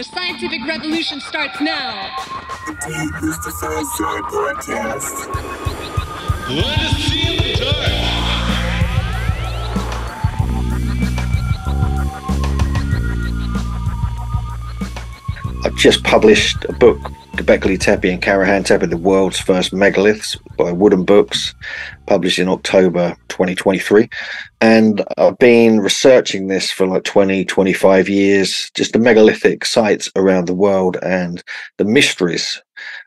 The scientific revolution starts now. The Demystify Sci Podcast. Let us see in the dark. I've just published a book, Göbekli Tepe and Karahan Tepe, the world's first megaliths by Wooden Books, published in October 2023. And I've been researching this for like 20, 25 years, just the megalithic sites around the world and the mysteries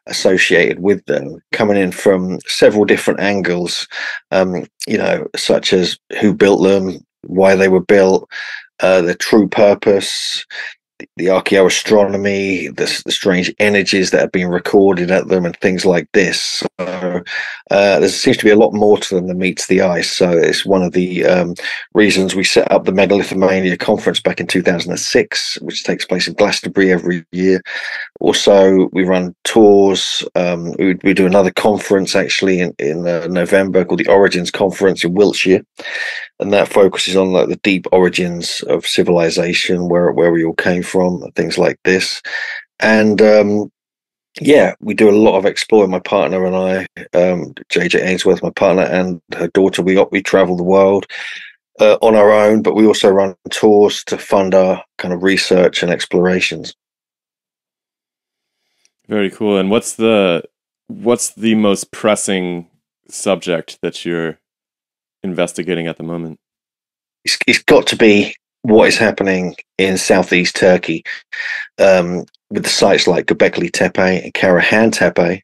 associated with them coming in from several different angles, um, you know, such as who built them, why they were built, uh, their true purpose, the archaeoastronomy, the, the strange energies that have been recorded at them, and things like this. So, uh, there seems to be a lot more to them than meets the eye. So it's one of the um, reasons we set up the Megalithomania conference back in 2006, which takes place in Glastonbury every year. Also, we run tours. Um, we, we do another conference actually in, in uh, November called the Origins Conference in Wiltshire, and that focuses on like the deep origins of civilization, where where we all came from, things like this. And um, yeah, we do a lot of exploring. My partner and I, um, JJ Ainsworth, my partner, and her daughter. We we travel the world uh, on our own, but we also run tours to fund our kind of research and explorations. Very cool. And what's the what's the most pressing subject that you're investigating at the moment? It's, it's got to be what is happening in southeast Turkey um, with the sites like Göbekli Tepe and Karahan Tepe,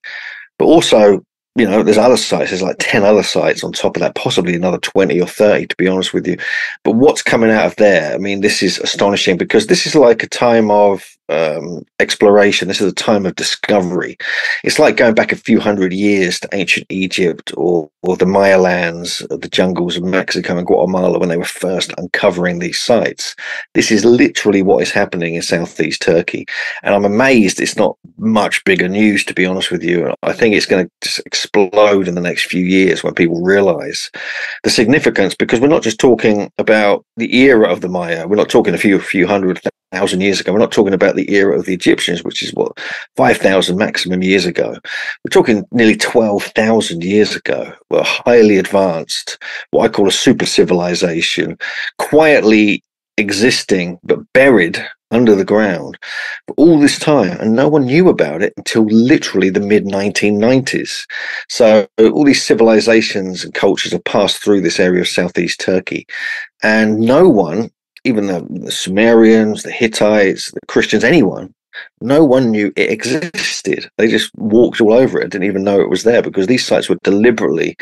but also you know there's other sites. There's like ten other sites on top of that, possibly another twenty or thirty, to be honest with you. But what's coming out of there? I mean, this is astonishing because this is like a time of um, exploration. This is a time of discovery. It's like going back a few hundred years to ancient Egypt or, or the Maya lands, the jungles of Mexico and Guatemala when they were first uncovering these sites. This is literally what is happening in southeast Turkey. And I'm amazed it's not much bigger news, to be honest with you. I think it's going to just explode in the next few years when people realize the significance because we're not just talking about the era of the Maya, we're not talking a few, few hundred thousand years ago. We're not talking about the era of the Egyptians, which is what five thousand maximum years ago. We're talking nearly twelve thousand years ago. We're highly advanced, what I call a super civilization, quietly existing but buried under the ground for all this time and no one knew about it until literally the mid 1990s so all these civilizations and cultures have passed through this area of southeast turkey and no one even the, the Sumerians, the Hittites, the Christians, anyone, no one knew it existed. They just walked all over it, didn't even know it was there because these sites were deliberately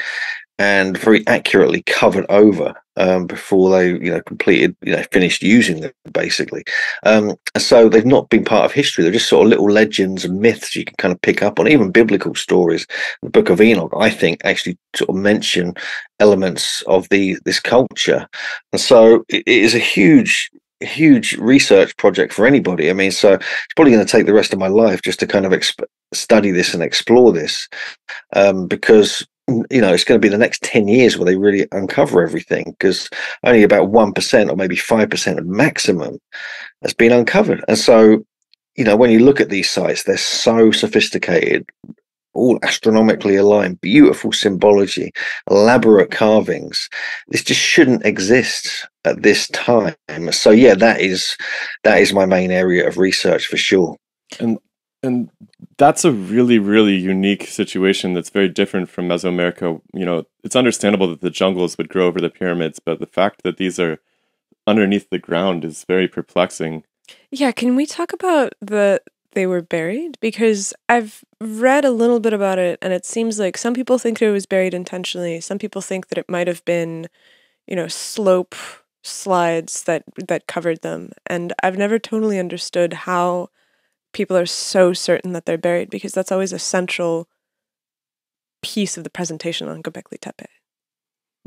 and very accurately covered over um, before they, you know, completed, you know, finished using them basically. Um, so they've not been part of history. They're just sort of little legends and myths you can kind of pick up on, even biblical stories. The Book of Enoch, I think, actually sort of mention elements of the this culture, and so it, is a huge huge research project for anybody. I mean, so it's probably going to take the rest of my life just to kind of exp- study this and explore this, um, because you know it's going to be the next 10 years where they really uncover everything because only about 1% or maybe 5% of maximum has been uncovered. And so you know when you look at these sites they're so sophisticated all astronomically aligned beautiful symbology elaborate carvings. This just shouldn't exist at this time. So yeah that is that is my main area of research for sure. And and that's a really really unique situation that's very different from mesoamerica. You know it's understandable that the jungles would grow over the pyramids but the fact that these are underneath the ground is very perplexing. Yeah can we talk about the they were buried? Because i've read a little bit about it and it seems like some people think it was buried intentionally. Some people think that it might have been you know slope slides that that covered them. And i've never totally understood how people are so certain that they're buried because that's always a central piece of the presentation on Göbekli Tepe.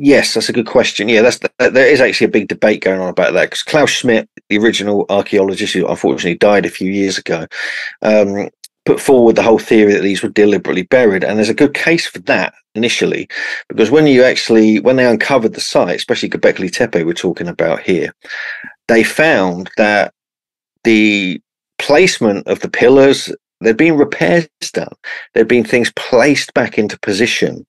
Yes, that's a good question. Yeah, that's there is actually a big debate going on about that because Klaus Schmidt, the original archaeologist who unfortunately died a few years ago, um, put forward the whole theory that these were deliberately buried, and there's a good case for that initially because when you actually when they uncovered the site, especially Göbekli Tepe, we're talking about here, they found that the placement of the pillars, there'd been repairs done. There'd been things placed back into position.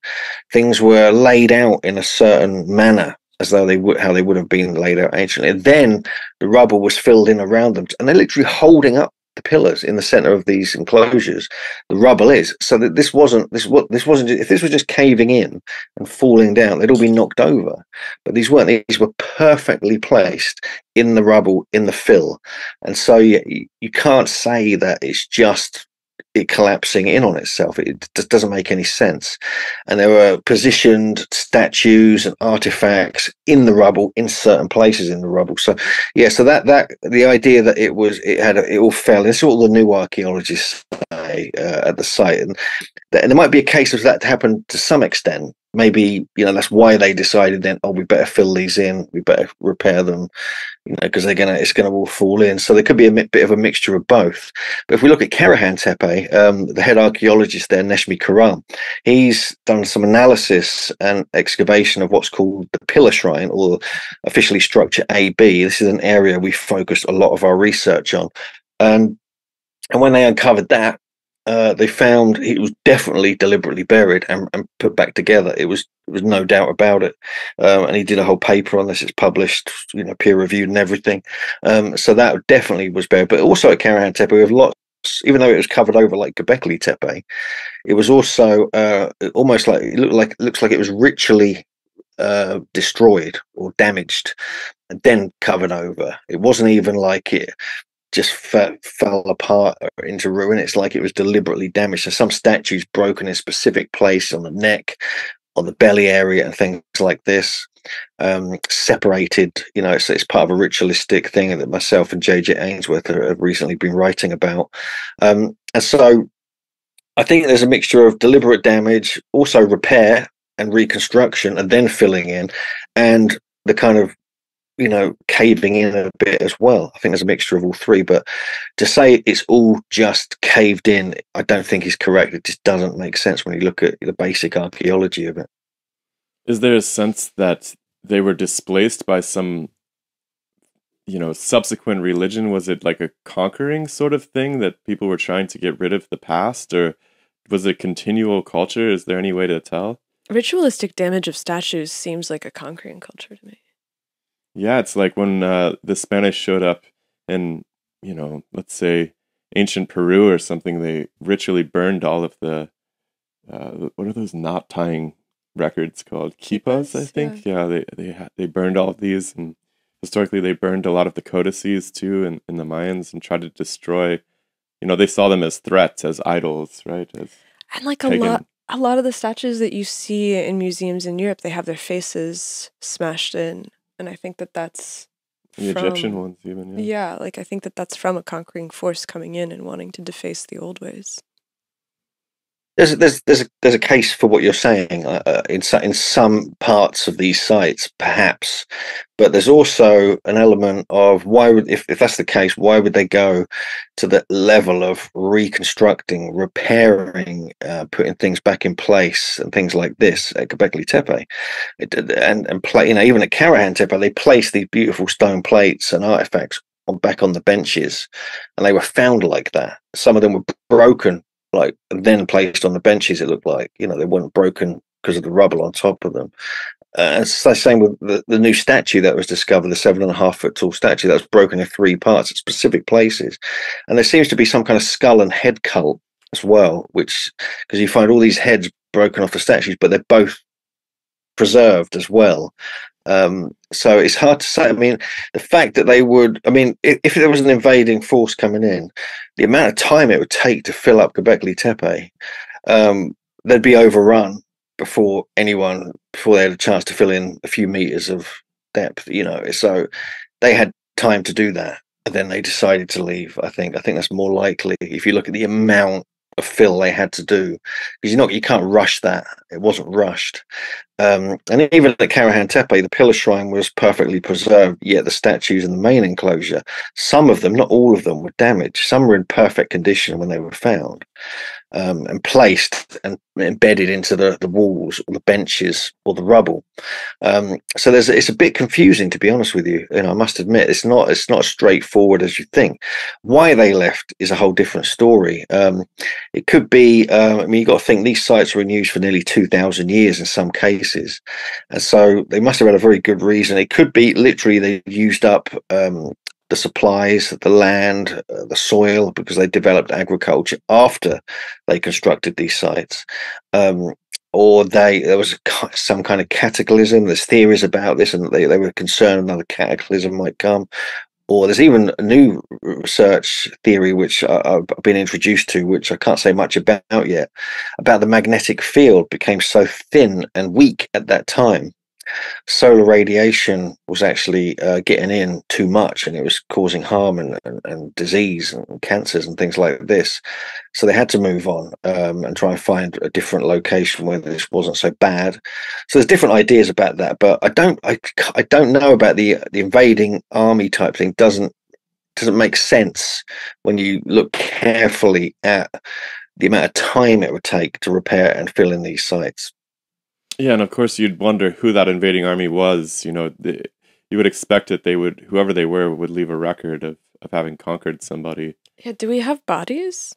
Things were laid out in a certain manner as though they would how they would have been laid out anciently. And then the rubble was filled in around them, and they're literally holding up the pillars in the center of these enclosures. The rubble is so that this wasn't this what this wasn't if this was just caving in and falling down, they'd all be knocked over. But these weren't. These were perfectly placed in the rubble in the fill, and so you you can't say that it's just it collapsing in on itself. It just doesn't make any sense. And there were positioned statues and artifacts in the rubble in certain places in the rubble. So yeah, so that that the idea that it was it had it all fell. This is what the new archaeologists say uh, at the site, and, and there might be a case of that to happen to some extent maybe you know that's why they decided then oh we better fill these in we better repair them you know because they're gonna it's gonna all fall in. So there could be a bit of a mixture of both. But if we look at Karahan Tepe um, the head archaeologist there Necmi Karul he's done some analysis and excavation of what's called the pillar shrine or officially structure AB this is an area we focused a lot of our research on. And and when they uncovered that uh, they found he was definitely deliberately buried and, and, put back together. It was there was no doubt about it. Um, and he did a whole paper on this. It's published, you know, peer reviewed and everything. Um, so that definitely was buried. But also at Karahan Tepe, we have lots. Even though it was covered over like Göbekli Tepe, it was also uh, almost like it looked like it looks like it was ritually uh, destroyed or damaged and then covered over. It wasn't even like it just fell, apart into ruin. It's like it was deliberately damaged. So some statues broken in a specific place on the neck, on the belly area, and things like this. Um, separated, you know, it's, it's part of a ritualistic thing that myself and JJ Ainsworth have recently been writing about. Um, and so I think there's a mixture of deliberate damage, also repair and reconstruction, and then filling in, and the kind of you know, caving in a bit as well. I think there's a mixture of all three, but to say it's all just caved in, I don't think is correct. It just doesn't make sense when you look at the basic archaeology of it. Is there a sense that they were displaced by some, you know, subsequent religion? Was it like a conquering sort of thing that people were trying to get rid of the past, or was it continual culture? Is there any way to tell? Ritualistic damage of statues seems like a conquering culture to me. Yeah, it's like when uh, the Spanish showed up in, you know, let's say ancient Peru or something, they ritually burned all of the, uh, what are those knot tying records called? Quipus, I think. Yeah, yeah they they they burned all of these, and historically they burned a lot of the codices too, in, in the Mayans, and tried to destroy. You know, they saw them as threats, as idols, right? As and like pagan. a lot, a lot of the statues that you see in museums in Europe, they have their faces smashed in and I think that that's the from, Egyptian ones even yeah. yeah like I think that that's from a conquering force coming in and wanting to deface the old ways there's there's there's a, there's a case for what you're saying uh, uh in in some parts of these sites, perhaps, but there's also an element of why would if, if that's the case, why would they go to the level of reconstructing, repairing, uh, putting things back in place, and things like this at Göbekli Tepe, it, and and play you know even at Karahan Tepe they place these beautiful stone plates and artifacts on back on the benches, and they were found like that. Some of them were broken like then placed on the benches. It looked like you know they weren't broken because of the rubble on top of them. Uh, it's the same with the, the new statue that was discovered, the seven and a half foot tall statue that was broken in three parts at specific places. And there seems to be some kind of skull and head cult as well, which because you find all these heads broken off the statues, but they're both preserved as well. Um, so it's hard to say. I mean, the fact that they would, I mean, if, if, there was an invading force coming in, the amount of time it would take to fill up Göbekli Tepe, um, they'd be overrun before anyone, before they had a chance to fill in a few meters of depth, you know. So they had time to do that. And then they decided to leave. I think. I think that's more likely if you look at the amount of fill they had to do because you know you can't rush that. It wasn't rushed, um, and even at Karahan Tepe, the pillar shrine was perfectly preserved. Yet the statues in the main enclosure, some of them, not all of them, were damaged. Some were in perfect condition when they were found. Um, and placed and embedded into the, the walls or the benches or the rubble. Um, so there's it's a bit confusing to be honest with you. Know, I must admit it's not it's not straightforward as you think. Why they left is a whole different story. Um, it could be. Uh, I mean, you got to think these sites were in use for nearly two thousand years in some cases, and so they must have had a very good reason. It could be literally they used up um, the supplies, the land, uh, the soil, because they developed agriculture after they constructed these sites. Um, or they there was some kind of cataclysm. There's theories about this, and they, they were concerned another cataclysm might come. Or there's even a new research theory which I've been introduced to, which I can't say much about yet, about the magnetic field became so thin and weak at that time solar radiation was actually uh, getting in too much and it was causing harm and, and, and, disease and cancers and things like this. So they had to move on um, and try and find a different location where this wasn't so bad. So there's different ideas about that, but I don't I, I don't know about the the invading army type thing. Doesn't doesn't make sense when you look carefully at the amount of time it would take to repair and fill in these sites. Yeah, and of course you'd wonder who that invading army was. You know, the, you would expect that they would, whoever they were, would leave a record of, of having conquered somebody. Yeah, do we have bodies?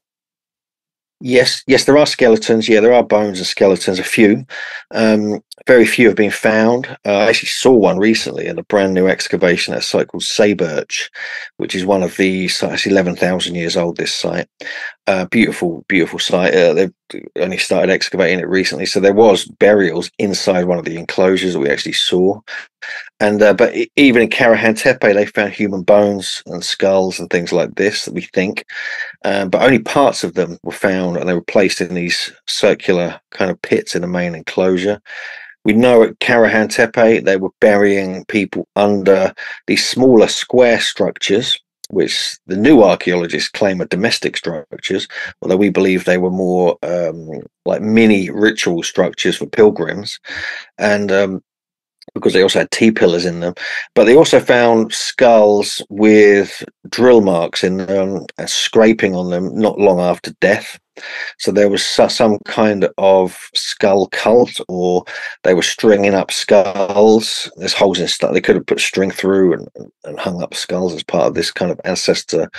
Yes, yes, there are skeletons. Yeah, there are bones and skeletons. A few, um, very few have been found. Uh, I actually saw one recently at a brand new excavation at a site called Sayburç, which is one of the sites. Eleven thousand years old. This site, uh, beautiful, beautiful site. Uh, they've only started excavating it recently, so there was burials inside one of the enclosures that we actually saw. And uh, but even in Karahan Tepe, they found human bones and skulls and things like this that we think, um, but only parts of them were found, and they were placed in these circular kind of pits in the main enclosure. We know at Karahan Tepe they were burying people under these smaller square structures which the new archaeologists claim are domestic structures, although we believe they were more um, like mini ritual structures for pilgrims. And um, because they also had T pillars in them, but they also found skulls with drill marks in them and scraping on them not long after death. So there was some kind of skull cult, or they were stringing up skulls. There's holes in stuff. They could have put string through and, and hung up skulls as part of this kind of ancestor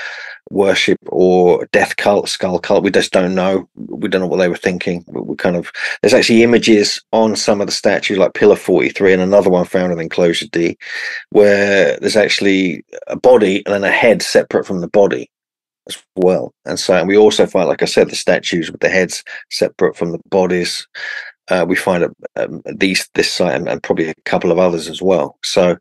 worship or death cult, skull cult. We just don't know. We don't know what they were thinking. We kind of there's actually images on some of the statues, like Pillar 43, and another one found in Enclosure D, where there's actually a body and then a head separate from the body as well. And so and we also find, like I said, the statues with the heads separate from the bodies. Uh, we find um, these this site and, and, probably a couple of others as well. So,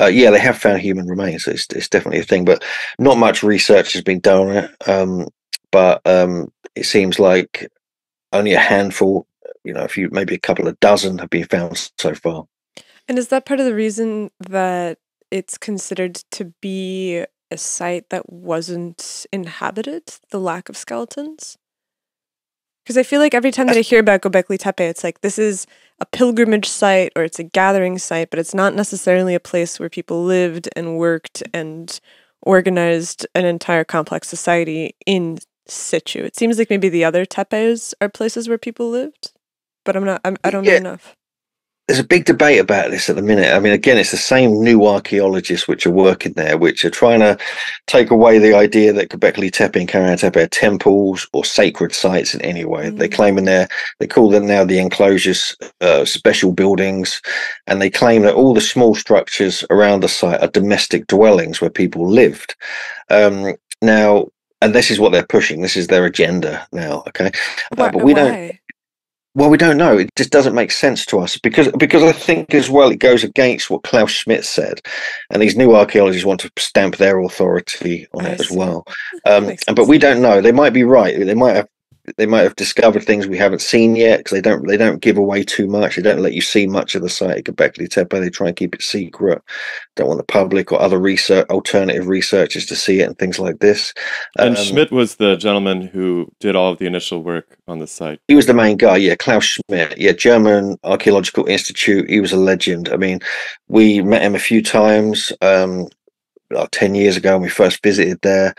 uh, yeah, they have found human remains. It's, it's definitely a thing, but not much research has been done on it. Um, but um, it seems like only a handful, you know, a few, maybe a couple of dozen have been found so far. And is that part of the reason that it's considered to be a site that wasn't inhabited, the lack of skeletons? Because I feel like every time that I hear about Göbekli Tepe, it's like this is a pilgrimage site or it's a gathering site, but it's not necessarily a place where people lived and worked and organized an entire complex society in situ. It seems like maybe the other tepes are places where people lived, but I'm not. I'm, I do not know enough there's a big debate about this at the minute. I mean, again, it's the same new archaeologists which are working there, which are trying to take away the idea that Göbekli Tepe and Karahan Tepe are temples or sacred sites in any way. Mm. They claim in there, they call them now the enclosures uh, special buildings, and they claim that all the small structures around the site are domestic dwellings where people lived. Um, now, and this is what they're pushing. This is their agenda now. Okay, uh, but we don't well, we don't know. It just doesn't make sense to us because because I think as well it goes against what Klaus Schmidt said, and these new archaeologists want to stamp their authority on I it see. as well. Um, but we don't know. They might be right. They might have they might have discovered things we haven't seen yet because they don't they don't give away too much. They don't let you see much of the site at Göbekli Tepe. They try and keep it secret. Don't want the public or other research alternative researchers to see it and things like this. And um, Schmidt was the gentleman who did all of the initial work on the site. He was the main guy, yeah, Klaus Schmidt, yeah, German Archaeological Institute. He was a legend. I mean, we met him a few times. Um, 10 years ago when we first visited there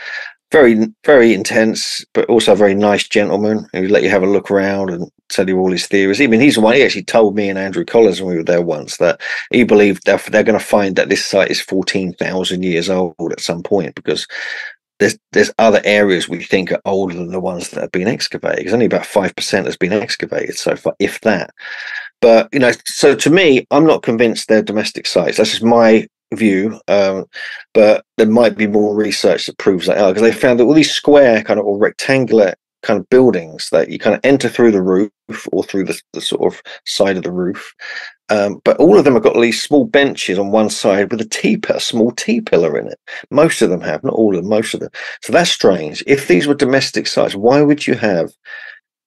very very intense, but also a very nice gentleman who let you have a look around and tell you all his theories. I mean, he's the one. He actually told me and Andrew Collins when we were there once that he believed that they're going to find that this site is fourteen thousand years old at some point because there's there's other areas we think are older than the ones that have been excavated. It's only about five percent has been excavated so far, if that. But you know, so to me, I'm not convinced they're domestic sites. That's just my view. Um, but there might be more research that proves that out because they found that all these square kind of or rectangular kind of buildings that you kind of enter through the roof or through the, the sort of side of the roof. Um, but all of them have got these small benches on one side with a a T a small T pillar in it. Most of them have, not all of them, most of them. So that's strange. If these were domestic sites, why would you have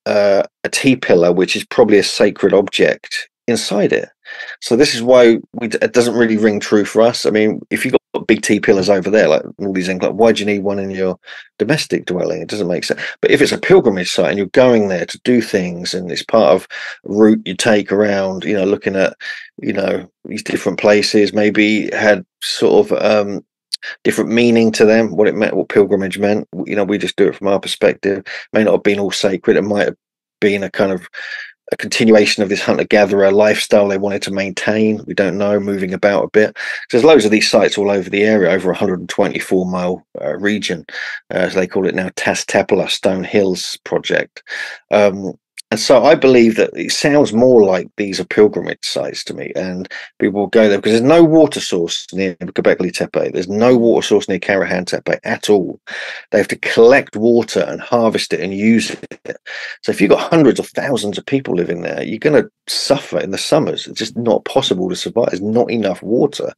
uh, a T pillar, which is probably a sacred object, inside it. So this is why we, it doesn't really ring true for us. I mean, if you've got big T pillars over there, like all these things, like why do you need one in your domestic dwelling? It doesn't make sense. But if it's a pilgrimage site and you're going there to do things and it's part of route you take around, you know, looking at, you know, these different places, maybe had sort of um different meaning to them, what it meant, what pilgrimage meant. You know, we just do it from our perspective. It May not have been all sacred. It might have been a kind of a continuation of this hunter gatherer lifestyle they wanted to maintain. We don't know, moving about a bit. There's loads of these sites all over the area, over 124 mile uh, region. Uh, so they call it now Tas Stone Hills Project. Um, and so I believe that it sounds more like these are pilgrimage sites to me, and people will go there because there's no water source near Göbekli Tepe. There's no water source near Karahan Tepe at all. They have to collect water and harvest it and use it. So if you've got hundreds of thousands of people living there, you're going to suffer in the summers. It's just not possible to survive. There's not enough water.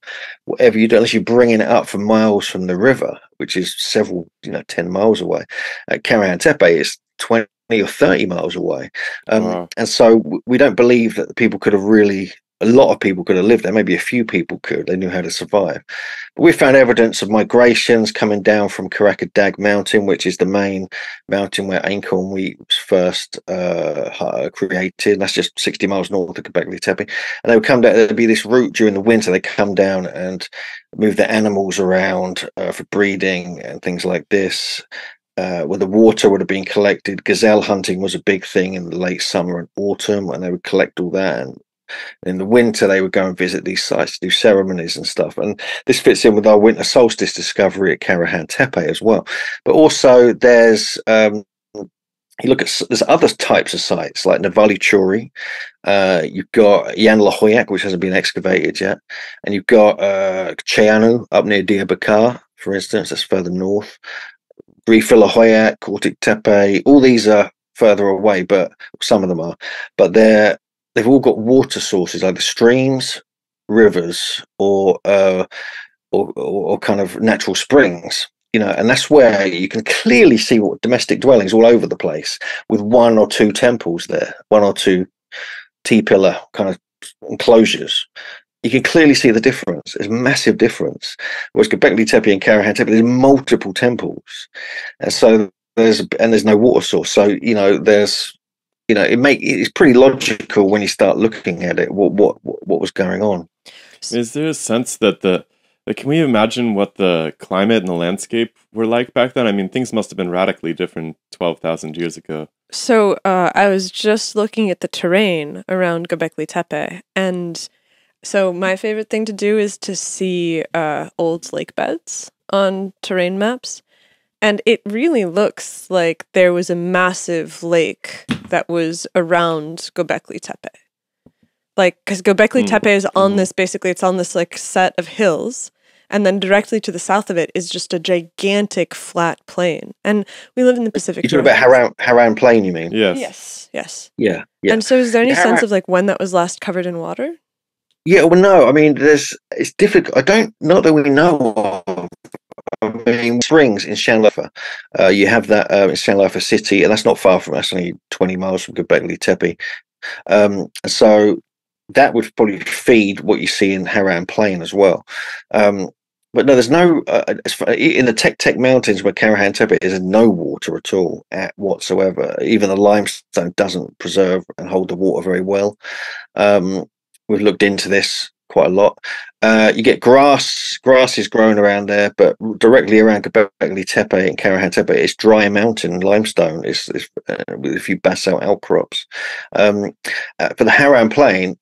Whatever you do, unless you're bringing it up for miles from the river, which is several, you know, 10 miles away. At Karahan Tepe, it's 20 or 30 miles away. Um, wow. And so we don't believe that people could have really, a lot of people could have lived there. Maybe a few people could. They knew how to survive. But we found evidence of migrations coming down from Karacadağ Mountain, which is the main mountain where einkorn Wheat was first uh, created. That's just 60 miles north of Göbekli Tepe. And they would come down, there'd be this route during the winter. They'd come down and move the animals around uh, for breeding and things like this uh, where the water would have been collected. Gazelle hunting was a big thing in the late summer and autumn, and they would collect all that. And in the winter, they would go and visit these sites to do ceremonies and stuff. And this fits in with our winter solstice discovery at Karahan Tepe as well. But also, there's um, you look at there's other types of sites like Navali. Uh, you've got Yan Lahoyak, which hasn't been excavated yet, and you've got uh, Çayönü up near Diyarbakir, for instance, that's further north. Grifa Kortik Tepe, all these are further away, but some of them are, but they're they've all got water sources, either streams, rivers, or uh, or, or, or kind of natural springs. You know, and that's where you can clearly see what domestic dwellings all over the place with one or two temples there, one or two T pillar kind of enclosures you can clearly see the difference. There's a massive difference. Whereas Göbekli Tepe and Karahan Tepe, there's multiple temples, and so there's and there's no water source. So you know, there's you know, it make it's pretty logical when you start looking at it. What what what was going on? Is there a sense that the like, can we imagine what the climate and the landscape were like back then? I mean, things must have been radically different twelve thousand years ago. So uh, I was just looking at the terrain around Göbekli Tepe, and so my favorite thing to do is to see uh, old lake beds on terrain maps. And it really looks like there was a massive lake that was around Göbekli Tepe. Like, because Göbekli mm. Tepe is on mm. this, basically, it's on this like set of hills. And then directly to the south of it is just a gigantic flat plain. And we live in the Pacific. You're talking about Harran, Harran Plain, you mean? Yes. Yes. Yes. Yeah. yeah. And so is there any Harran- sense of like when that was last covered in water? Yeah, well, no. I mean, there's it's difficult. I don't not that we know of. I mean, springs in Şanlıurfa. Uh, you have that uh, in Şanlıurfa city, and that's not far from us. Only twenty miles from Göbekli Tepe. Um, so that would probably feed what you see in Harran Plain as well. Um, but no, there's no uh, in the Tek Tek Mountains where Karahan Tepe is no water at all at whatsoever. Even the limestone doesn't preserve and hold the water very well. Um, we've looked into this quite a lot. Uh, you get grass, grass is growing around there, but directly around Göbekli Tepe and Karahan Tepe, it's dry mountain limestone. It's, uh, with a few basalt outcrops. Um, uh, for the Harran Plain,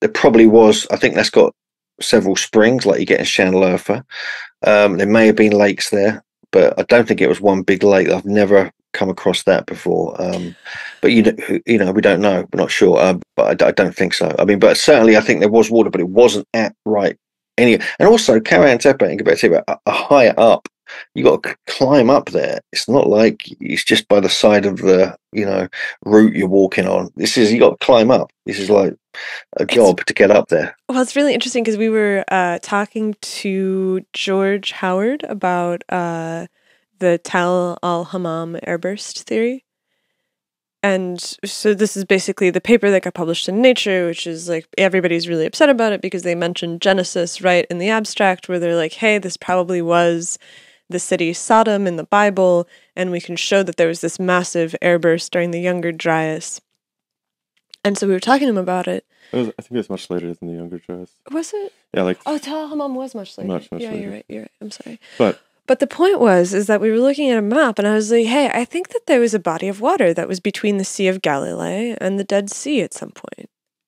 there probably was. I think that's got several springs, like you get in Şanlıurfa. Um, there may have been lakes there, but I don't think it was one big lake. I've never come across that before. Um, but you know, you know, we don't know. We're not sure. Um, but I don't think so. I mean, but certainly, I think there was water, but it wasn't at right any. And also, Karahan Tepe and Tepe are, are higher up. You got to climb up there. It's not like it's just by the side of the you know route you're walking on. This is you got to climb up. This is like a It's- job to get up there. Well, it's really interesting because we were uh, talking to George Howard about uh, the Tal al Hammam airburst theory. And so this is basically the paper that got published in Nature, which is like everybody's really upset about it because they mentioned Genesis right in the abstract, where they're like, hey, this probably was the city Sodom in the Bible, and we can show that there was this massive airburst during the Younger Dryas. And so we were talking to him about it. It was, I think it was much later than the Younger Dryas. Was it? Yeah, like Oh, Tal Hammam was much later. Much, much yeah, later. you're right. You're right. I'm sorry. but But the point was is that we were looking at a map, and I was like, "Hey, I think that there was a body of water that was between the Sea of Galilee and the Dead Sea at some.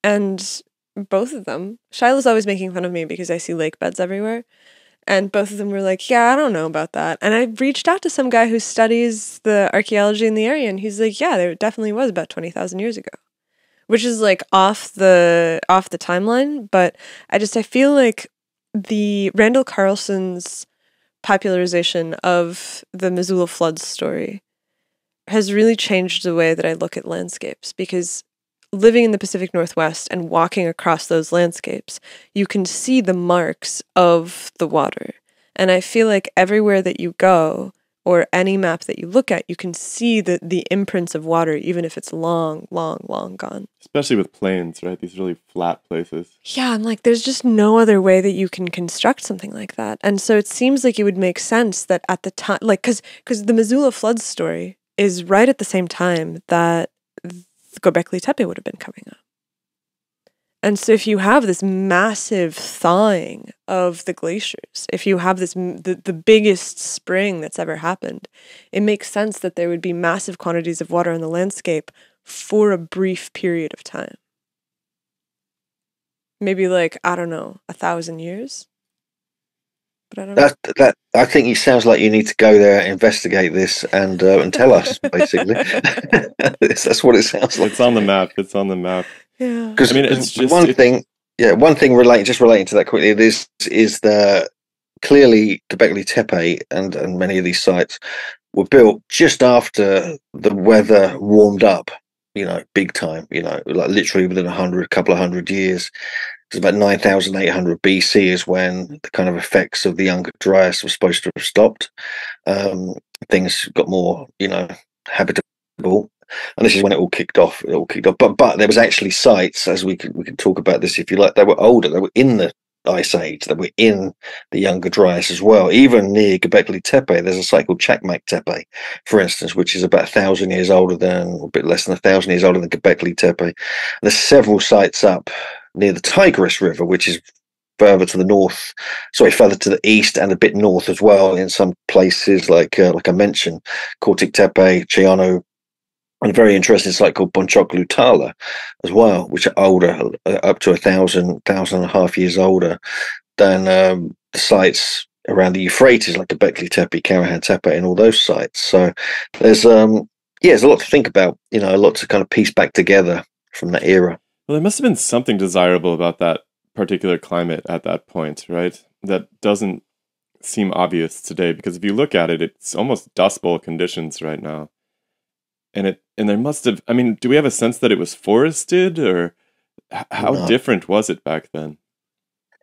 And both of them, Shilo's always making fun of me because I see lake beds everywhere, and both of them were like, "Yeah, I don't know about that." And I reached out to some guy who studies the archaeology in the area, and he's like, "Yeah, there definitely was about twenty thousand years ago." Which is like off the off the timeline, but I just I feel like the Randall Carlson's popularization of the Missoula floods story has really changed the way that I look at landscapes because living in the Pacific Northwest and walking across those landscapes, you can see the marks of the water. And I feel like everywhere that you go or any map that you look at, you can see the, the imprints of water, even if it's long, long, long gone. especially with plains, right? These really flat places. Yeah, I'm like, there's just no other way that you can construct something like that. And so it seems like it would make sense that at the time, like, because because the Missoula flood story is right at the same time that Göbekli Tepe would have been coming up. And so if you have this massive thawing of the glaciers, if you have this the, the biggest spring that's ever happened, it makes sense that there would be massive quantities of water in the landscape for a brief period of time maybe like I don't know, a thousand years. But I don't know. That that I think it sounds like you need to go there, investigate this, and uh, and tell us basically. That's that's what it sounds like. It's on the map. It's on the map. Yeah. Because I mean, it's just- one it- thing, yeah, one thing relating just relating to that quickly. This is the clearly Göbekli Tepe and and many of these sites were built just after the weather warmed up. You know, big time. You know, like literally within a hundred, couple of hundred years. It's about nine thousand eight hundred BC is when the kind of effects of the Younger Dryas were supposed to have stopped. Um, things got more, you know, habitable and this is when it all kicked off. It all kicked off, but but there was actually sites, as we could we could talk about this if you like. They were older. They were in the ice age. They were in the younger Dryas as well. Even near Göbekli Tepe, there's a site called Chakmak Tepe, for instance, which is about a thousand years older than, or a bit less than a thousand years older than Göbekli Tepe. There's several sites up near the Tigris River, which is further to the north, sorry, further to the east and a bit north as well. In some places, like uh, like I mentioned, Kortik Tepe, Çayönü, and a very interesting site called Boncuklu Tarla as well, which are older, uh, up to a thousand, thousand and a half years older than um, the sites around the Euphrates, like the Göbekli Tepe, Karahan Tepe, and all those sites. So there's, um, yeah, there's a lot to think about. You know, a lot to kind of piece back together from that era. Well, there must have been something desirable about that particular climate at that point, right? That doesn't seem obvious today because if you look at it, it's almost Dust Bowl conditions right now. And it and there must have I mean, do we have a sense that it was forested or how No. different was it back then?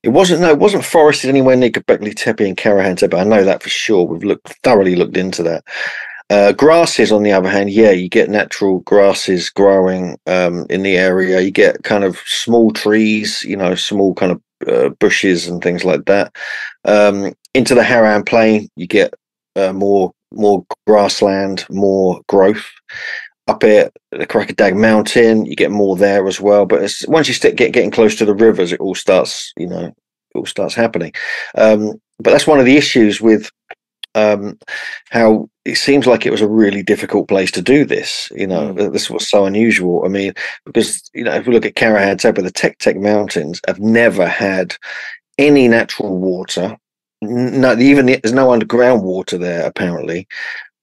It wasn't no, it wasn't forested anywhere near Göbekli Tepe and Karahan Tepe. I know that for sure. We've looked thoroughly looked into that. Uh, grasses, on the other hand, yeah, you get natural grasses growing um, in the area. You get kind of small trees, you know, small kind of uh, bushes and things like that. Um, into the Harran Plain, you get uh, more more grassland, more growth. up at the Karacadağ Mountain, you get more there as well. But once you st- get getting close to the rivers, it all starts, you know, it all starts happening. Um, but that's one of the issues with um, how it seems like it was a really difficult place to do this. You know, Mm. this was so unusual. I mean, because you know, if we look at Karahan Tepe, the Tek Tek Mountains have never had any natural water. No, even the, there's no underground water there. Apparently,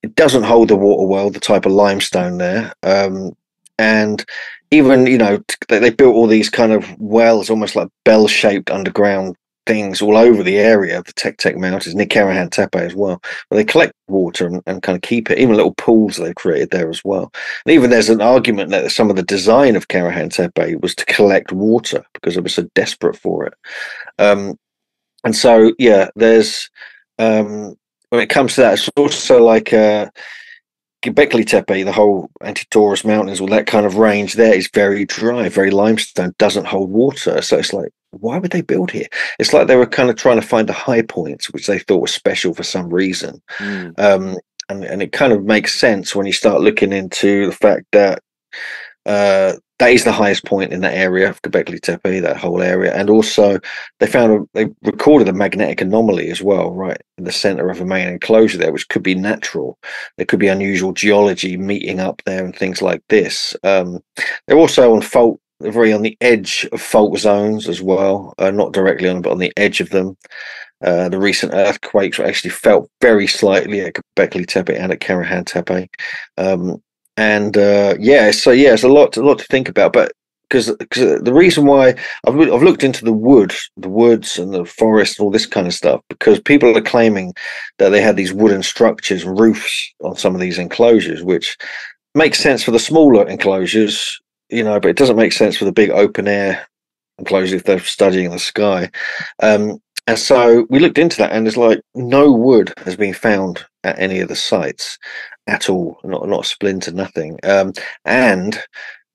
it doesn't hold the water well. The type of limestone there, um, and even you know they, they built all these kind of wells, almost like bell-shaped underground things all over the area of the Tek Tek Mountains, near Karahan Tepe as well, where they collect water and, and kind of keep it. Even little pools they've created there as well. And even there's an argument that some of the design of Karahan Tepe was to collect water because it was so desperate for it. Um, and so, yeah, there's um, when it comes to that, it's also like uh, Tepe, the whole Anti-Taurus Mountains, all that kind of range there is very dry, very limestone, doesn't hold water. So it's like, why would they build here? It's like they were kind of trying to find the high points, which they thought was special for some reason. Mm. Um, and, and it kind of makes sense when you start looking into the fact that uh, that is the highest point in that area of Göbekli Tepe, that whole area. And also, they found a, they recorded a magnetic anomaly as well, right in the center of the main enclosure there, which could be natural. There could be unusual geology meeting up there and things like this. Um, they're also on fault, they're very on the edge of fault zones as well, uh, not directly on, but on the edge of them. Uh, the recent earthquakes were actually felt very slightly at Göbekli Tepe and at Karahan Tepe. Um, and uh, yeah, so yeah, it's a lot, a lot to think about. But because the reason why I've I've looked into the wood, the woods and the forest and all this kind of stuff, because people are claiming that they had these wooden structures and roofs on some of these enclosures, which makes sense for the smaller enclosures, you know, but it doesn't make sense for the big open air enclosure if they're studying the sky. Um, and so we looked into that, and there's like no wood has been found at any of the sites at all, not not a splinter, nothing, um, and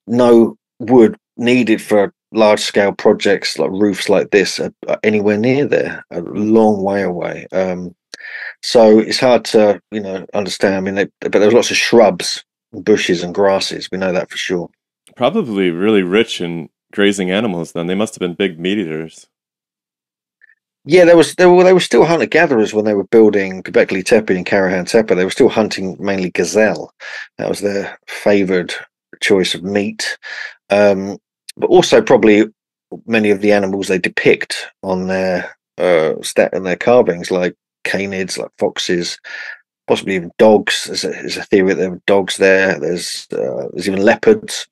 no wood needed for large scale projects like roofs like this are, are anywhere near there, a long way away. Um, so it's hard to you know understand. I mean, they, but there's lots of shrubs, and bushes, and grasses. We know that for sure. Probably really rich in grazing animals. Then they must have been big meat eaters. Yeah, there was they were they were still hunter gatherers when they were building Göbekli Tepe and Karahan Tepe. They were still hunting mainly gazelle. That was their favoured choice of meat. Um, but also probably many of the animals they depict on their uh stat and their carvings, like canids, like foxes, possibly even dogs. There's a, there's a theory that there were dogs there. There's uh, there's even leopards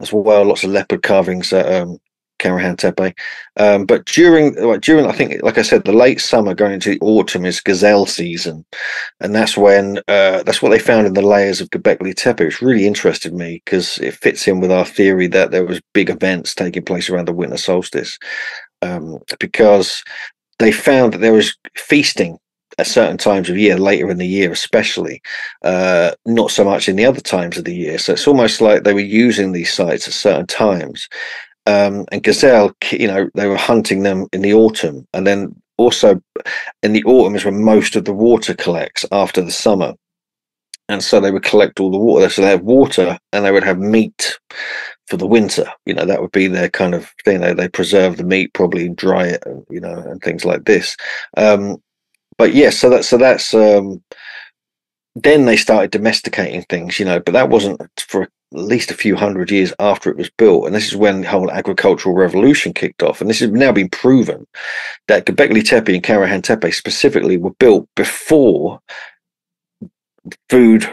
as well. Lots of leopard carvings at um, Karahan Tepe. Um, but during during I think like I said, the late summer going into the autumn is gazelle season, and that's when uh, that's what they found in the layers of Göbekli Tepe, which really interested me because it fits in with our theory that there was big events taking place around the winter solstice, um, because they found that there was feasting at certain times of year, later in the year, especially, uh, not so much in the other times of the year. So it's almost like they were using these sites at certain times. Um, and gazelle, you know, they were hunting them in the autumn, and then also in the autumn is when most of the water collects after the summer. And so they would collect all the water. So they have water and they would have meat for the winter. You know, that would be their kind of thing. They, they preserve the meat, probably dry it, you know, and things like this. Um, but yeah, so that so that's um, then they started domesticating things, you know, but that wasn't for at least a few hundred years after it was built. And this is when the whole agricultural revolution kicked off. And this has now been proven that Göbekli Tepe and Karahan Tepe specifically were built before food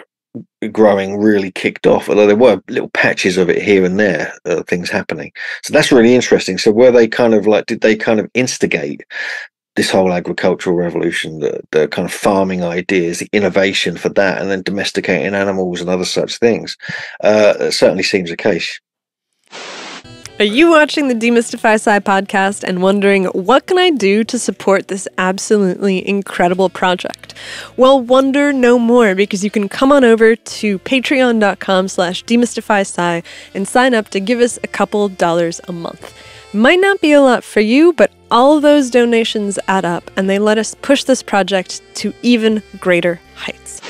growing really kicked off, although there were little patches of it here and there, uh, things happening. So that's really interesting. So were they kind of like, did they kind of instigate this whole agricultural revolution, the, the kind of farming ideas, the innovation for that, and then domesticating animals and other such things? Uh, certainly seems the case. Are you watching the Demystify Sci podcast and wondering what can I do to support this absolutely incredible project? Well, wonder no more because you can come on over to patreon.com slash demystifysci and sign up to give us a couple dollars a month. Might not be a lot for you, but all those donations add up and they let us push this project to even greater heights.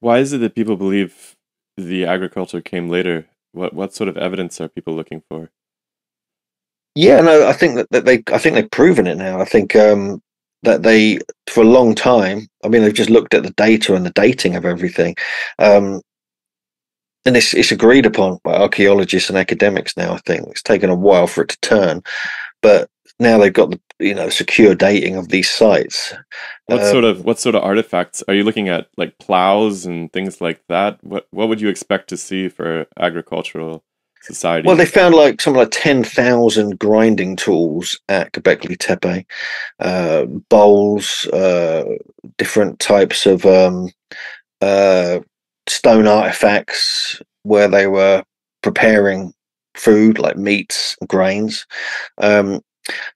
Why is it that people believe the agriculture came later, what what sort of evidence are people looking for? Yeah, no, I think that, that they, I think they've proven it now. I think um, that they, for a long time, I mean, they've just looked at the data and the dating of everything, um, and it's it's agreed upon by archaeologists and academics now. I think it's taken a while for it to turn, but now they've got the you know secure dating of these sites. What Um, sort of what sort of artifacts are you looking at? Like plows and things like that. What what would you expect to see for agricultural society? Well, they found like something like ten thousand grinding tools at Göbekli Tepe, uh, bowls, uh, different types of um, uh, stone artifacts where they were preparing food like meats and grains. Um,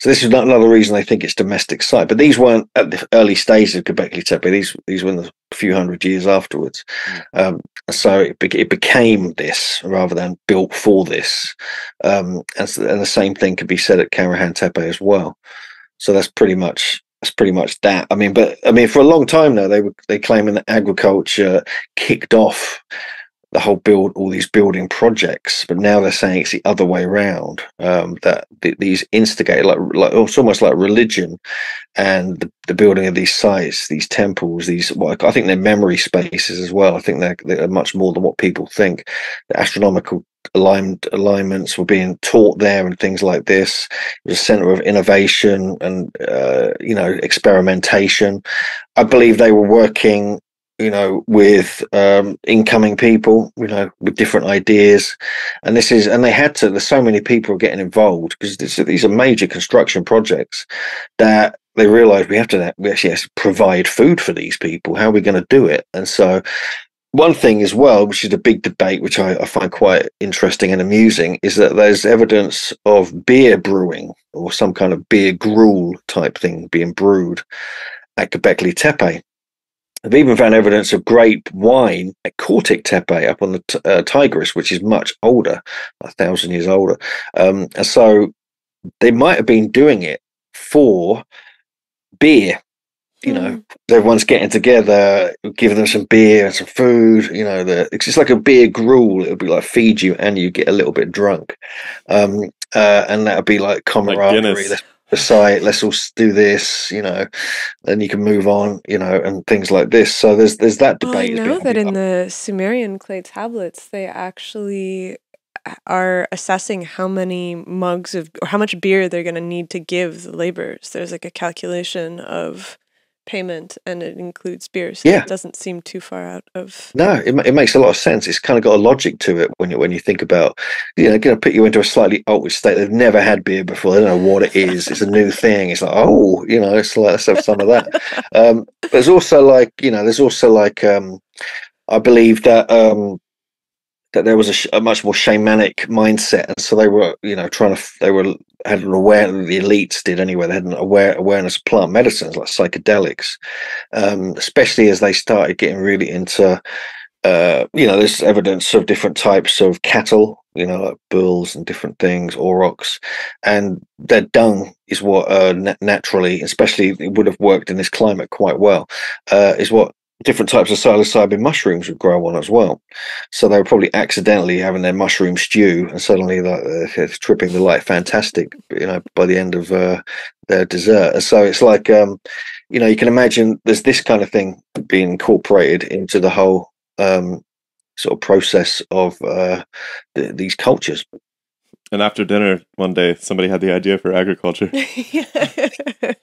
so this is not another reason they think it's domestic site. But these weren't at the early stages of Göbekli Tepe. These these were in the few hundred years afterwards. Um, so it, be- it became this rather than built for this. Um, and, and the same thing could be said at Karahan Tepe as well. So that's pretty much that's pretty much that. I mean, but I mean, for a long time now, they were they claiming that agriculture kicked off the whole build all these building projects, but now they're saying it's the other way around. Um, that th- these instigate like like it's almost like religion, and the, the building of these sites, these temples, these what I think they're memory spaces as well. I think they're, they're much more than what people think. The astronomical aligned alignments were being taught there and things like this. It was a center of innovation and uh, you know experimentation. I believe they were working you know with um incoming people you know with different ideas. And this is and they had to there's so many people getting involved because these are major construction projects that they realized we have to we actually have to provide food for these people. How are we going to do it? And so one thing as well, which is a big debate, which I, I find quite interesting and amusing, is that there's evidence of beer brewing or some kind of beer gruel type thing being brewed at Göbekli Tepe. They've even found evidence of grape wine at Kortik Tepe up on the t- uh, Tigris, which is much older, a thousand years older. Um, and so they might have been doing it for beer you know, everyone's getting together, giving them some beer and some food. You know, the, it's just like a beer gruel. It would be like feed you and you get a little bit drunk, um, uh, and that would be like camaraderie. Guinness. Let's decide. Let's all do this. You know, then you can move on. You know, and things like this. So there's there's that Well, I debate. know that in having the Sumerian clay tablets, they actually uh, are assessing how many mugs of or how much beer they're going to need to give the laborers. There's like a calculation of payment, and it includes beer. So Yeah. it doesn't seem too far out of. No, it, it makes a lot of sense. It's kind of got a logic to it when you when you think about, you know, going to put you into a slightly altered state. They've never had beer before. They don't know what it is. It's a new thing. It's like, oh, you know, it's like let's have some of that. Um, there's also like, you know, there's also like, um, I believe that um, that there was a, a much more shamanic mindset, and so they were, you know, trying to they were had an awareness. The elites did anyway. They had an aware awareness of plant medicines like psychedelics, um, especially as they started getting really into uh, you know, there's evidence of different types of cattle, you know, like bulls and different things, aurochs, and their dung is what uh, na- naturally, especially it would have worked in this climate quite well, uh, is what different types of psilocybin mushrooms would grow on as well. So they were probably accidentally having their mushroom stew, and suddenly like, uh, tripping the light fantastic, you know, by the end of uh, their dessert. So it's like, um, you know, you can imagine there's this kind of thing being incorporated into the whole um, sort of process of uh, th- these cultures. And after dinner one day, somebody had the idea for agriculture.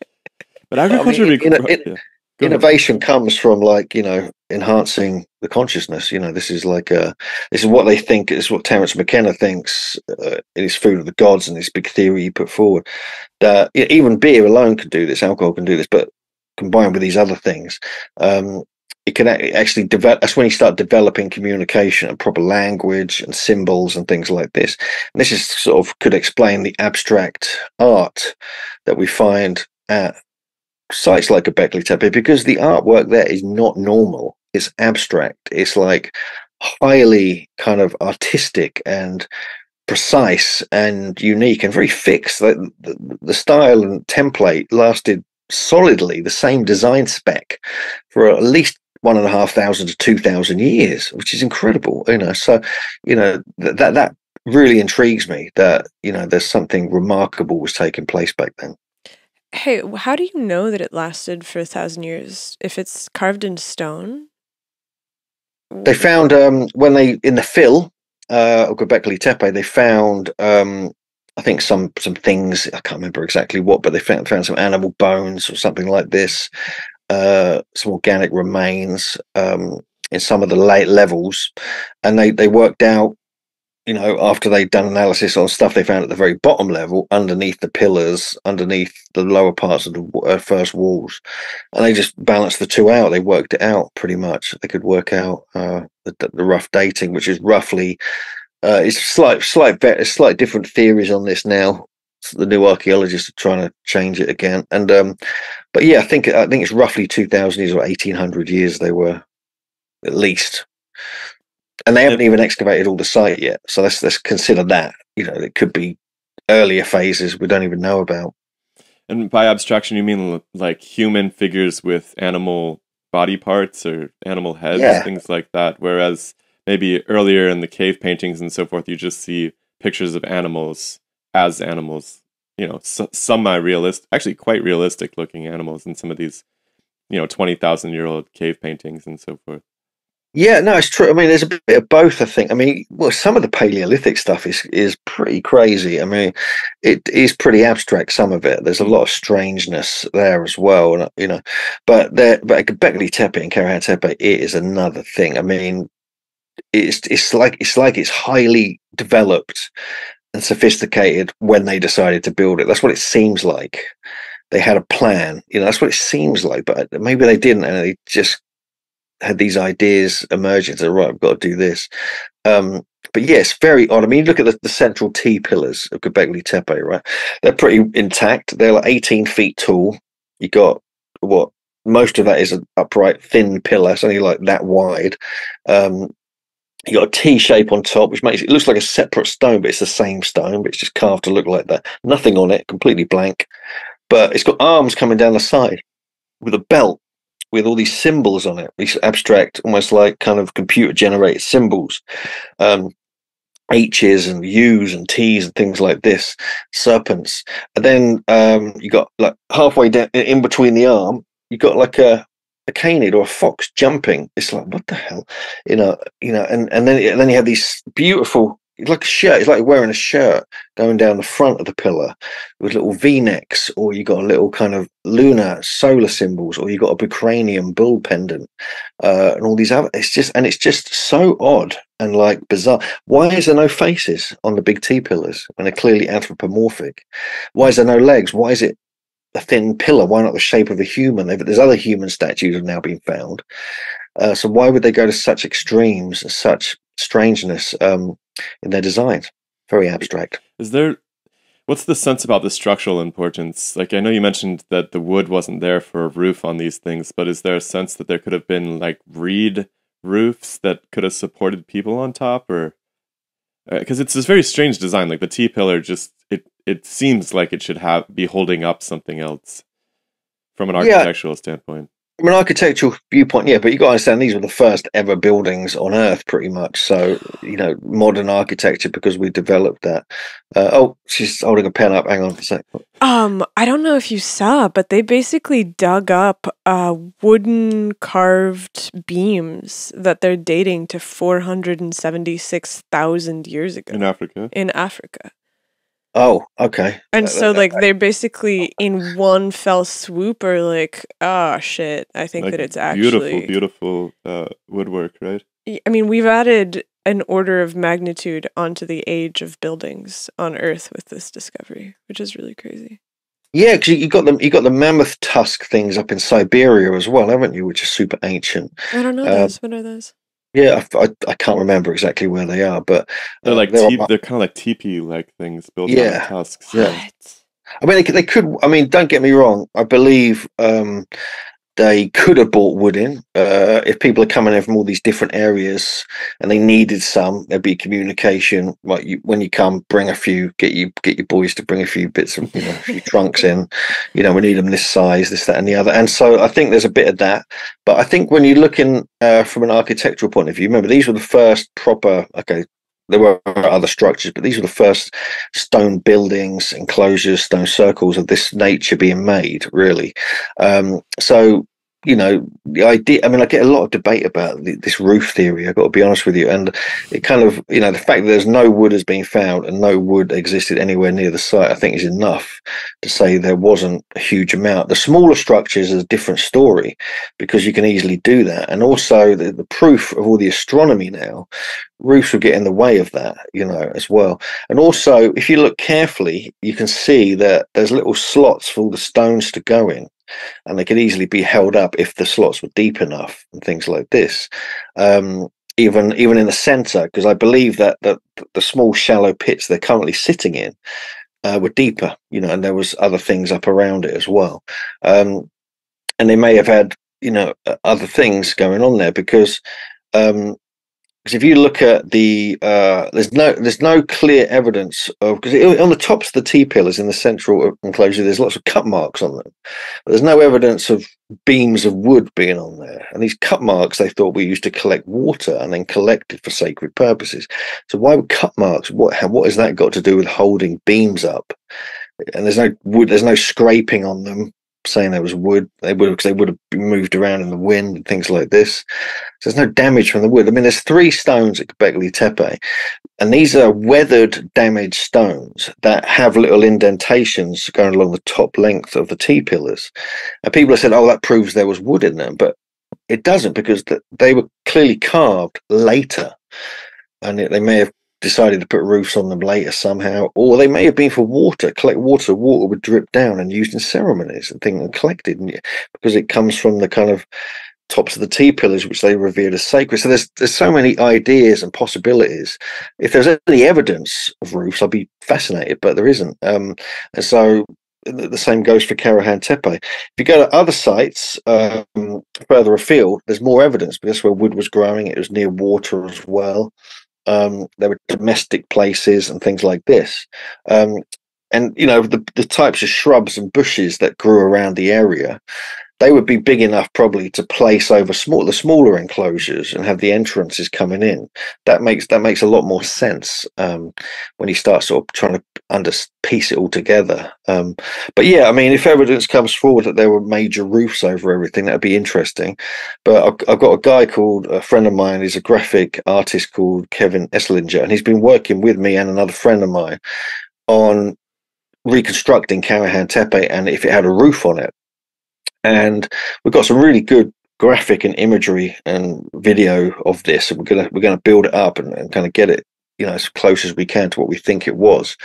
But agriculture, in- would be in a- gro- in- yeah. Go. Innovation comes from like you know enhancing the consciousness. You know, this is like uh this is what they think. It's what Terence McKenna thinks uh, in his Food of the Gods and this big theory he put forward. Even beer alone can do this, alcohol can do this, but combined with these other things, um, it can actually develop. That's when you start developing communication and proper language and symbols and things like this. And this is sort of could explain the abstract art that we find at sites like Göbekli Tepe because the artwork there is not normal. It's abstract. It's like highly kind of artistic and precise and unique and very fixed. The, the, the style and template lasted solidly the same design spec for at least one and a half thousand to two thousand years, which is incredible. You know, so you know th- that that really intrigues me that you know there's something remarkable was taking place back then. Hey, how do you know that it lasted for a thousand years? If it's carved in stone? They found um, when they in the fill uh, of Göbekli Tepe, they found um, I think some some things I can't remember exactly what, but they found found some animal bones or something like this, uh, some organic remains um, in some of the late levels, and they they worked out. You know, after they'd done analysis on stuff they found at the very bottom level, underneath the pillars, underneath the lower parts of the uh, first walls, and they just balanced the two out. They worked it out pretty much. They could work out uh, the, the rough dating, which is roughly uh, it's slight, slight, slight different theories on this now. So the new archaeologists are trying to change it again, and um, but yeah, I think I think it's roughly two thousand years or eighteen hundred years they were, at least, and they haven't even excavated all the site yet. So let's let's consider that. You know, it could be earlier phases we don't even know about. And by abstraction, you mean like human figures with animal body parts or animal heads, Yeah. things like that. Whereas maybe earlier in the cave paintings and so forth, you just see pictures of animals as animals. You know, s- semi-realistic, actually quite realistic looking animals in some of these, you know, twenty thousand year old cave paintings and so forth. Yeah, no, it's true. I mean, there's a bit of both. I think. I mean, well, some of the Paleolithic stuff is is pretty crazy. I mean, it is pretty abstract. Some of it. There's a lot of strangeness there as well. And you know, but there, but Göbekli Tepe and Karahan Tepe it is another thing. I mean, it's it's like it's like it's highly developed and sophisticated when they decided to build it. That's what it seems like. They had a plan. You know, that's what it seems like. But maybe they didn't, and they just had these ideas emerging. So right, I've got to do this. Um, but yes, very odd. I mean, look at the, the central T pillars of Göbekli Tepe, right? They're pretty intact. They're like 18 feet tall. You got what? Most of that is an upright, thin pillar. Only like that wide. Um, you got a T shape on top, which makes it, it looks like a separate stone, but it's the same stone, but it's just carved to look like that. Nothing on it, completely blank. But it's got arms coming down the side with a belt with all these symbols on it, these abstract, almost like kind of computer generated symbols, um, H's and U's and T's and things like this, serpents. And then um, you got like halfway down in between the arm, you got like a a canid or a fox jumping. It's like what the hell, you know, you know, and and then and then you have these beautiful. It's like a shirt. It's like wearing a shirt going down the front of the pillar with little V-necks, or you got a little kind of lunar solar symbols, or you got a bucranium bull pendant, uh, and all these other. It's just and it's just so odd and like bizarre. Why is there no faces on the big T pillars when they're clearly anthropomorphic? Why is there no legs? Why is it a thin pillar? Why not the shape of a human? There's other human statues have now been found. Uh, so why would they go to such extremes, such strangeness um, in their designs? Very abstract. Is there what's the sense about the structural importance? Like I know you mentioned that the wood wasn't there for a roof on these things, but is there a sense that there could have been like reed roofs that could have supported people on top or uh, because it's this very strange design like the T pillar just it it seems like it should have be holding up something else from an Yeah. architectural standpoint. From an architectural viewpoint, yeah, but you got to understand these were the first ever buildings on Earth, pretty much. So, you know, modern architecture because we developed that. Uh, oh, she's holding a pen up. Hang on for a sec. Um, I don't know if you saw, but they basically dug up uh, wooden carved beams that they're dating to 476,000 years ago In Africa. in Africa. Oh, okay. And so, like, they're basically in one fell swoop are like, oh shit, I think Like that it's actually. beautiful, beautiful uh, woodwork, right? I mean, we've added an order of magnitude onto the age of buildings on Earth with this discovery, which is really crazy. Yeah, because you got them. You got the mammoth tusk things up in Siberia as well, haven't you? Which is super ancient. I don't know Uh, those. What are those? Yeah, I, I, I can't remember exactly where they are, but They're uh, like they're te- on- they're kind of like teepee like things built Yeah. on tusks. yeah. What? I mean, they, could- they could. I mean, don't get me wrong. I believe um, they could have bought wood in. Uh, if people are coming in from all these different areas and they needed some, there'd be communication. Like you, when you come, bring a few. Get you get your boys to bring a few bits of you know a few trunks in. You know we need them this size, this that, and the other. And so I think there's a bit of that. But I think when you're looking uh, from an architectural point of view, remember these were the first proper. Okay, there were other structures, but these were the first stone buildings, enclosures, stone circles of this nature being made, really. Um, so, you know, the idea, I mean, I get a lot of debate about the, this roof theory, I've got to be honest with you. And it kind of, you know, the fact that there's no wood has been found and no wood existed anywhere near the site, I think is enough to say there wasn't a huge amount. The smaller structures is a different story because you can easily do that. And also the, the proof of all the astronomy now roofs will get in the way of that, you know, as well. And also, if you look carefully, you can see that there's little slots for all the stones to go in, and they could easily be held up if the slots were deep enough and things like this. Um, even even in the center, because I believe that the, the small shallow pits they're currently sitting in uh, were deeper, you know, and there was other things up around it as well. Um, and they may have had, you know, other things going on there because um, because if you look at the uh, there's no there's no clear evidence of because on the tops of the T pillars in the central enclosure there's lots of cut marks on them, but there's no evidence of beams of wood being on there. And these cut marks they thought were used to collect water and then collected for sacred purposes. So why would cut marks? What what has that got to do with holding beams up? And there's no wood, there's no scraping on them saying there was wood. They would because they would have been moved around in the wind and things like this. So there's no damage from the wood. I mean, there's three stones at Göbekli Tepe, and these are weathered, damaged stones that have little indentations going along the top length of the T pillars. And people have said, "Oh, that proves there was wood in them," but it doesn't because they were clearly carved later, and they may have decided to put roofs on them later somehow, or they may have been for water, collect water. Water would drip down and used in ceremonies and things and collected, and because it comes from the kind of tops of the T pillars, which they revered as sacred. So there's there's so many ideas and possibilities. If there's any evidence of roofs, I'd be fascinated, but there isn't. Um, and so the same goes for Karahan Tepe. If you go to other sites um, further afield, there's more evidence because where wood was growing. It was near water as well. Um, there were domestic places and things like this. Um, and you know the the types of shrubs and bushes that grew around the area they would be big enough probably to place over small the smaller enclosures and have the entrances coming in. That makes that makes a lot more sense um, when you start sort of trying to under piece it all together. Um, but yeah i mean if evidence comes forward that there were major roofs over everything that'd be interesting. But I've, I've got a guy called a friend of mine he's a graphic artist called kevin esslinger and he's been working with me and another friend of mine on reconstructing Karahan Tepe and if it had a roof on it and we've got some really good graphic and imagery and video of this. And we're gonna we're gonna build it up and, and kind of get it, you know, as close as we can to what we think it was.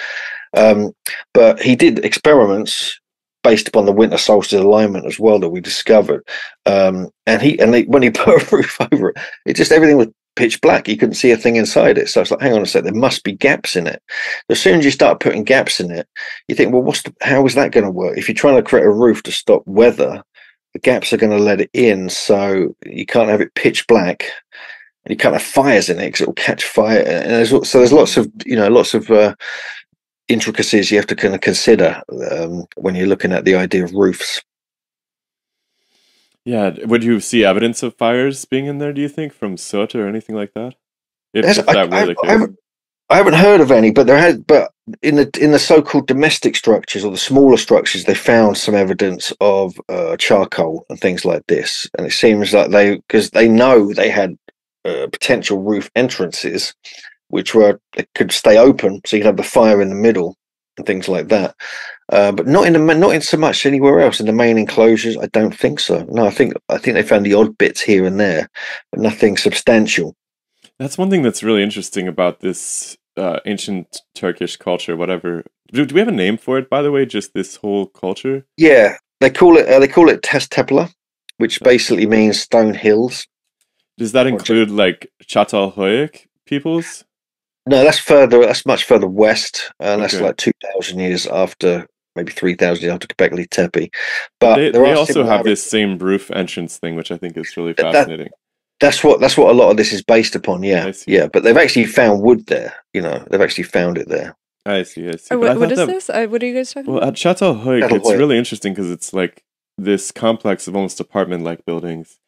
Um, but he did experiments based upon the winter solstice alignment as well that we discovered. Um, and he and they, when he put a roof over it, it just everything was pitch black. You couldn't see a thing inside it. So it's like, hang on a sec, there must be gaps in it. As soon as you start putting gaps in it, you think, well, what's the, how is that going to work? If you're trying to create a roof to stop weather, the gaps are going to let it in. So you can't have it pitch black. And you can't have fires in it because it will catch fire. And there's, so there's lots of, you know, lots of uh, intricacies you have to kind of consider um, when you're looking at the idea of roofs. Yeah, would you see evidence of fires being in there? Do you think from soot or anything like that? If, if that I, were the I, I, haven't, I haven't heard of any, but there has. But in the in the so-called domestic structures or the smaller structures, they found some evidence of uh, charcoal and things like this, and it seems like they because they know they had uh, potential roof entrances, which were they could stay open, so you could have the fire in the middle and things like that. Uh, but not in the not in so much anywhere else in the main enclosures. I don't think so. No, I think I think they found the odd bits here and there, but nothing substantial. That's one thing that's really interesting about this uh, ancient Turkish culture. Whatever. Do, do we have a name for it? By the way, just this whole culture. Yeah, they call it uh, they call it Taş Tepeler, which basically means stone hills. Does that include like Çatalhöyük peoples? No, that's further. That's much further west, and that's okay. like two thousand years after maybe three thousand years after Göbekli Tepe. But they, there they are also have this same roof entrance thing, which I think is really That- that- fascinating. That's what that's what a lot of this is based upon. Yeah, yeah. But they've actually found wood there. You know, they've actually found it there. I see, I see. Oh, But I what, what that- this? I, what are you guys talking Well, about? at Çatalhöyük, Chateau it's Hoek. really interesting because it's like this complex of almost apartment-like buildings,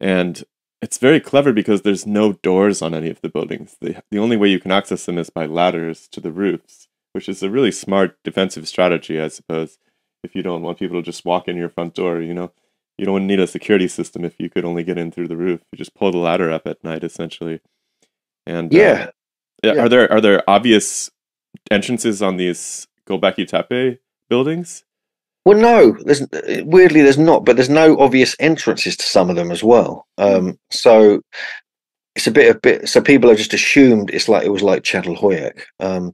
and it's very clever because there's no doors on any of the buildings. The the only way you can access them is by ladders to the roofs, which is a really smart defensive strategy, I suppose. If you don't want people to just walk in your front door, you know, you don't need a security system if you could only get in through the roof. You just pull the ladder up at night, essentially. And uh, Yeah, yeah, Yeah. Are there are there obvious entrances on these Göbekli Tepe buildings? Well, no, there's weirdly there's not, but there's no obvious entrances to some of them as well. Um, so it's a bit a bit. So people have just assumed it's like it was like Çatalhöyük. Um,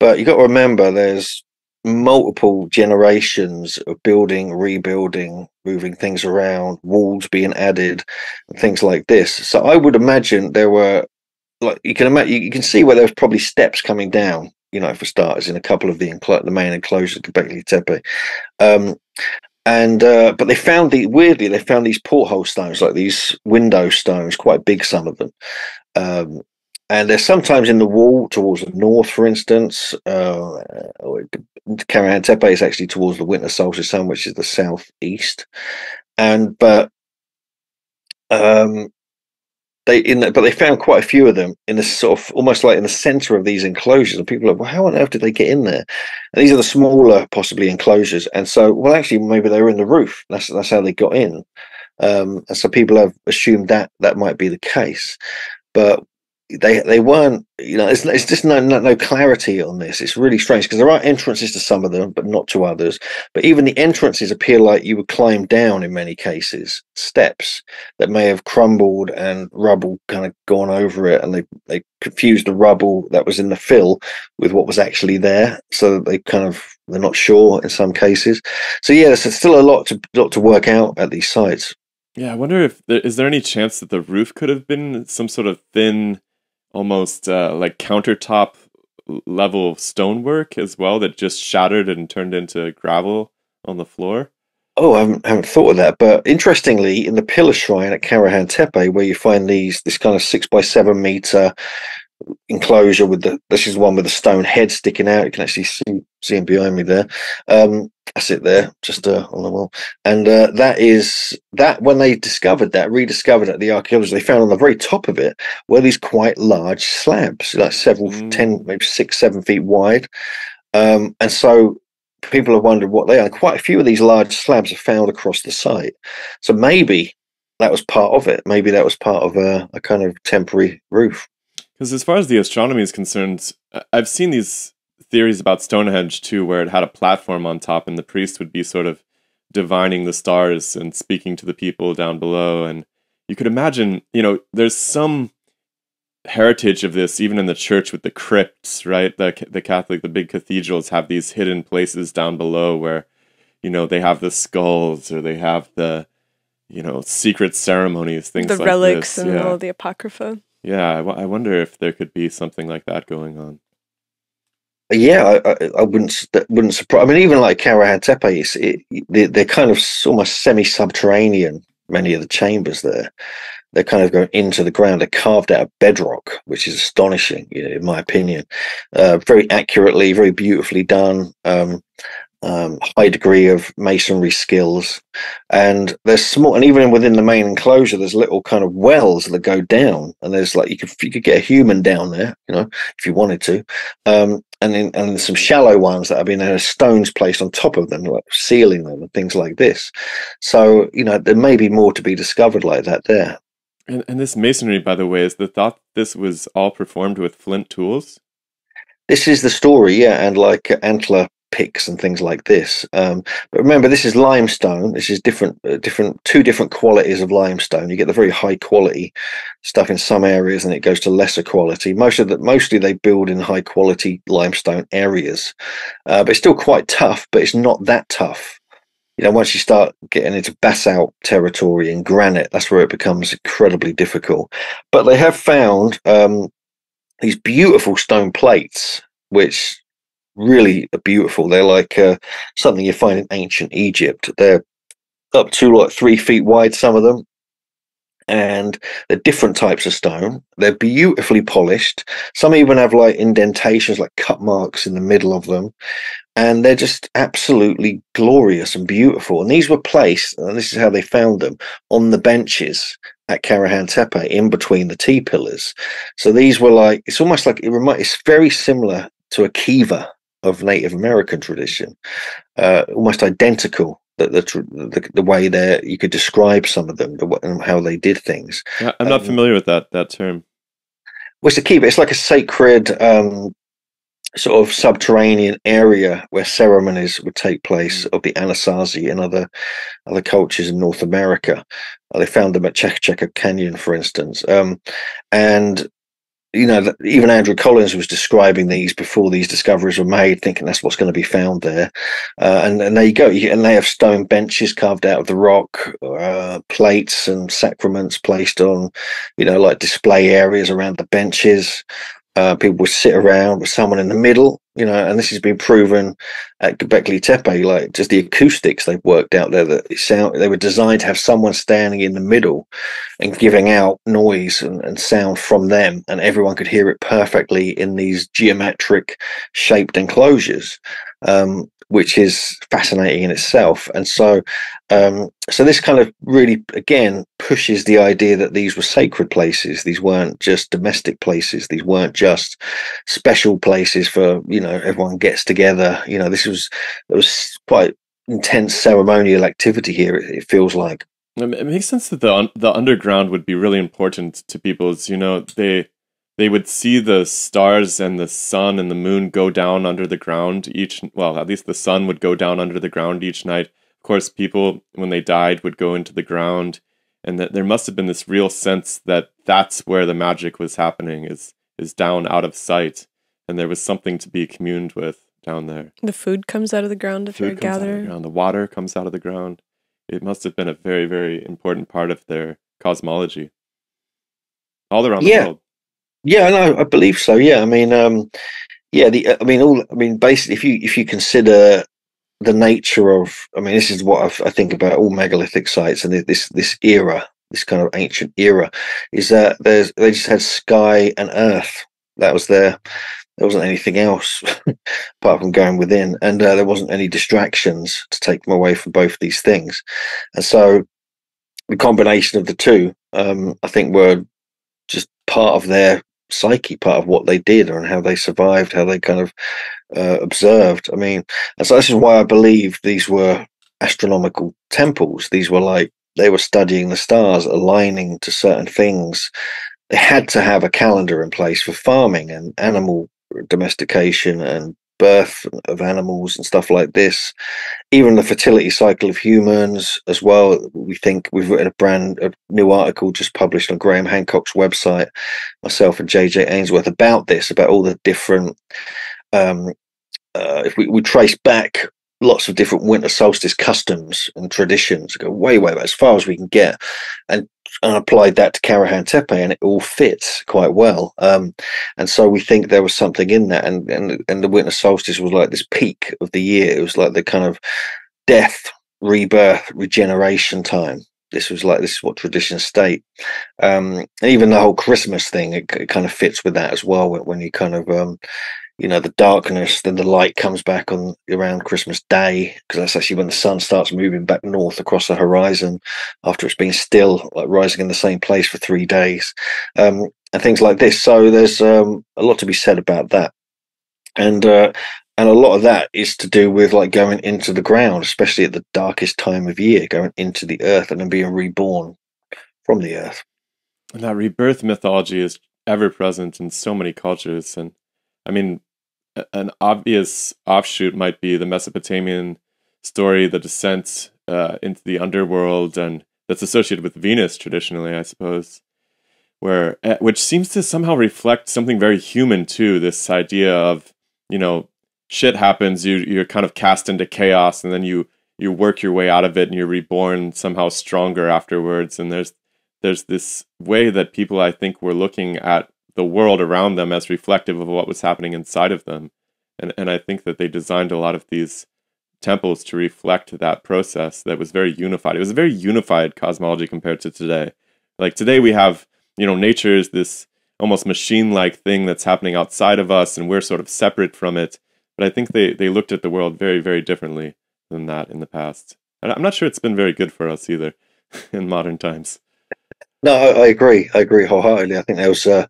but you got to remember, there's multiple generations of building, rebuilding, moving things around, walls being added, things like this. So I would imagine there were like you can imagine you can see where there was probably steps coming down. You know, for starters, in a couple of the the main enclosures Göbekli Tepe. Um, and uh, but they found the weirdly they found these porthole stones like these window stones quite big some of them um, and they're sometimes in the wall towards the north for instance uh, Karahan Tepe is actually towards the winter solstice sun which is the southeast and but um they in the, but they found quite a few of them in this sort of almost like in the center of these enclosures and people are like well how on earth did they get in there? And these are the smaller possibly enclosures and so well actually maybe they were in the roof. That's that's how they got in. Um and so people have assumed that that might be the case. But they they weren't you know it's, it's just no, no no clarity on this. It's really strange because there are entrances to some of them but not to others. But even the entrances appear like you would climb down in many cases steps that may have crumbled and rubble kind of gone over it and they they confused the rubble that was in the fill with what was actually there so they kind of they're not sure in some cases. So yeah there's still a lot to lot to work out at these sites. Yeah, I wonder if there is there any chance that the roof could have been some sort of thin, almost uh, like countertop level stonework as well that just shattered and turned into gravel on the floor. Oh, I haven't, haven't thought of that. But interestingly, in the pillar shrine at Karahan Tepe, where you find these this kind of six by seven meter enclosure with the this is one with the stone head sticking out. You can actually see see him behind me there. Um, that's it there, just uh, on the wall. And uh, that is that when they discovered that, rediscovered at the archaeologists they found on the very top of it were these quite large slabs, like several Mm. ten, maybe six, seven feet wide. Um, and so people have wondered what they are. Quite a few of these large slabs are found across the site. So maybe that was part of it. Maybe that was part of a, a kind of temporary roof. Because as far as the astronomy is concerned, I've seen these theories about Stonehenge too, where it had a platform on top, and the priest would be sort of divining the stars and speaking to the people down below. And you could imagine, you know, there's some heritage of this even in the church with the crypts, right? The the Catholic, the big cathedrals have these hidden places down below where, you know, they have the skulls or they have the, you know, secret ceremonies, things like that. the like relics this. and yeah. all the apocrypha. Yeah, I, w- I wonder if there could be something like that going on. Yeah, I, I, I wouldn't wouldn't surprise. I mean, even like Karahan Tepe, they, they're kind of almost semi-subterranean. Many of the chambers there, they're kind of going into the ground. They're carved out of bedrock, which is astonishing, you know, in my opinion. Uh, very accurately, very beautifully done. Um, um, high degree of masonry skills, and there's small, and even within the main enclosure, there's little kind of wells that go down, and there's like you could you could get a human down there, you know, if you wanted to, um, and in, and some shallow ones that have been there stones placed on top of them, like sealing them and things like this. So you know, there may be more to be discovered like that there. And, and this masonry, by the way, is the thought this was all performed with flint tools? This is the story, yeah, and like antler picks and things like this. Um, but remember, this is limestone. This is different, uh, different, two different qualities of limestone. You get the very high quality stuff in some areas, and it goes to lesser quality. Most of the, mostly they build in high quality limestone areas, uh, but it's still quite tough. But it's not that tough. You know, once you start getting into basalt territory and granite, that's where it becomes incredibly difficult. But they have found um, these beautiful stone plates, which really beautiful. They're like uh, something you find in ancient Egypt. They're up to like three feet wide, some of them, and they're different types of stone. They're beautifully polished. Some even have like indentations, like cut marks in the middle of them, and they're just absolutely glorious and beautiful. And these were placed, and this is how they found them on the benches at Karahan Tepe, in between the T pillars. So these were like it's almost like it remind. It's very similar to a kiva of Native American tradition, uh, almost identical the the, the, the way that you could describe some of them the, and how they did things. I'm not um, familiar with that that term. What's the key? It's like a sacred um, sort of subterranean area where ceremonies would take place mm. of the Anasazi and other other cultures in North America. Uh, they found them at Chaco Canyon, for instance, um, and you know, even Andrew Collins was describing these before these discoveries were made, thinking that's what's going to be found there. Uh, and, and there you go. And they have stone benches carved out of the rock, uh, plates and sacraments placed on, you know, like display areas around the benches. Uh, people would sit around with someone in the middle, you know, and this has been proven at Göbekli Tepe, like just the acoustics they've worked out there that sound they were designed to have someone standing in the middle and giving out noise and, and sound from them, and everyone could hear it perfectly in these geometric shaped enclosures. Um, which is fascinating in itself. And so, um, so this kind of really again pushes the idea that these were sacred places. These weren't just domestic places. These weren't just special places for you know everyone gets together. You know, this was there was quite intense ceremonial activity here. It, it feels like. It makes sense that the the underground would be really important to people. As you know, they they would see the stars and the sun and the moon go down under the ground each well at least the sun would go down under the ground each night. Of course people when they died would go into the ground and that there must have been this real sense that that's where the magic was happening is is down out of sight and there was something to be communed with down there. The food comes out of the ground if food you're a gatherer? the, the water comes out of the ground. It must have been a very very important part of their cosmology. All around yeah. the world yeah, no, I believe so. Yeah, I mean, um, yeah, the I mean, all I mean, basically, if you if you consider the nature of, I mean, this is what I've, i think about all megalithic sites and this this era, this kind of ancient era, is that there's they just had sky and earth. That was there. There wasn't anything else apart from going within, and uh, there wasn't any distractions to take them away from both of these things. And so, the combination of the two, um, I think, were just part of their psyche part of what they did and how they survived, how they kind of uh, observed. I mean, and so this is why I believe these were astronomical temples. These were like they were studying the stars, aligning to certain things. They had to have a calendar in place for farming and animal domestication and birth of animals and stuff like this, even the fertility cycle of humans as well. We think we've written a brand a new article just published on Graham Hancock's website, myself and JJ Ainsworth about this, about all the different. Um, uh, if we, we trace back lots of different winter solstice customs and traditions, go way, way as far as we can get, and and applied that to Karahan Tepe, and it all fits quite well. Um, and so we think there was something in that, and and and the winter solstice was like this peak of the year. It was like the kind of death, rebirth, regeneration time. This was like this is what tradition state. Um, even the whole Christmas thing, it, it, kind of fits with that as well. When, when you kind of um, you know the darkness then the light comes back on around christmas day because that's actually when the sun starts moving back north across the horizon after it's been still like rising in the same place for three days um, and things like this. So there's um, a lot to be said about that. And uh, and a lot of that is to do with like going into the ground especially at the darkest time of year going into the earth and then being reborn from the earth. And that rebirth mythology is ever present in so many cultures and I mean, an obvious offshoot might be the Mesopotamian story, the descent uh, into the underworld, and that's associated with Venus traditionally, I suppose, where eh, which seems to somehow reflect something very human too. This idea of you know, shit happens, you you're kind of cast into chaos, and then you you work your way out of it, and you're reborn somehow stronger afterwards. And there's there's this way that people I think were looking at the world around them as reflective of what was happening inside of them. and and I think that they designed a lot of these temples to reflect that process that was very unified. It was a very unified cosmology compared to today. Like today, we have you know nature is this almost machine-like thing that's happening outside of us, and we're sort of separate from it. But I think they they looked at the world very very differently than that in the past. And I'm not sure it's been very good for us either in modern times. No, I, I agree. I agree wholeheartedly. I think there was a,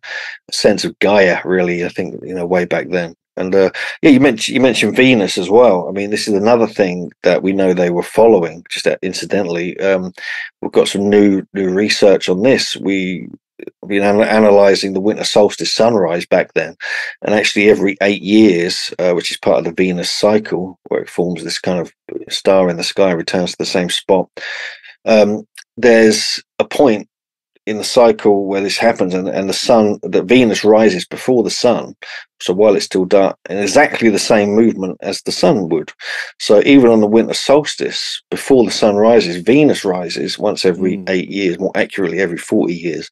sense of Gaia, really. I think you know way back then, and uh, yeah, you mentioned you mentioned Venus as well. I mean, this is another thing that we know they were following. Just incidentally, um, we've got some new new research on this. We been an- analyzing the winter solstice sunrise back then, and actually every eight years, uh, which is part of the Venus cycle, where it forms this kind of star in the sky, returns to the same spot. Um, there's a point in the cycle where this happens and, and the sun that venus rises before the sun. So while it's still dark in exactly the same movement as the sun would. So even on the winter solstice before the sun rises venus rises once every mm. eight years more accurately every 40 years.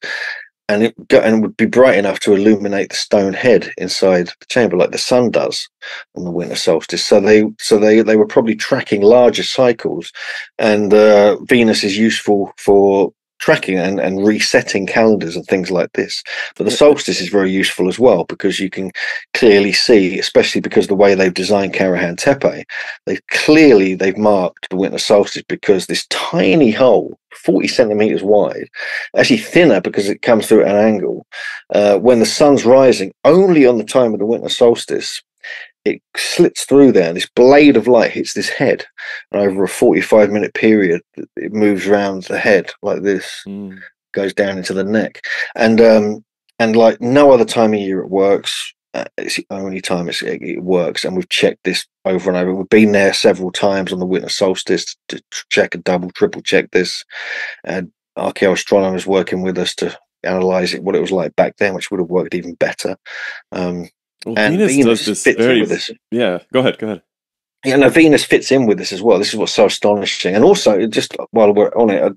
And it and it would be bright enough to illuminate the stone head inside the chamber like the sun does on the winter solstice. So they so they they were probably tracking larger cycles. And uh, venus is useful for tracking and, and resetting calendars and things like this. But the solstice is very useful as well because you can clearly see, especially because the way they've designed Karahan Tepe, they clearly they've marked the winter solstice because this tiny hole, 40 centimeters wide, actually thinner because it comes through at an angle. Uh, when the sun's rising, only on the time of the winter solstice, it slits through there and this blade of light hits this head and over a 45 minute period it moves around the head like this mm. goes down into the neck. And um and like no other time of year it works. Uh, it's the only time it, it works and we've checked this over and over. We've been there several times on the winter solstice to, to check and double triple check this and archaeoastronomers working with us to analyze it what it was like back then which would have worked even better. Um well, and Venus, Venus does this very. This. Yeah, go ahead. Go ahead. Yeah, no, Venus fits in with this as well. This is what's so astonishing. And also, just while we're on it, uh,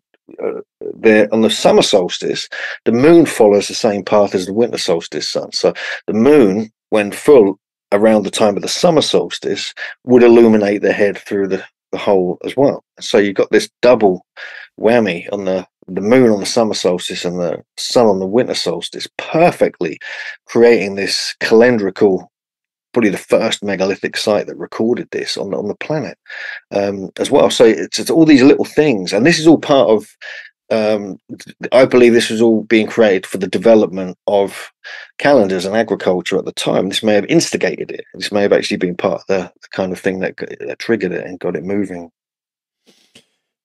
uh, there on the summer solstice, the moon follows the same path as the winter solstice sun. So the moon, when full around the time of the summer solstice, would illuminate the head through the, the hole as well. So you've got this double whammy on the the moon on the summer solstice and the sun on the winter solstice, perfectly creating this calendrical, probably the first megalithic site that recorded this on, on the planet um, as well. So it's, it's all these little things, and this is all part of. Um, I believe this was all being created for the development of calendars and agriculture at the time. This may have instigated it. This may have actually been part of the, the kind of thing that, that triggered it and got it moving.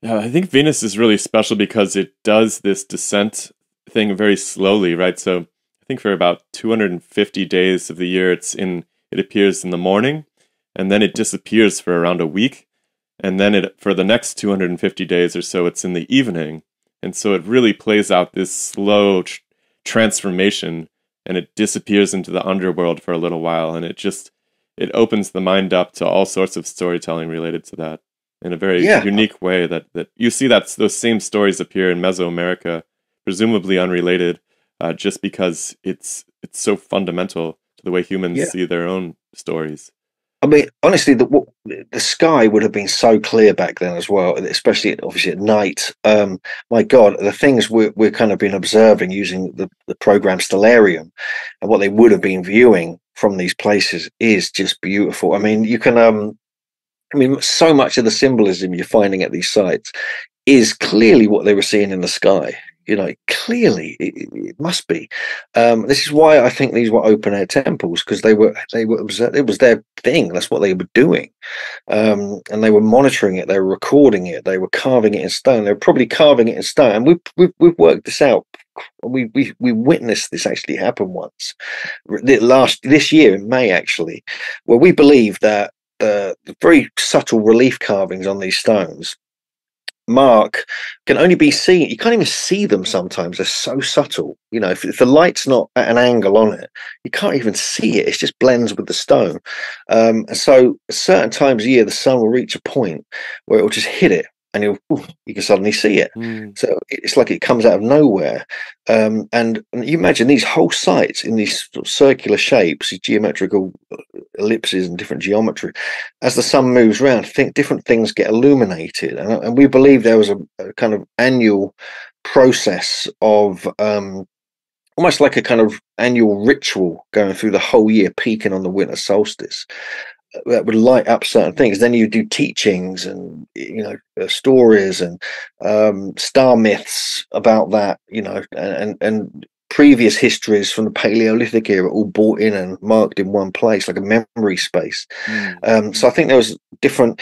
Yeah, I think Venus is really special because it does this descent thing very slowly, right? So I think for about 250 days of the year, it's in it appears in the morning, and then it disappears for around a week, and then it for the next 250 days or so, it's in the evening, and so it really plays out this slow tr- transformation, and it disappears into the underworld for a little while, and it just it opens the mind up to all sorts of storytelling related to that in a very yeah. unique way that, that you see that those same stories appear in Mesoamerica, presumably unrelated, uh, just because it's it's so fundamental to the way humans yeah. see their own stories. I mean, honestly, the the sky would have been so clear back then as well, especially obviously at night. Um, my God, the things we're we're kind of been observing using the the program Stellarium, and what they would have been viewing from these places is just beautiful. I mean, you can um I mean, so much of the symbolism you're finding at these sites is clearly what they were seeing in the sky. You know, clearly it, it must be. Um, this is why I think these were open air temples because they were they were it was their thing. That's what they were doing, um, and they were monitoring it. They were recording it. They were carving it in stone. They were probably carving it in stone. And we've we've, we've worked this out we, we we witnessed this actually happen once last this year in May actually, where we believe that the very subtle relief carvings on these stones mark can only be seen you can't even see them sometimes they're so subtle you know if, if, the light's not at an angle on it you can't even see it it just blends with the stone. Um, so certain times a year the sun will reach a point where it will just hit it and you you can suddenly see it. Mm. So it's like it comes out of nowhere. Um, and, and, you imagine these whole sites in these sort of circular shapes, these geometrical ellipses and different geometry. As the sun moves around, think different things get illuminated, and, and we believe there was a, a kind of annual process of um, almost like a kind of annual ritual going through the whole year, peaking on the winter solstice uh, that would light up certain things. Then you do teachings and you know uh, stories and um, star myths about that, you know, and, and and previous histories from the Paleolithic era all brought in and marked in one place, like a memory space. Mm. Um, so I think there was different,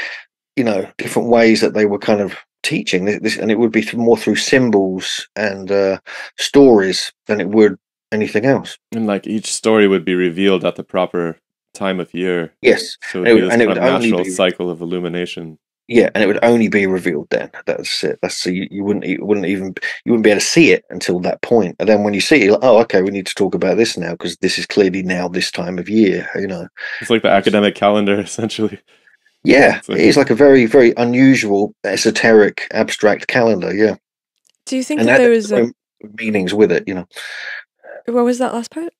you know, different ways that they were kind of teaching this, and it would be more through symbols and uh, stories than it would anything else. And like each story would be revealed at the proper time of year. Yes, So And it it would be would- this and it kind of would only natural be- cycle of illumination. yeah, and it would only be revealed then. That's it. That's so you, you wouldn't you wouldn't even you wouldn't be able to see it until that point. And then when you see it, you're like, oh, okay, we need to talk about this now because this is clearly now this time of year. You know, It's like the academic calendar, essentially. yeah, So- it is like a very very unusual esoteric abstract calendar. Yeah, Do you think and that had there their was a meanings with it. You know. what was that last part?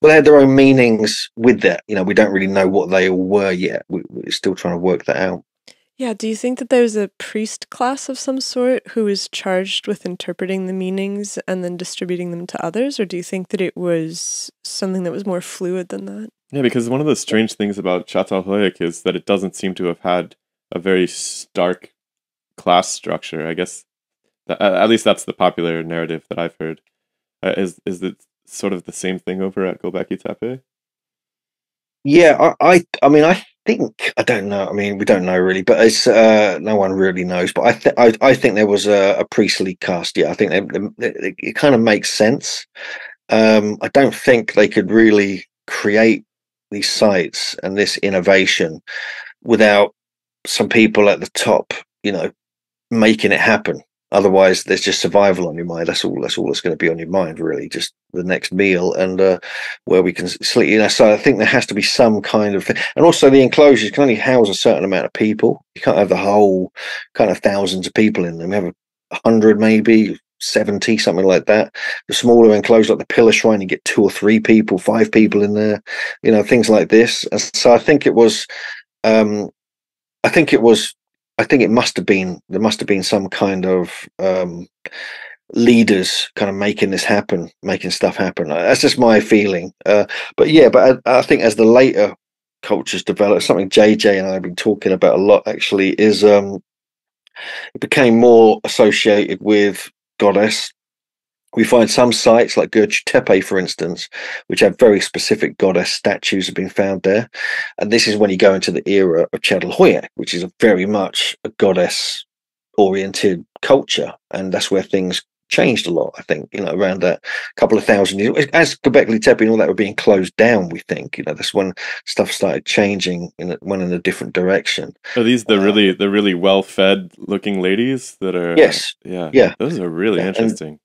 Well, they had their own meanings with that. You know, we don't really know what they all were yet. We, we're still trying to work that out. Yeah, do you think that there was a priest class of some sort who was charged with interpreting the meanings and then distributing them to others, or do you think that it was something that was more fluid than that? Yeah, because one of the strange things about Çatalhöyük is that it doesn't seem to have had a very stark class structure. I guess, at at least that's the popular narrative that I've heard. Uh, is is it sort of the same thing over at Göbekli Tepe? Yeah, I, I, I mean, I think I don't know. I mean, we don't know really, but it's uh, no one really knows. But I, th- I, I think there was a, a priestly cast. Yeah, I think they, they, it, it kind of makes sense. Um, I don't think they could really create these sites and this innovation without some people at the top, you know, making it happen. Otherwise, there's just survival on your mind. That's all. That's all that's going to be on your mind, really. Just the next meal and uh, where we can sleep. You know, so I think there has to be some kind of, and also the enclosures can only house a certain amount of people. You can't have the whole kind of thousands of people in them. You have a hundred, maybe seventy, something like that. The smaller enclosure, like the pillar shrine, you get two or three people, five people in there. You know, things like this. And so I think it was. um I think it was I think it must have been there must have been some kind of um, leaders kind of making this happen, making stuff happen. Uh, That's just my feeling. Uh, but yeah, but I, I think as the later cultures develop, something JJ and I have been talking about a lot actually is um, it became more associated with goddess. We find some sites like Göbekli Tepe, for instance, which have very specific goddess statues have been found there. And this is when you go into the era of Çatalhöyük, which is a very much a goddess oriented culture. And that's where things changed a lot, I think, you know, around that couple of thousand years. As Göbekli Tepe and all that were being closed down, we think, you know, that's when stuff started changing and it went in a different direction. Are these the Uh, really the really well fed looking ladies that are? Yes. Yeah. Yeah. Those are really Yeah, and- interesting.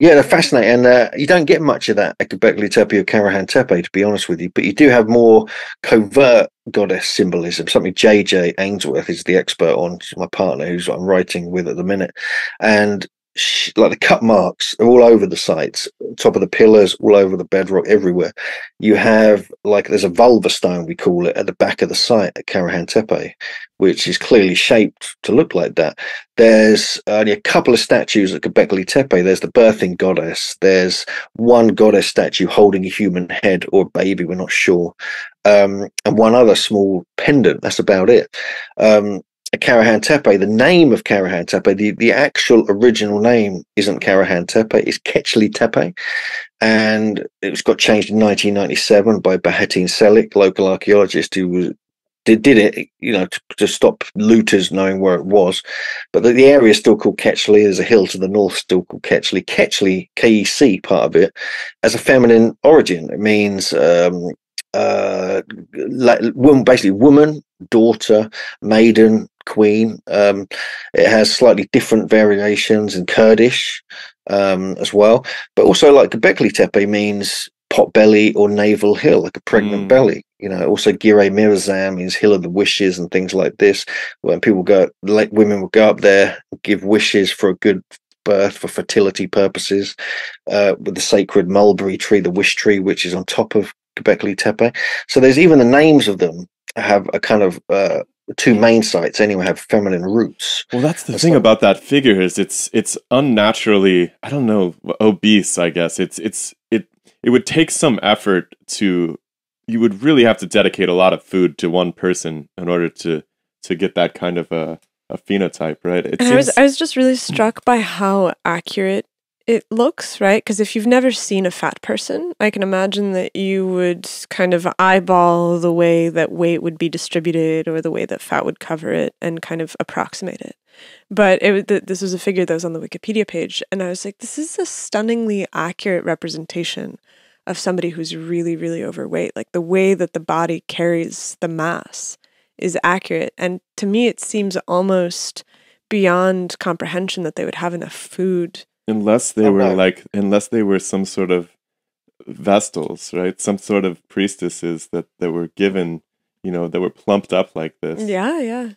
Yeah, they're fascinating, and uh, you don't get much of that at Göbekli Tepe or Karahan Tepe, to be honest with you. But you do have more covert goddess symbolism. Something JJ Ainsworth is the expert on. My partner, who's I'm writing with at the minute, and like the cut marks are all over the sites, top of the pillars, all over the bedrock, everywhere. You have like there's a vulva stone we call it at the back of the site at Karahan Tepe, which is clearly shaped to look like that. There's only a couple of statues at Göbekli Tepe. There's the birthing goddess. There's one goddess statue holding a human head or a baby. We're not sure. Um, and one other small pendant. That's about it. Um, Karahan Tepe, the name of Karahan Tepe, the, the actual original name isn't Karahan Tepe, it's Keçli Tepe. And it was got changed in 1997 by Bahattin Çelik, local archaeologist who was did, did it, you know, to, to stop looters knowing where it was. But the, the area is still called Ketchley. There's a hill to the north still called Ketchley. Ketchley, K-E-C, part of it, as a feminine origin. It means um, uh, like, basically woman, daughter, maiden, queen. Um, it has slightly different variations in Kurdish um, as well. But also, like Göbekli Tepe means pot belly or navel hill, like a pregnant Mm. belly. You know, also Girê Mirazan means hill of the wishes and things like this. When people go, like women will go up there, give wishes for a good birth for fertility purposes. Uh, with the sacred mulberry tree, the wish tree, which is on top of Göbekli Tepe. So there's even the names of them have a kind of uh, the two main sites anyway have feminine roots. Well, that's the That's thing like- about that figure is it's it's unnaturally I don't know obese. I guess it's it's it it would take some effort to you would really have to dedicate a lot of food to one person in order to to get that kind of a a phenotype, right? It And I was I was just really hmm. struck by how accurate it looks, right? Because if you've never seen a fat person, I can imagine that you would kind of eyeball the way that weight would be distributed or the way that fat would cover it and kind of approximate it. But it, th- this was a figure that was on the Wikipedia page, and I was like, this is a stunningly accurate representation of somebody who's really, really overweight. Like the way that the body carries the mass is accurate. And to me, it seems almost beyond comprehension that they would have enough food. Unless they Oh, were no. like unless they were some sort of vestals, right? Some sort of priestesses that that were given, you know, that were plumped up like this. Yeah, yeah.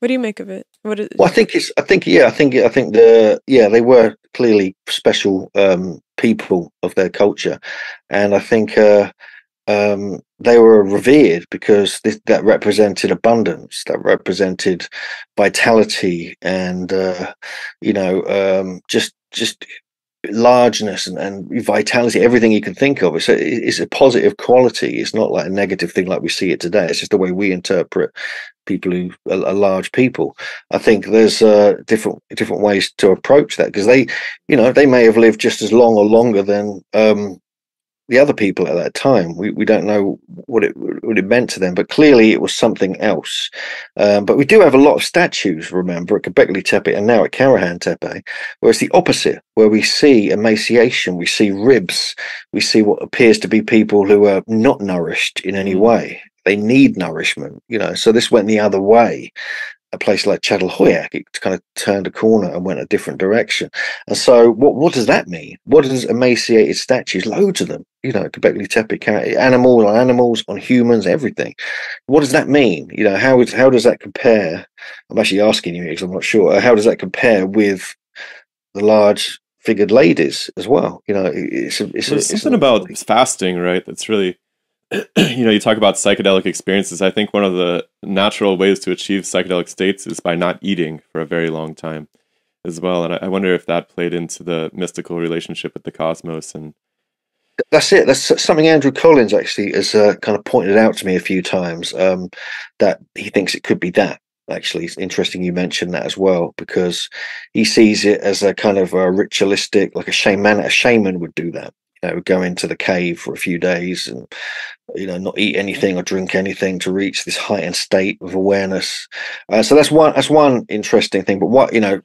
What do you make of it? What is Well, I think it's. I think yeah. I think I think the yeah they were clearly special um, people of their culture, and I think uh, um, they were revered because this, that represented abundance, that represented vitality, and uh, you know um, just just largeness and, and vitality everything you can think of it's a, it's a positive quality. It's not like a negative thing like we see it today. It's just the way we interpret people who are, large people. I think there's uh, different different ways to approach that because they, you know, they may have lived just as long or longer than um, the other people at that time. We we don't know what it what it meant to them, but clearly it was something else. Um, but we do have a lot of statues. Remember at Göbekli Tepe and now at Karahan Tepe, where it's the opposite, where we see emaciation, we see ribs, we see what appears to be people who are not nourished in any Mm. way. They need nourishment, you know. So this went the other way a place like Çatalhöyük, it kind of turned a corner and went a different direction. And so, what what does that mean? What does emaciated statues? Loads of them, you know, Göbekli Tepe, animal on animals, on humans, everything. What does that mean? You know, how is how does that compare? I'm actually asking you because I'm not sure. How does that compare with the large figured ladies as well? You know, it's a, it's, a, it's something a- about fasting, right? That's really, you know, you talk about psychedelic experiences. I think one of the natural ways to achieve psychedelic states is by not eating for a very long time as well. And I, wonder if that played into the mystical relationship with the cosmos. And That's it. That's something Andrew Collins actually has uh, kind of pointed out to me a few times. Um, that he thinks it could be that. Actually, it's interesting you mentioned that as well because he sees it as a kind of a ritualistic, like a shaman. A shaman would do that. Know, go into the cave for a few days and you know not eat anything or drink anything to reach this heightened state of awareness. Uh, so that's one. That's one interesting thing. But what you know,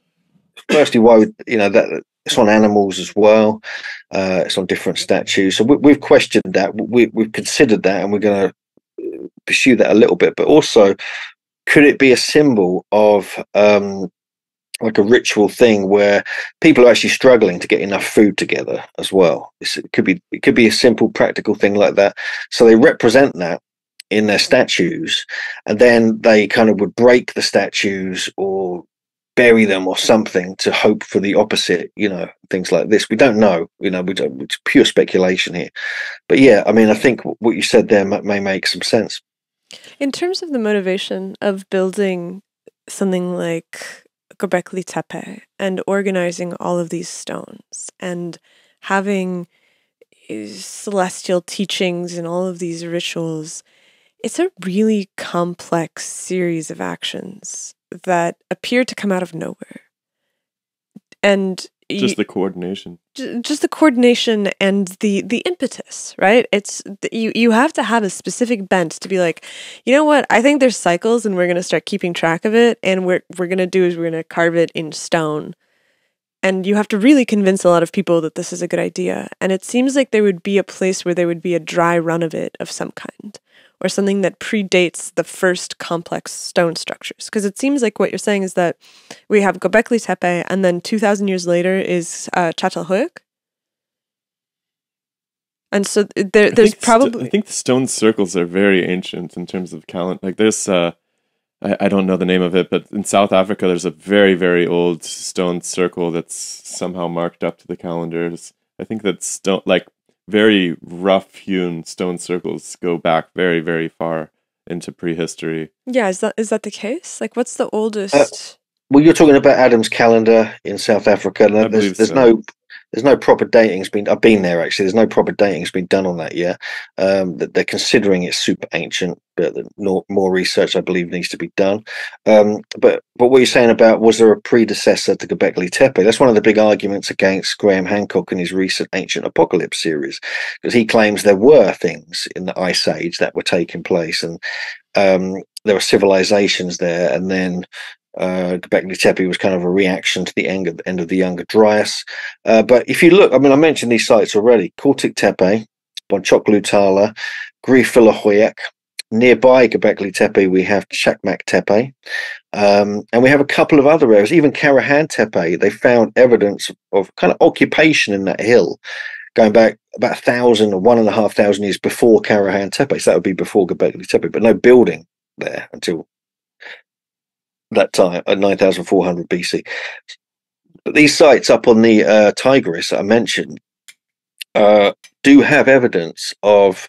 firstly, why would you know that it's on animals as well. Uh, it's on different statues. So we, we've questioned that. We, we've considered that, and we're going to pursue that a little bit. But also, could it be a symbol of um, like a ritual thing where people are actually struggling to get enough food together as well? It's, it could be. It could be a simple, practical thing like that. So they represent that in their statues, and then they kind of would break the statues or bury them or something to hope for the opposite you know things like this we don't know you know we don't it's pure speculation here but yeah i mean i think what you said there may, may make some sense In terms of the motivation of building something like Göbekli Tepe and organizing all of these stones and having uh, celestial teachings and all of these rituals, it's a really complex series of actions that appear to come out of nowhere. And just the coordination. just the coordination and the the impetus right? It's you you have to have a specific bent to be like you know what? I think there's cycles and we're going to start keeping track of it and what we're going to do is we're going to carve it in stone. And you have to really convince a lot of people that this is a good idea. And it seems like there would be a place where there would be a dry run of it of some kind or something that predates the first complex stone structures because it seems like what you're saying is that we have Göbekli Tepe and then 2000 years later is uh, Çatalhöyük and so th- there I there's st- probably I think the stone circles are very ancient in terms of calendar. Like there's, uh, I, I don't know the name of it, but in South Africa, there's a very, very old stone circle that's somehow marked up to the calendars. I think that's stone, like very rough hewn stone circles go back very, very far into prehistory. Yeah, is that is that the case? Like, what's the Uh, oldest? Well, you're talking about Adam's calendar in South Africa. and I There's, believe there's so. no there's no proper dating's been. I've been there actually. There's no proper dating's been done on that yet. Um, that they're considering it super ancient, but more research I believe needs to be done. Um, but but what you're saying about was there a predecessor to Göbekli Tepe? That's one of the big arguments against Graham Hancock in his recent Ancient Apocalypse series, because he claims there were things in the Ice Age that were taking place, and um, there were civilizations there, and then uh, Tepe was kind of a reaction to the end of, end of the Younger Dryas. Uh, but if you look, I mean, I mentioned these sites already: Körtik Tepe, Boncuklu Tarla, Grifilahoyek. Nearby Göbekli Tepe, we have Çakmak Tepe, um, and we have a couple of other areas. Even Karahan Tepe, they found evidence of kind of occupation in that hill going back about a thousand or one and a half thousand years before Karahan Tepe. So that would be before Göbekli Tepe, but no building there until that time at 9400 BC. But these sites up on the uh, Tigris that I mentioned uh, do have evidence of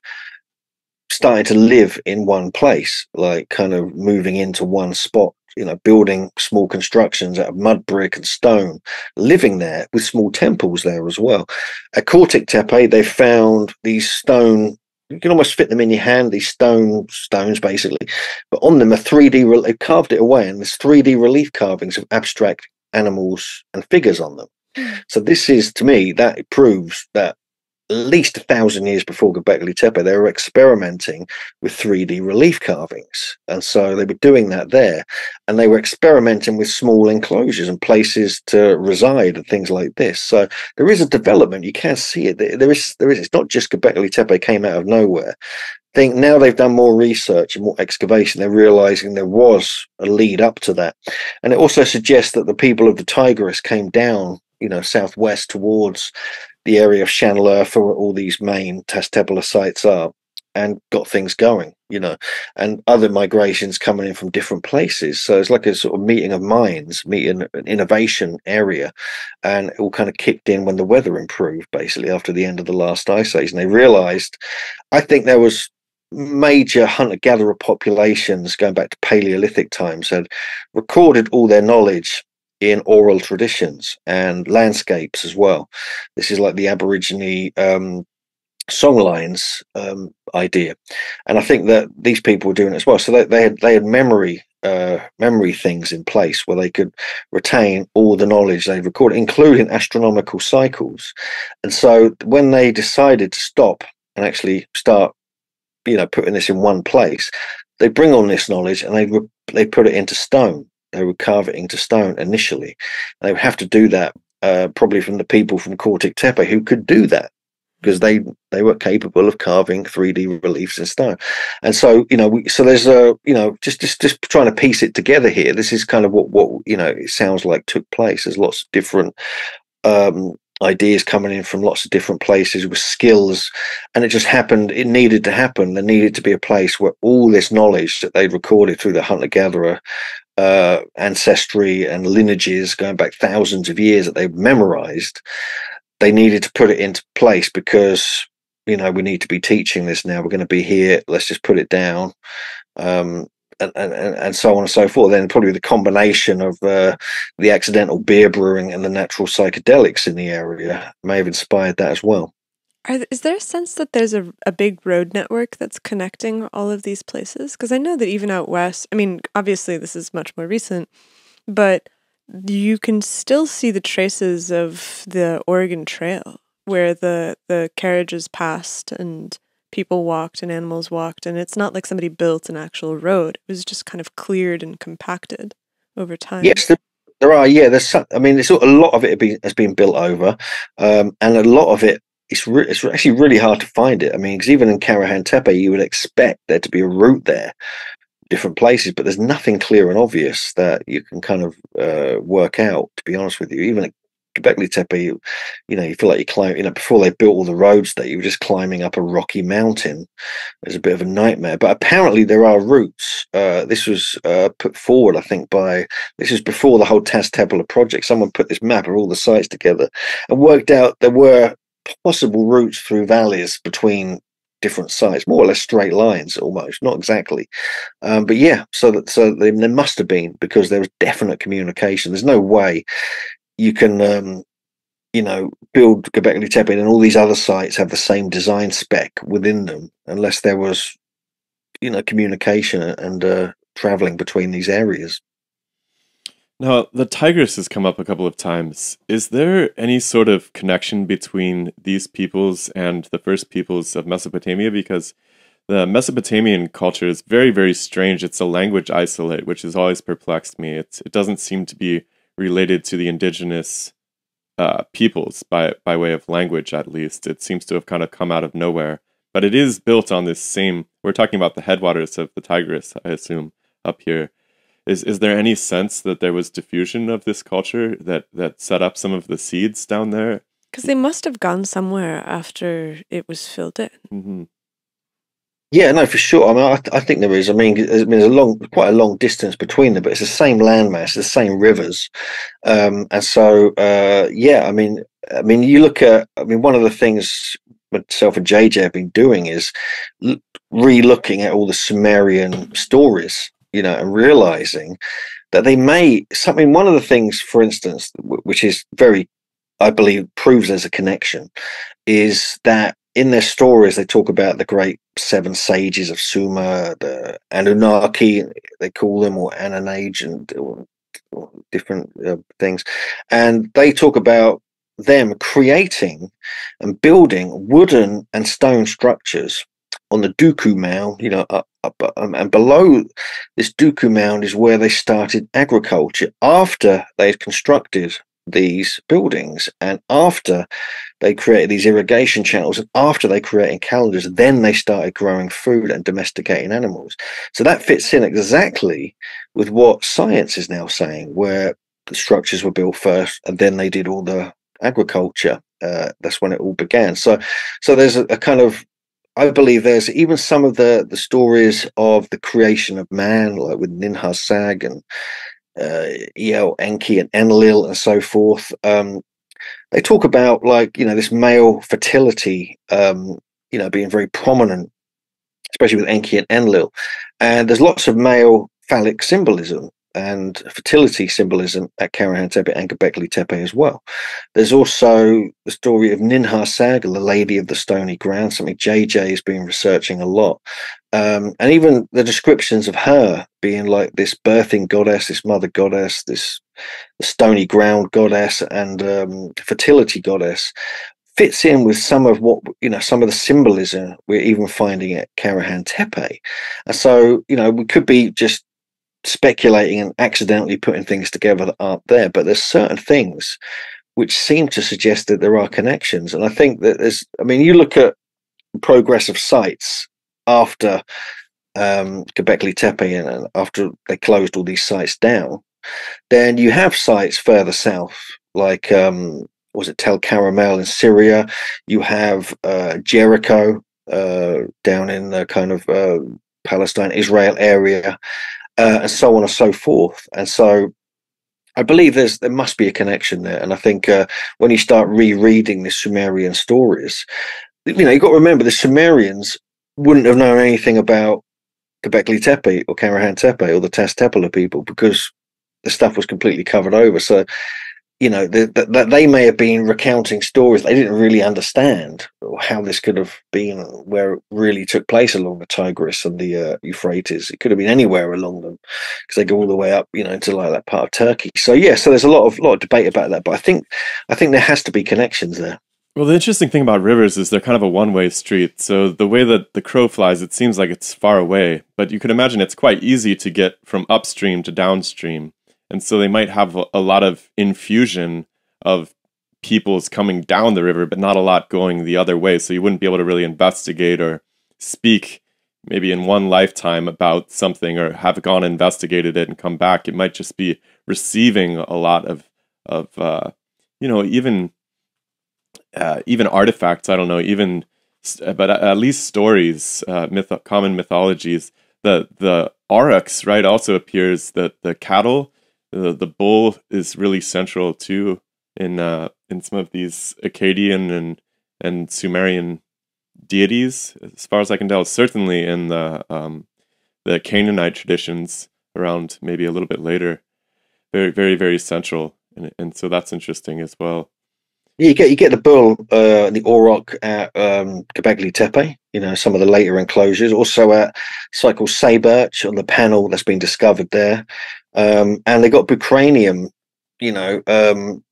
starting to live in one place, like kind of moving into one spot, you know, building small constructions out of mud, brick, and stone, living there with small temples there as well. At Körtik Tepe, they found these stone. You can almost fit them in your hand. These stone stones, basically, but on them are 3D. rel- They've carved it away, and there's 3D relief carvings of abstract animals and figures on them. Hmm. So this is, to me, that proves that at least a thousand years before Göbekli Tepe, they were experimenting with 3D relief carvings, and so they were doing that there, and they were experimenting with small enclosures and places to reside and things like this. So there is a development. You can see it. There is. There is. It's not just Göbekli Tepe came out of nowhere. I think now they've done more research and more excavation, they're realizing there was a lead up to that. And it also suggests that the people of the Tigris came down, you know, southwest towards the area of Şanlıurfa, where all these main Taş Tepeler sites are, and got things going, you know, and other migrations coming in from different places. So it's like a sort of meeting of minds, meeting an innovation area. And it all kind of kicked in when the weather improved, basically, after the end of the last ice age. And they realized, I think there was major hunter gatherer populations going back to Paleolithic times had recorded all their knowledge in oral traditions and landscapes as well. This is like the Aborigine um, songlines um, idea, and I think that these people were doing it as well. So they, they had they had memory uh, memory things in place where they could retain all the knowledge they recorded, including astronomical cycles. And so when they decided to stop and actually start, you know, putting this in one place, they bring on this knowledge and they they put it into stone. They would carve it into stone initially. They would have to do that uh, probably from the people from Körtik Tepe who could do that because they they were capable of carving 3D reliefs in stone. And so you know, we, so there's a you know just just just trying to piece it together here. This is kind of what what you know it sounds like took place. There's lots of different um ideas coming in from lots of different places with skills and it just happened it needed to happen there needed to be a place where all this knowledge that they'd recorded through the hunter gatherer uh, ancestry and lineages going back thousands of years that they've memorized they needed to put it into place because you know we need to be teaching this now we're going to be here let's just put it down um, and, and, and so on and so forth. Then probably the combination of uh, the accidental beer brewing and the natural psychedelics in the area may have inspired that as well. Are is there a sense that there's a, a big road network that's connecting all of these places? Because I know that even out west, I mean, obviously this is much more recent, but you can still see the traces of the Oregon Trail where the, the carriages passed and people walked and animals walked. And it's not like somebody built an actual road, it was just kind of cleared and compacted over time. Yes, there, there are. Yeah, there's. I mean, there's a lot of it has been built over, um, and a lot of it it's re- it's actually really hard to find it. I mean, because even in Karahan Tepe, you would expect there to be a route there, different places, but there's nothing clear and obvious that you can kind of uh, work out. To be honest with you, even at Göbekli Tepe, you, you know, you feel like you climb. You know, before they built all the roads there, you were just climbing up a rocky mountain. It was a bit of a nightmare. But apparently, there are routes. Uh, this was uh, put forward, I think, by this was before the whole Taş Tepeler project. Someone put this map of all the sites together and worked out there were possible routes through valleys between different sites, more or less straight lines, almost not exactly, um, but yeah. So that so there must have been because there was definite communication. There's no way you can. Um, you know, build Göbekli Tepe and all these other sites have the same design spec within them, unless there was, you know, communication and uh, traveling between these areas. Now, the Tigris has come up a couple of times. Is there any sort of connection between these peoples and the first peoples of Mesopotamia? Because the Mesopotamian culture is very, very strange. It's a language isolate, which has always perplexed me. It's, it doesn't seem to be related to the indigenous uh, peoples by, by way of language, at least. It seems to have kind of come out of nowhere. But it is built on this same, we're talking about the headwaters of the Tigris, I assume, up here is is there any sense that there was diffusion of this culture that that set up some of the seeds down there? Because they must have gone somewhere after it was filled in. Mm-hmm. Yeah, no, for sure. I mean, I, I think there is. I mean, there's, there's a long, quite a long distance between them, but it's the same landmass, the same rivers, um, and so uh, yeah. I mean, I mean, you look at. I mean, one of the things myself and JJ have been doing is l- re-looking at all the Sumerian stories you know, and realizing that they may something. One of the things, for instance, which is very, I believe, proves there's a connection, is that in their stories they talk about the great seven sages of Sumer, the Anunnaki, they call them, or Ananage, and or, or different uh, things, and they talk about them creating and building wooden and stone structures on the Duku mound, you know, up, um, and below this Duku mound is where they started agriculture after they had constructed these buildings and after they created these irrigation channels and after they created calendars then they started growing food and domesticating animals. So that fits in exactly with what science is now saying where the structures were built first and then they did all the agriculture uh, that's when it all began. So so there's a, a kind of I believe there's even some of the the stories of the creation of man, like with Ninhursag and uh, Ea Enki and Enlil and so forth. Um, they talk about like you know this male fertility, um, you know, being very prominent, especially with Enki and Enlil, and there's lots of male phallic symbolism and fertility symbolism at Karahan Tepe and Göbekli Tepe as well. There's also the story of Ninhursaga, the Lady of the Stony Ground, something JJ has been researching a lot. Um, and even the descriptions of her being like this birthing goddess, this mother goddess, this stony ground goddess, and um, fertility goddess fits in with some of what you know some of the symbolism we're even finding at Karahan Tepe. And so you know we could be just speculating and accidentally putting things together that aren't there. But there's certain things which seem to suggest that there are connections. And I think that there's, I mean, you look at progressive sites after um, Göbekli Tepe and after they closed all these sites down, then you have sites further south, like um, was it Tell Qaramel in Syria? You have uh, Jericho uh, down in the kind of uh, Palestine Israel area uh, and so on and so forth. And so I believe there's there must be a connection there. And I think uh, when you start rereading the Sumerian stories, you know, you've got to remember the Sumerians wouldn't have known anything about Göbekli Tepe or Karahan Tepe or the Taş Tepeler people because the stuff was completely covered over. So you know that the, they may have been recounting stories they didn't really understand or how this could have been where it really took place along the Tigris and the uh, Euphrates. It could have been anywhere along them because they go all the way up, you know, into like that part of Turkey. So yeah, so there's a lot of lot of debate about that, but I think I think there has to be connections there. Well, the interesting thing about rivers is they're kind of a one-way street. So the way that the crow flies, it seems like it's far away, but you can imagine it's quite easy to get from upstream to downstream and so they might have a lot of infusion of people's coming down the river, but not a lot going the other way. So you wouldn't be able to really investigate or speak maybe in one lifetime about something or have gone investigated it and come back. It might just be receiving a lot of of uh, you know even uh, even artifacts. I don't know even but at least stories, uh, myth- common mythologies. The the aurochs right also appears that the cattle the the bull is really central too in uh, in some of these Akkadian and and Sumerian deities, as far as I can tell, certainly in the um, the Canaanite traditions around maybe a little bit later, very very very central, and and so that's interesting as well. Yeah, you get you get the bull, uh, the auroch at um, Tepe. You know some of the later enclosures. Also at Cycle Sayburç on the panel that's been discovered there, um, and they got bucranium. You know um,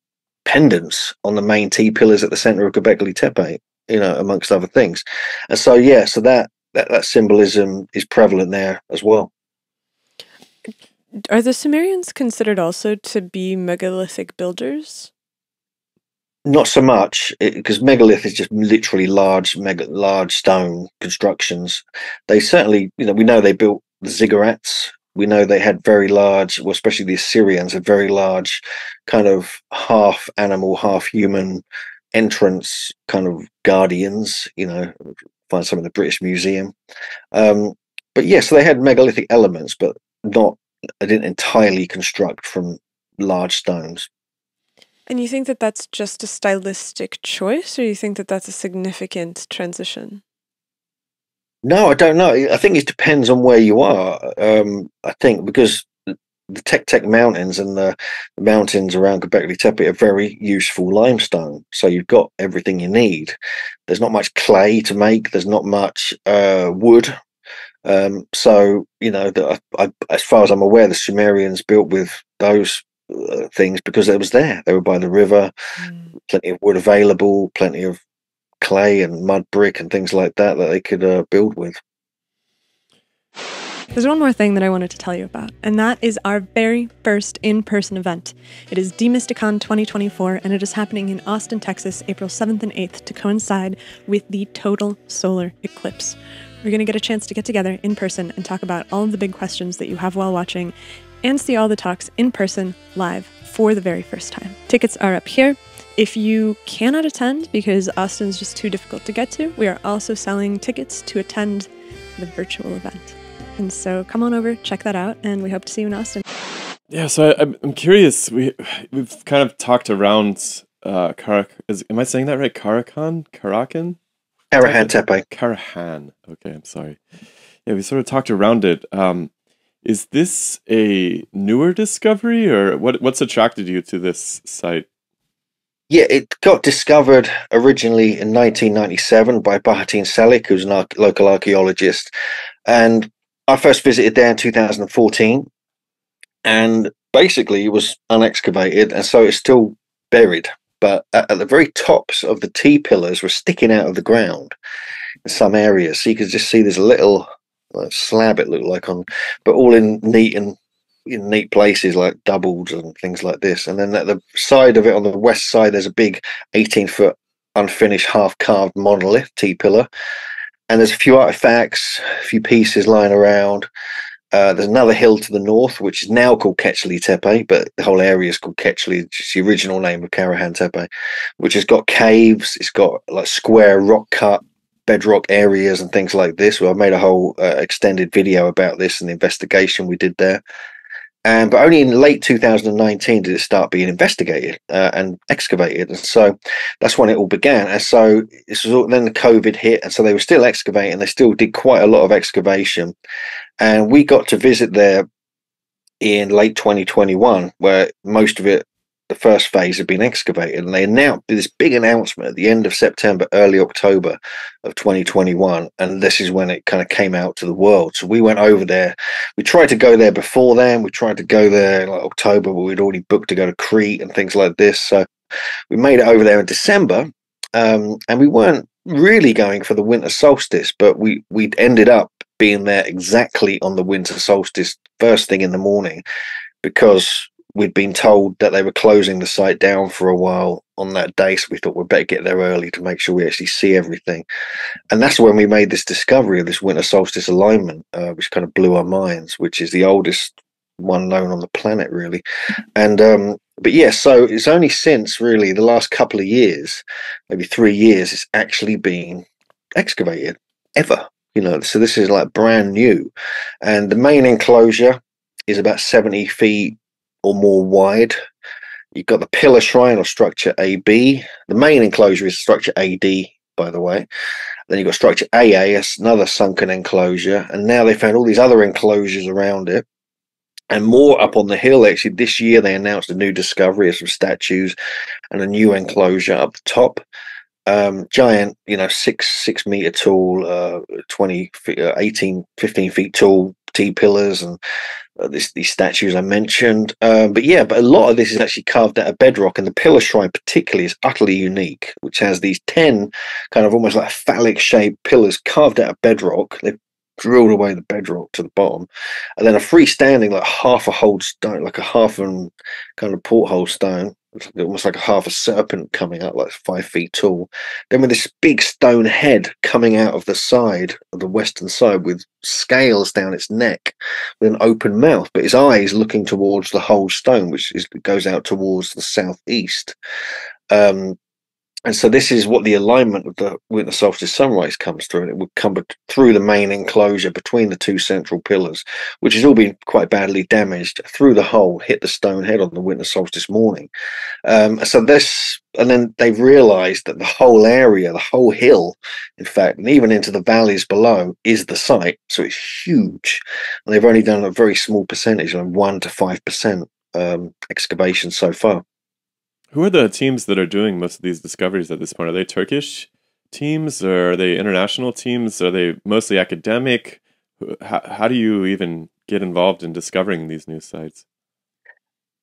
pendants on the main T pillars at the center of Göbekli Tepe. You know, amongst other things, and so yeah, so that that, that symbolism is prevalent there as well. Are the Sumerians considered also to be megalithic builders? Not so much because megalith is just literally large, mega, large stone constructions. They certainly, you know, we know they built the ziggurats. We know they had very large, well, especially the Assyrians, had very large, kind of half animal, half human entrance kind of guardians. You know, find some in the British Museum. Um, but yes, yeah, so they had megalithic elements, but not. They didn't entirely construct from large stones. And you think that that's just a stylistic choice, or you think that that's a significant transition? No, I don't know. I think it depends on where you are. Um, I think because the Tek Tek Mountains and the, the mountains around Göbekli Tepe are very useful limestone. So you've got everything you need. There's not much clay to make. There's not much uh, wood. Um, so you know, the, I, as far as I'm aware, the Sumerians built with those uh, things because it was there. They were by the river, mm. plenty of wood available, plenty of clay and mud brick and things like that that they could uh, build with. There's one more thing that I wanted to tell you about, and that is our very first in person event. It is Demysticon 2024, and it is happening in Austin, Texas, April 7th and 8th to coincide with the total solar eclipse. We're going to get a chance to get together in person and talk about all of the big questions that you have while watching and see all the talks in person live for the very first time. Tickets are up here. If you cannot attend because Austin's just too difficult to get to, we are also selling tickets to attend the virtual event. And so come on over, check that out, and we hope to see you in Austin. Yeah, so I, am curious. We we've kind of talked around uh, Karak. Is am I saying that right? Karakan, Karakan, Karahan Tepe. Karahan. Okay, I'm sorry. Yeah, we sort of talked around it. Um, is this a newer discovery, or what? What's attracted you to this site? Yeah, it got discovered originally in 1997 by Bahattin Çelik, who's a local archaeologist, and I first visited there in 2014, and basically it was unexcavated, and so it's still buried. But at, at the very tops of the T pillars were sticking out of the ground in some areas, so you could just see this little uh, slab. It looked like on, but all in neat and in neat places like doubles and things like this. And then at the side of it, on the west side, there's a big 18 foot unfinished half carved monolith T pillar and there's a few artifacts, a few pieces lying around. Uh, there's another hill to the north, which is now called Ketchley Tepe, but the whole area is called Kechli, it's the original name of Karahan Tepe, which has got caves, it's got like square rock cut bedrock areas and things like this. Well, I made a whole uh, extended video about this and the investigation we did there. And but only in late 2019 did it start being investigated uh, and excavated, and so that's when it all began. And so this was all, then the COVID hit, and so they were still excavating. They still did quite a lot of excavation, and we got to visit there in late 2021, where most of it the first phase had been excavated, and they announced this big announcement at the end of September, early October of 2021, and this is when it kind of came out to the world. So we went over there. We tried to go there before then. We tried to go there in like October, but we'd already booked to go to Crete and things like this. So we made it over there in December, um, and we weren't really going for the winter solstice, but we we ended up being there exactly on the winter solstice, first thing in the morning, because we'd been told that they were closing the site down for a while on that day, so we thought we'd better get there early to make sure we actually see everything. And that's when we made this discovery of this winter solstice alignment, uh, which kind of blew our minds, which is the oldest one known on the planet, really. And um, but yeah, so it's only since really the last couple of years, maybe three years, it's actually been excavated ever. You know, so this is like brand new, and the main enclosure is about 70 feet or more wide. You've got the pillar shrine or structure AB. The main enclosure is structure AD, by the way. Then you've got structure AA, it's another sunken enclosure, and now they found all these other enclosures around it. And more up on the hill, actually, this year they announced a new discovery of some statues and a new enclosure up the top. Um, giant, you know, six six meter tall, uh, 20, fe- uh, 18, 15 feet tall T pillars and uh, this, these statues I mentioned. Um, but yeah, but a lot of this is actually carved out of bedrock, and the pillar shrine particularly is utterly unique, which has these ten kind of almost like phallic shaped pillars carved out of bedrock. They've drilled away the bedrock to the bottom, and then a freestanding like half a hole stone, like a half and kind of porthole stone. Almost like a half a serpent coming out, like five feet tall. Then with this big stone head coming out of the side of the western side with scales down its neck, with an open mouth, but his eyes looking towards the whole stone, which is goes out towards the southeast. Um, and so this is what the alignment of the winter solstice sunrise comes through, and it would come through the main enclosure between the two central pillars, which has all been quite badly damaged through the hole, hit the stone head on the winter solstice morning. Um, so this, and then they've realised that the whole area, the whole hill, in fact, and even into the valleys below, is the site. So it's huge, and they've only done a very small percentage, like one to five percent um, excavation so far. Who are the teams that are doing most of these discoveries at this point? Are they Turkish teams or are they international teams? Are they mostly academic? How, how do you even get involved in discovering these new sites?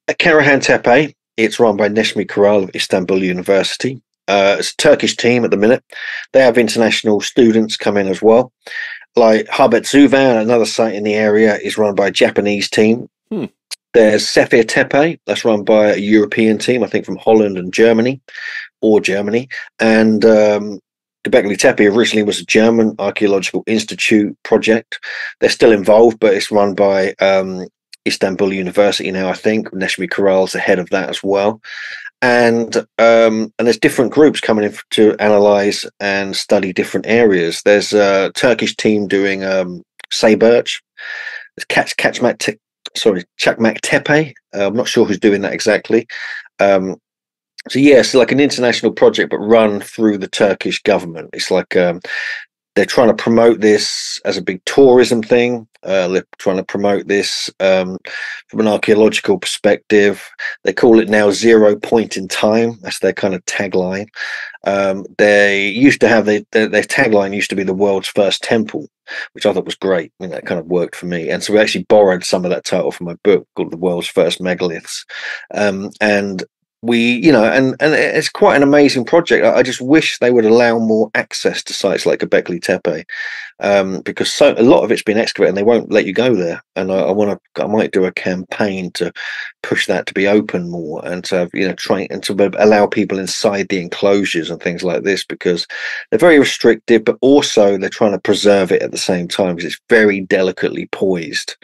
At Karahan Tepe, it's run by Necmi Karul of Istanbul University. Uh, it's a Turkish team at the minute. They have international students come in as well. Like Harbetsuvan, another site in the area, is run by a Japanese team. There's Sefer Tepe, that's run by a European team, I think from Holland and Germany, or Germany. And um, Tepe originally was a German Archaeological Institute project. They're still involved, but it's run by um, Istanbul University now, I think. Necmi Karul's the head of that as well. And um, and there's different groups coming in to analyze and study different areas. There's a Turkish team doing um, Sayburç. There's Catch sorry Çakmak Tepe. Uh, I'm not sure who's doing that exactly. Um, so yeah, it's like an international project, but run through the Turkish government. It's like um, they're trying to promote this as a big tourism thing. Uh, they're trying to promote this um, from an archaeological perspective. They call it now zero point in time. That's their kind of tagline. Um, they used to have the, their, their tagline used to be the world's first temple, which I thought was great. I mean, that kind of worked for me. And so we actually borrowed some of that title from my book called The World's First Megaliths. Um, and we you know and and it's quite an amazing project. I just wish they would allow more access to sites like Göbekli Tepe um because so a lot of it's been excavated and they won't let you go there. And i, I want to i might do a campaign to push that to be open more and to you know try and to allow people inside the enclosures and things like this because they're very restrictive but also they're trying to preserve it at the same time because it's very delicately poised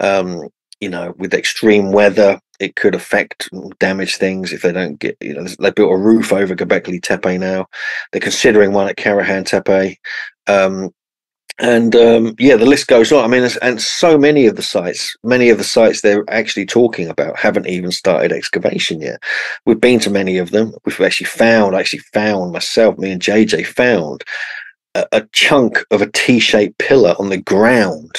um you know, with extreme weather, it could affect damage things if they don't get, you know, they built a roof over Göbekli Tepe now. They're considering one at Karahan Tepe. Um, and um, yeah, the list goes on. I mean, and so many of the sites, many of the sites they're actually talking about haven't even started excavation yet. We've been to many of them. We've actually found, actually found myself, me and JJ found a, a chunk of a T-shaped pillar on the ground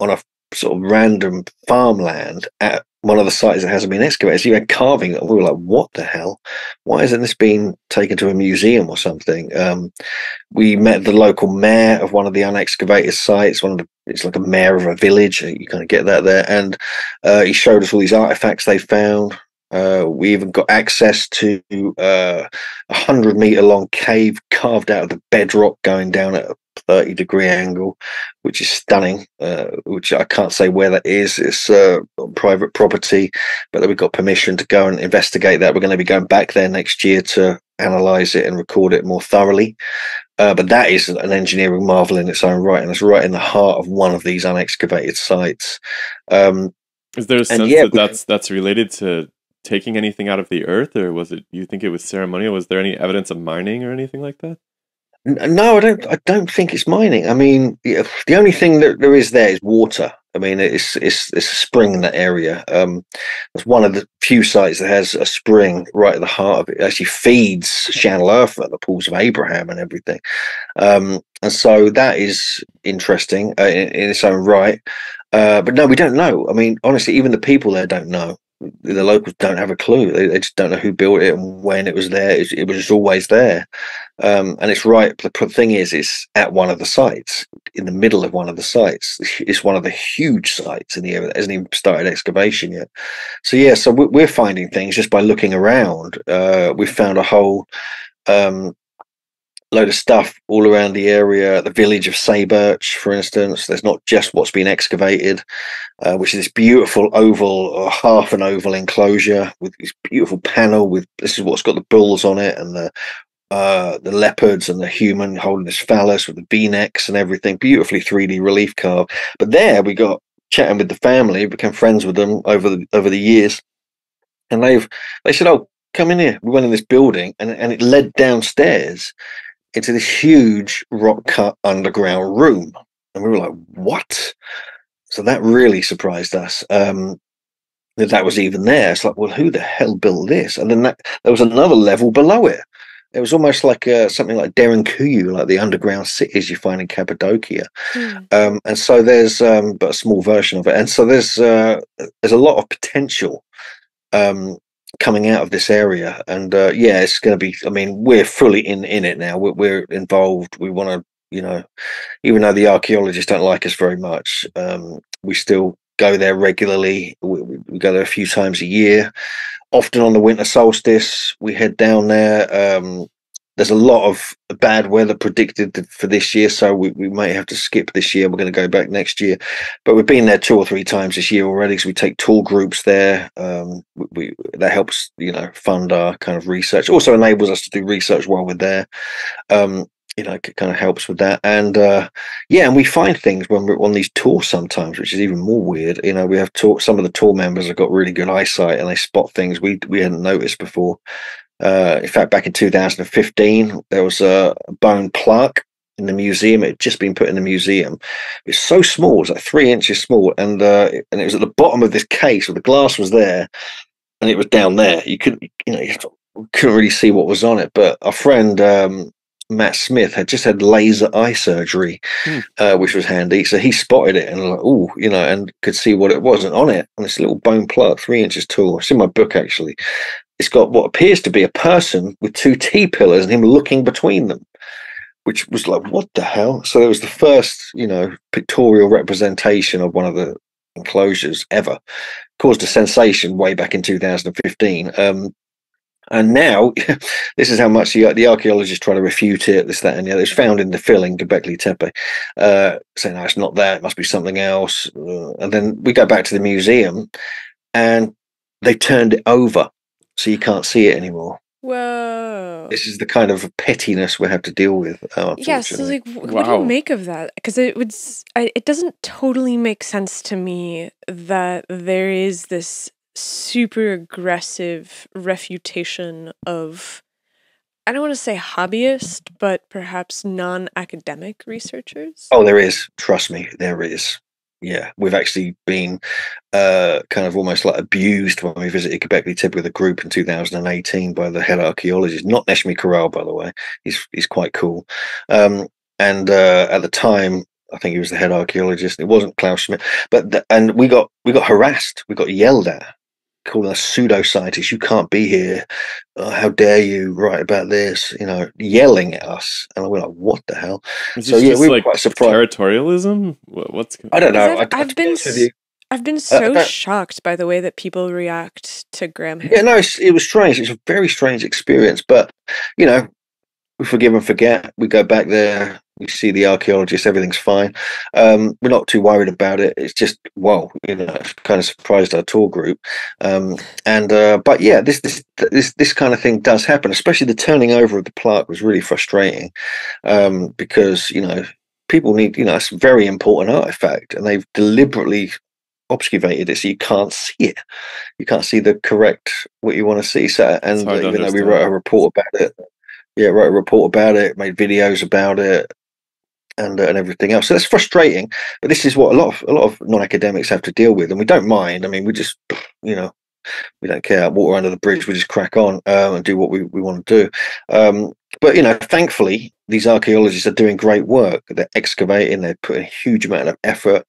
on a sort of random farmland at one of the sites that hasn't been excavated. So you had carving. We were like, what the hell? Why isn't this being taken to a museum or something? Um, we met the local mayor of one of the unexcavated sites. One of the, it's like a mayor of a village. You kind of get that there. And uh, he showed us all these artifacts they found. Uh, we even got access to uh, a hundred meter long cave carved out of the bedrock going down at a 30 degree angle, which is stunning. Uh, which I can't say where that is. It's uh, private property, but we got permission to go and investigate that. We're going to be going back there next year to analyze it and record it more thoroughly. Uh, but that is an engineering marvel in its own right, and it's right in the heart of one of these unexcavated sites. Um, Is there a sense yeah, that we- that's that's related to taking anything out of the earth, or was it? You think it was ceremonial? Was there any evidence of mining or anything like that? No, I don't. I don't think it's mining. I mean, the only thing that there is there is water. I mean, it's it's it's a spring in that area. Um, it's one of the few sites that has a spring right at the heart of it. it actually feeds at the pools of Abraham and everything. Um, and so that is interesting uh, in, in its own right. Uh, but no, we don't know. I mean, honestly, even the people there don't know. The locals don't have a clue. They, they just don't know who built it and when it was there. It, it was always there. Um, and it's right. The thing is, it's at one of the sites, in the middle of one of the sites. It's one of the huge sites in the area that hasn't even started excavation yet. So yeah, so we- we're finding things just by looking around. Uh, we found a whole um, load of stuff all around the area. The village of Sayburç, for instance. There's not just what's been excavated, uh, which is this beautiful oval or half an oval enclosure with this beautiful panel. With this is what's got the bulls on it and the uh, the leopards and the human holding this phallus with the V necks and everything. Beautifully 3D relief carved. But there we got chatting with the family, became friends with them over the over the years, and they've they said, "Oh, come in here." We went in this building, and and it led downstairs into this huge rock cut underground room, and we were like, "What?" So that really surprised us. Um, that that was even there. It's like, well, who the hell built this? And then that there was another level below it. It was almost like uh, something like Derinkuyu, like the underground cities you find in Cappadocia. Hmm. Um, and so there's, um, but a small version of it. And so there's uh, there's a lot of potential um, coming out of this area. And uh, yeah, it's going to be. I mean, we're fully in in it now. We're, we're involved. We want to, you know, even though the archaeologists don't like us very much, um, we still go there regularly. We, we go there a few times a year. Often on the winter solstice, we head down there. Um, there's a lot of bad weather predicted for this year, so we, we may have to skip this year. We're going to go back next year, but we've been there two or three times this year already. So we take tour groups there. Um, we, we that helps, you know, fund our kind of research. Also enables us to do research while we're there. Um, you know, it kind of helps with that. And uh, yeah, and we find things when we're on these tours sometimes, which is even more weird. You know, we have tour. Some of the tour members have got really good eyesight and they spot things we we hadn't noticed before. Uh, in fact, back in 2015, there was a bone plaque in the museum. It had just been put in the museum. It's so small, it's like three inches small, and uh, and it was at the bottom of this case. Where the glass was there, and it was down there. You couldn't, you know, you couldn't really see what was on it. But our friend um, Matt Smith had just had laser eye surgery, Hmm. uh, which was handy. So he spotted it and like, oh, you know, and could see what it was. And on it, on this little bone plaque, three inches tall. It's in my book actually. It's got what appears to be a person with two T pillars and him looking between them, which was like, what the hell? So there was the first, you know, pictorial representation of one of the enclosures ever. Caused a sensation way back in 2015. Um, and now, this is how much the, the archaeologists try to refute it, this, that, and the other. It's found in the fill in Göbekli Tepe, uh, saying, no, it's not that, it must be something else. Uh, and then we go back to the museum and they turned it over so you can't see it anymore. Whoa. This is the kind of pettiness we have to deal with. Uh, Yeah, so like, wh- what do you make of that? Because it would, s- I, it doesn't totally make sense to me that there is this super aggressive refutation of, I don't want to say hobbyist, but perhaps non-academic researchers. Oh, there is. Trust me, there is. Yeah, we've actually been uh, kind of almost like abused when we visited Göbekli Tepe with a group in 2018 by the head archaeologist, not Necmi Karul, by the way. He's he's quite cool. Um, and uh, at the time, I think he was the head archaeologist. It wasn't Klaus Schmidt, but the, and we got we got harassed. We got yelled at, calling us pseudoscientists. You can't be here. Uh, how dare you write about this? You know, yelling at us, and we're like, what the hell? Is So, this yeah, just we were like quite surprised. territorialism? What, what's I don't know. I've- I, I, I've been honest with s- you- I've been so that- shocked by the way that people react to Graham. yeah, no, it's, it was strange. It's a very strange experience, but you know, we forgive and forget. We go back there, we see the archaeologists, everything's fine. Um, we're not too worried about it. It's just, whoa, you know, kind of surprised our tour group. Um, and uh, but yeah, this this this this kind of thing does happen. Especially the turning over of the plaque was really frustrating um, because you know people need, you know, it's a very important artifact, and they've deliberately obfuscated it so you can't see it. You can't see the correct what you want to see. So, and even though we wrote a report about it, yeah, wrote a report about it, made videos about it. And uh, and everything else. So that's frustrating. But this is what a lot of a lot of non-academics have to deal with, and we don't mind. I mean, we just you know we don't care. Water under the bridge. We just crack on um, and do what we, we want to do. Um, but you know, thankfully, these archaeologists are doing great work. They're excavating. They're putting a huge amount of effort,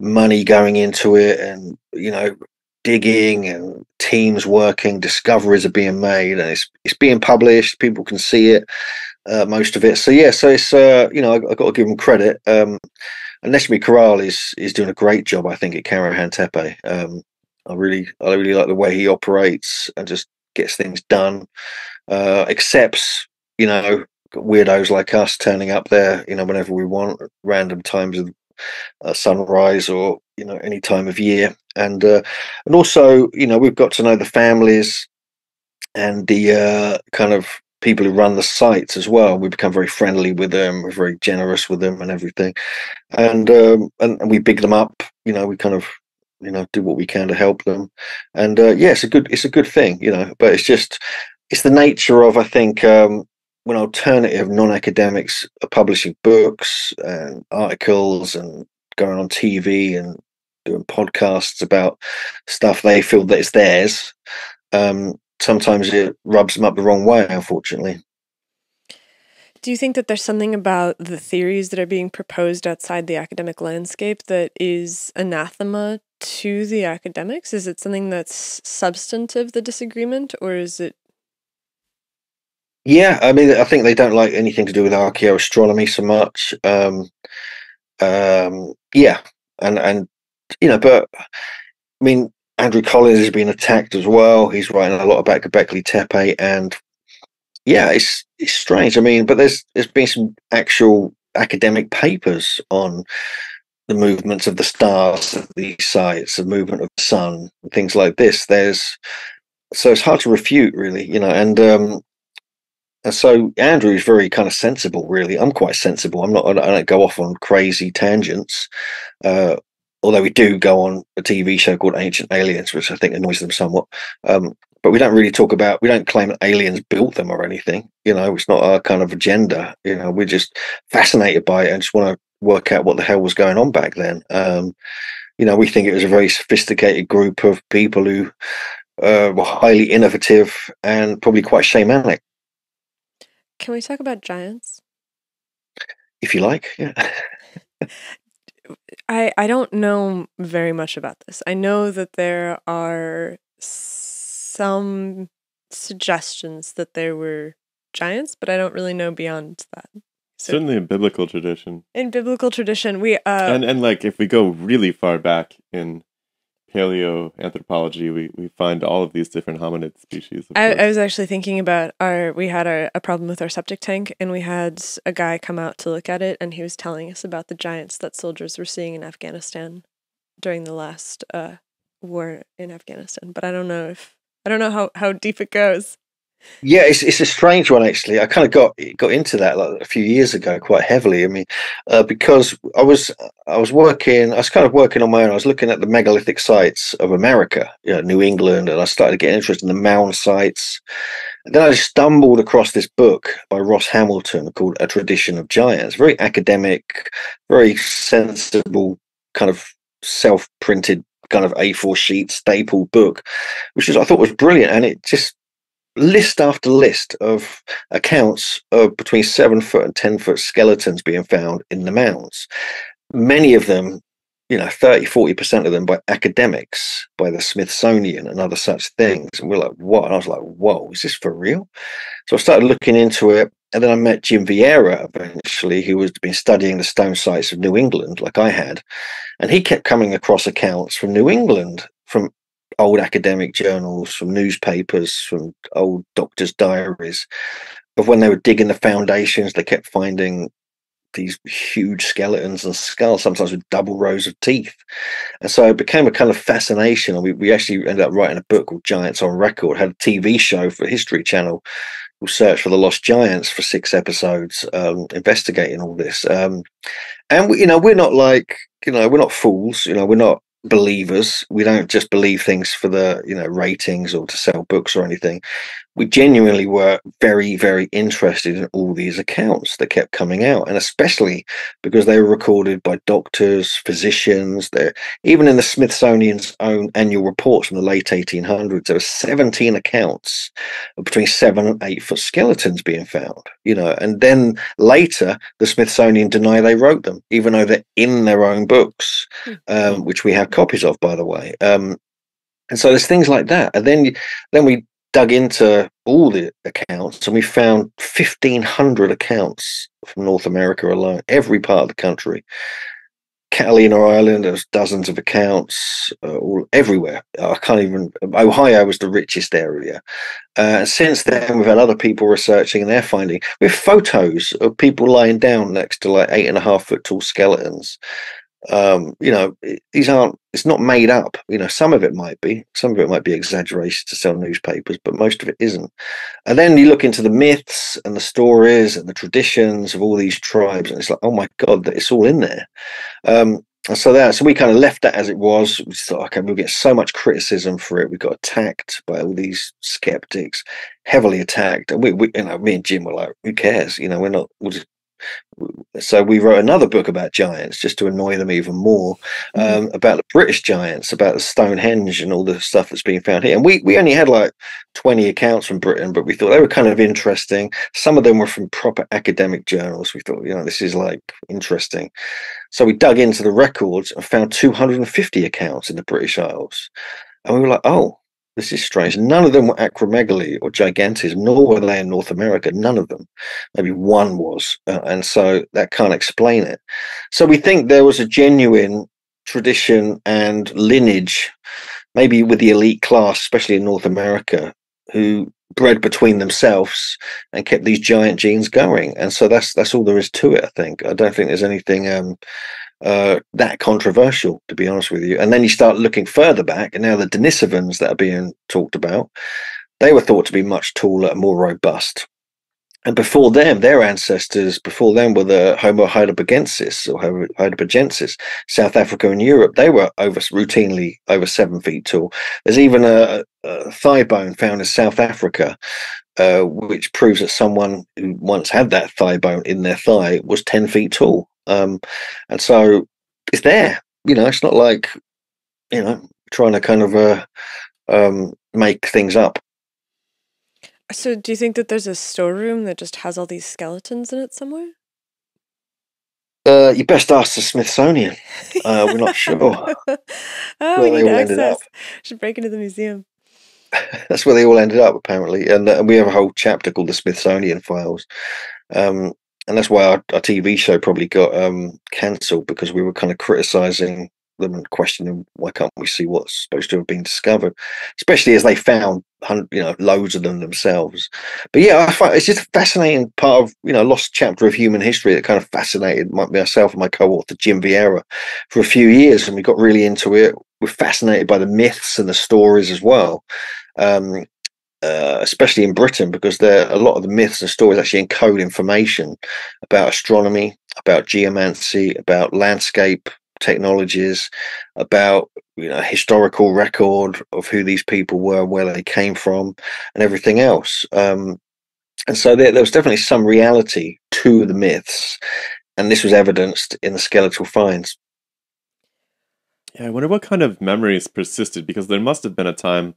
money going into it, and you know, digging and teams working. Discoveries are being made, and it's it's being published. People can see it. Uh, most of it. So yeah, so it's uh, you know I, have got to give them credit. Um, and Necmi Karul is is doing a great job, I think, at Karahan Tepe. Um, I really I really like the way he operates and just gets things done. Uh, accepts you know weirdos like us turning up there, you know, whenever we want, random times of uh, sunrise or you know any time of year, and uh, and also you know we've got to know the families and the uh, kind of people who run the sites as well. We become very friendly with them. We're very generous with them and everything, and um, and, and we big them up. You know, we kind of you know do what we can to help them, and uh, yeah, it's a good it's a good thing. You know, but it's just it's the nature of I think um, when alternative non-academics are publishing books and articles and going on TV and doing podcasts about stuff they feel that it's theirs. Um, sometimes it rubs them up the wrong way, unfortunately. Do you think that there's something about the theories that are being proposed outside the academic landscape that is anathema to the academics? Is it something that's substantive, the disagreement, or is it? Yeah, I mean, I think they don't like anything to do with archaeoastronomy so much. Um, um, yeah, and and you know, but I mean, Andrew Collins has been attacked as well. He's writing a lot about Göbekli Tepe, and yeah, it's it's strange. I mean, but there's there's been some actual academic papers on the movements of the stars at these sites, the movement of the sun, things like this. There's so it's hard to refute, really, you know. And um, and so Andrew is very kind of sensible, really. I'm quite sensible. I'm not. I don't go off on crazy tangents. Uh, although we do go on a TV show called Ancient Aliens, which I think annoys them somewhat. Um, but we don't really talk about, we don't claim aliens built them or anything. You know, it's not our kind of agenda. You know, we're just fascinated by it and just want to work out what the hell was going on back then. Um, you know, we think it was a very sophisticated group of people who uh, were highly innovative and probably quite shamanic. Can we talk about giants? If you like, yeah. I I don't know very much about this. I know that there are some suggestions that there were giants, but I don't really know beyond that. So Certainly in biblical tradition. In biblical tradition, we uh and and like if we go really far back in paleoanthropology, we, we find all of these different hominid species. I, I, was actually thinking about our, we had a, a problem with our septic tank, and we had a guy come out to look at it, and he was telling us about the giants that soldiers were seeing in Afghanistan during the last uh, war in Afghanistan. But I don't know if, I don't know how, how deep it goes. Yeah, it's it's a strange one actually. I kind of got got into that like a few years ago quite heavily. I mean, uh, because I was I was working, I was kind of working on my own. I was looking at the megalithic sites of America, you know, New England, and I started to get interested in the mound sites. And then I stumbled across this book by Ross Hamilton called A Tradition of Giants. Very academic, very sensible, kind of self-printed kind of A4 sheet staple book, which is I thought was brilliant, and it just list after list of accounts of between seven foot and 10 foot skeletons being found in the mounds. Many of them, you know, 30, 40% of them by academics, by the Smithsonian and other such things. And we're like, what? And I was like, whoa, is this for real? So I started looking into it. And then I met Jim Vieira eventually, who was been studying the stone sites of New England, like I had. And he kept coming across accounts from New England from old academic journals, from newspapers, from old doctors' diaries of when they were digging the foundations, they kept finding these huge skeletons and skulls, sometimes with double rows of teeth. And so it became a kind of fascination. And We, we actually ended up writing a book called Giants on Record, had a TV show for History Channel called Search for the Lost Giants for six episodes, um, investigating all this. Um, and, we, you know, we're not like, you know, we're not fools, you know, we're not believers. We don't just believe things for the you know ratings or to sell books or anything. We genuinely were very, very interested in all these accounts that kept coming out, and especially because they were recorded by doctors, physicians. They're even in the Smithsonian's own annual reports from the late 1800s. There were 17 accounts of between seven and eight foot skeletons being found. You know, and then later the Smithsonian deny they wrote them, even though they're in their own books, um, which we have copies of, by the way. Um, and so there's things like that, and then then we dug into all the accounts and we found 1500 accounts from north america alone every part of the country. Catalina island there's dozens of accounts uh, all everywhere. I can't even ohio was the richest area. Uh, since then we've had other people researching and they're finding have photos of people lying down next to like eight and a half foot tall skeletons um, you know, these aren't, it's not made up. You know, some of it might be, some of it might be exaggerated to sell newspapers, but most of it isn't. And then you look into the myths and the stories and the traditions of all these tribes, and it's like, oh my God, that it's all in there. Um, and so that, so we kind of left that as it was. We thought, okay, we'll get so much criticism for it. We got attacked by all these skeptics, heavily attacked. And we, we, you know, me and Jim were like, who cares? You know, we're not, we'll just so we wrote another book about giants just to annoy them even more um, mm. about the british giants about the stonehenge and all the stuff that's being found here. And we, we only had like 20 accounts from britain but we thought they were kind of interesting. Some of them were from proper academic journals. We thought you know this is like interesting. So we dug into the records and found 250 accounts in the british isles. And we were like oh this is strange. None of them were acromegaly or gigantism, nor were they in North America. None of them. Maybe one was. Uh, and so that can't explain it. So we think there was a genuine tradition and lineage, maybe with the elite class, especially in North America, who bred between themselves and kept these giant genes going. And so that's that's all there is to it, I think. I don't think there's anything um, uh, that controversial, to be honest with you. And then you start looking further back, and now the Denisovans that are being talked about, they were thought to be much taller and more robust. And before them, their ancestors, before them were the Homo heidelbergensis or heidelbergensis, South Africa and Europe. They were over routinely over seven feet tall. There's even a, a thigh bone found in South Africa, uh, which proves that someone who once had that thigh bone in their thigh was 10 feet tall. Um, and so it's there. You know, it's not like you know trying to kind of uh, um, make things up. So, do you think that there's a storeroom that just has all these skeletons in it somewhere? Uh, you best ask the Smithsonian. Uh, we're not sure. oh, we need access. Should break into the museum. That's where they all ended up, apparently, and, uh, we have a whole chapter called the Smithsonian Files. Um, and that's why our, our TV show probably got um, cancelled because we were kind of criticizing them and questioning why can't we see what's supposed to have been discovered, especially as they found you know loads of them themselves. But yeah, I find it's just a fascinating part of you know lost chapter of human history that kind of fascinated myself and my co-author Jim Vieira for a few years, and we got really into it. We're fascinated by the myths and the stories as well. Um, uh, especially in Britain, because there a lot of the myths and stories actually encode information about astronomy, about geomancy, about landscape technologies, about you know historical record of who these people were, where they came from, and everything else. Um, and so there, there was definitely some reality to the myths, and this was evidenced in the skeletal finds. Yeah, I wonder what kind of memories persisted because there must have been a time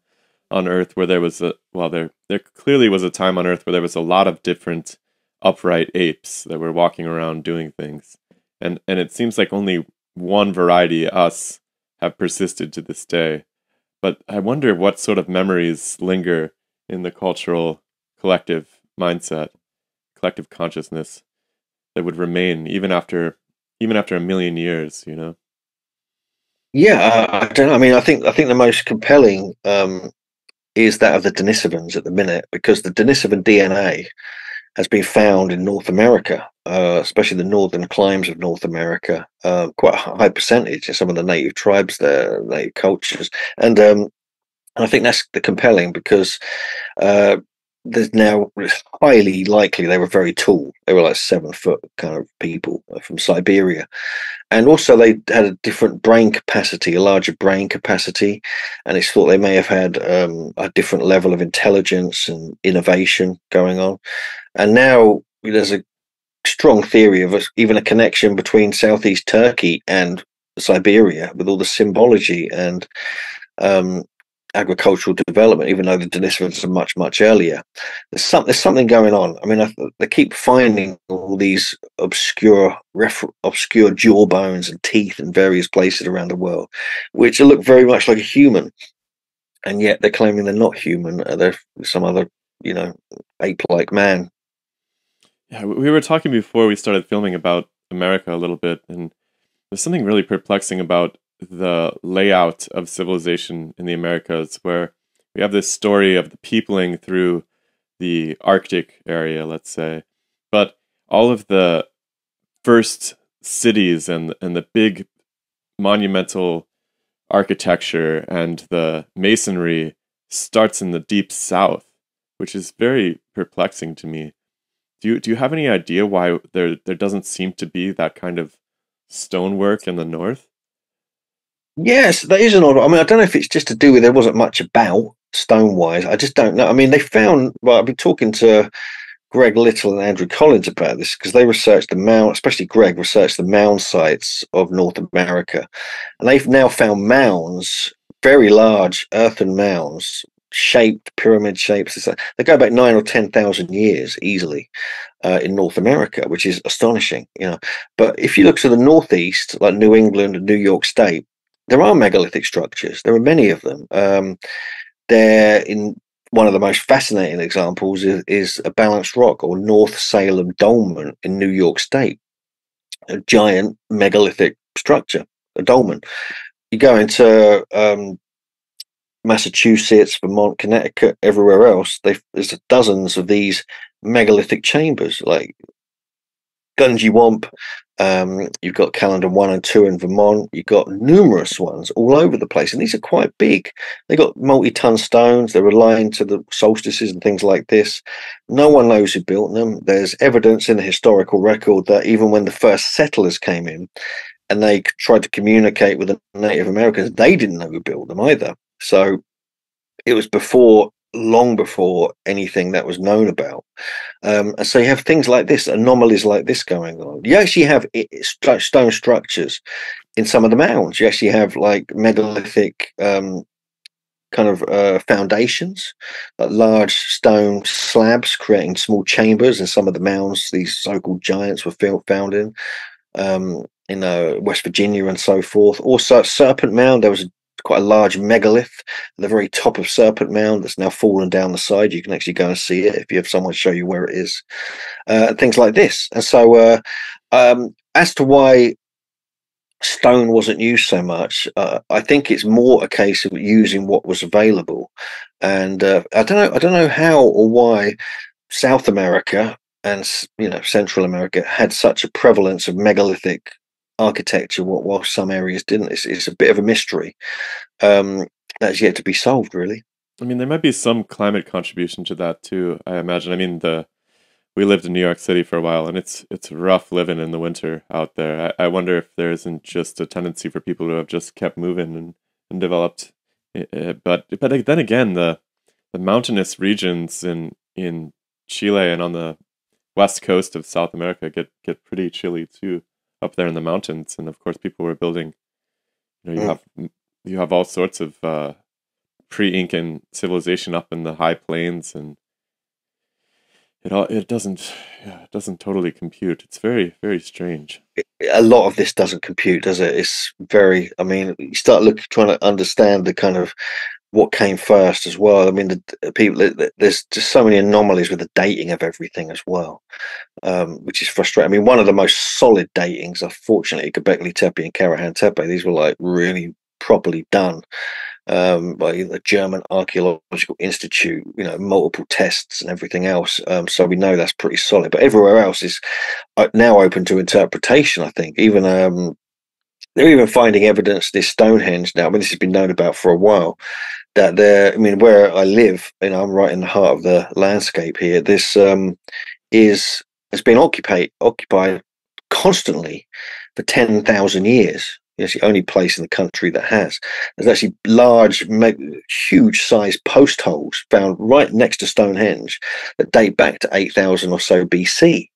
on Earth where there was a well there there clearly was a time on Earth where there was a lot of different upright apes that were walking around doing things, and and it seems like only one variety us have persisted to this day. But I wonder what sort of memories linger in the cultural collective mindset, collective consciousness that would remain even after even after a million years. You know. Yeah, I don't know. I mean, I think I think the most compelling um, is that of the Denisovans at the minute because the Denisovan DNA has been found in North America, uh, especially the northern climes of North America, uh, quite a high percentage in some of the native tribes there, native cultures. And um, I think that's the compelling because uh, there's now highly likely they were very tall. They were like seven foot kind of people uh, from Siberia, and also they had a different brain capacity, a larger brain capacity, and it's thought they may have had um, a different level of intelligence and innovation going on. And now there's a strong theory of even a connection between southeast Turkey and Siberia with all the symbology and um, agricultural development, even though the Denisovans are much, much earlier. There's, some, there's something going on. I mean, I, they keep finding all these obscure, obscure jaw bones and teeth in various places around the world, which look very much like a human. And yet they're claiming they're not human. Uh, they're some other, you know, ape-like man. Yeah, we were talking before we started filming about America a little bit, and there's something really perplexing about the layout of civilization in the Americas, where we have this story of the peopling through the Arctic area, let's say, but all of the first cities and and the big monumental architecture and the masonry starts in the deep south, which is very perplexing to me. Do you do you have any idea why there there doesn't seem to be that kind of stonework in the north? Yes, that is an odd. I mean, I don't know if it's just to do with there wasn't much about stone wise. I just don't know. I mean, they found. Well, I've been talking to Greg Little and Andrew Collins about this because they researched the mound, especially Greg researched the mound sites of North America, and they've now found mounds, very large earthen mounds, shaped pyramid shapes. They go back nine or ten thousand years easily uh, in North America, which is astonishing. You know, but if you look to the northeast, like New England and New York State there are megalithic structures. There are many of them. Um, they're in one of the most fascinating examples is, is, a balanced rock or North Salem dolmen in New York State, a giant megalithic structure, a dolmen. You go into um, Massachusetts, Vermont, Connecticut, everywhere else. There's dozens of these megalithic chambers, like Gungywamp, um, you've got calendar one and two in Vermont. You've got numerous ones all over the place, and these are quite big. They've got multi-ton stones. They're aligned to the solstices and things like this. No one knows who built them. There's evidence in the historical record that even when the first settlers came in, and they tried to communicate with the Native Americans, they didn't know who built them either. So it was before long before anything that was known about. Um, so you have things like this, anomalies like this going on. You actually have stone structures in some of the mounds. You actually have like megalithic um, kind of uh, foundations, like large stone slabs creating small chambers in some of the mounds these so-called giants were found in. Um, in uh, West Virginia and so forth. Also, Serpent Mound, there was a quite a large megalith at the very top of Serpent Mound that's now fallen down the side. You can actually go and see it if you have someone show you where it is, uh, things like this. And so, uh, um, as to why stone wasn't used so much, uh, I think it's more a case of using what was available. And uh, I don't know, I don't know how or why South America and you know Central America had such a prevalence of megalithic architecture, what while some areas didn't. It's, it's a bit of a mystery um, that's yet to be solved, really. I mean, there might be some climate contribution to that too. I imagine. I mean, the we lived in New York City for a while, and it's it's rough living in the winter out there. I, I wonder if there isn't just a tendency for people to have just kept moving and, and developed. Uh, but but then again, the the mountainous regions in in Chile and on the west coast of South America get get pretty chilly too up there in the mountains, and of course, people were building. You know, you mm. have you have all sorts of uh, pre-Incan civilization up in the high plains, and it all it doesn't yeah, it doesn't totally compute. It's very very strange. A lot of this doesn't compute, does it? It's very. I mean, you start looking trying to understand the kind of what came first as well. I mean, the people there's just so many anomalies with the dating of everything as well, um, which is frustrating. I mean, one of the most solid datings, unfortunately, Göbekli Tepe and Karahan Tepe. These were like really properly done um, by the German Archaeological Institute. You know, multiple tests and everything else. Um, so we know that's pretty solid. But everywhere else is uh, now open to interpretation. I think even um, they're even finding evidence this Stonehenge now. I mean, this has been known about for a while that there. I mean, where I live, you know, I'm right in the heart of the landscape here. This um, is has been occupied occupied constantly for ten thousand years. It's the only place in the country that has. There's actually large, huge sized post holes found right next to Stonehenge that date back to 8,000 or so BC.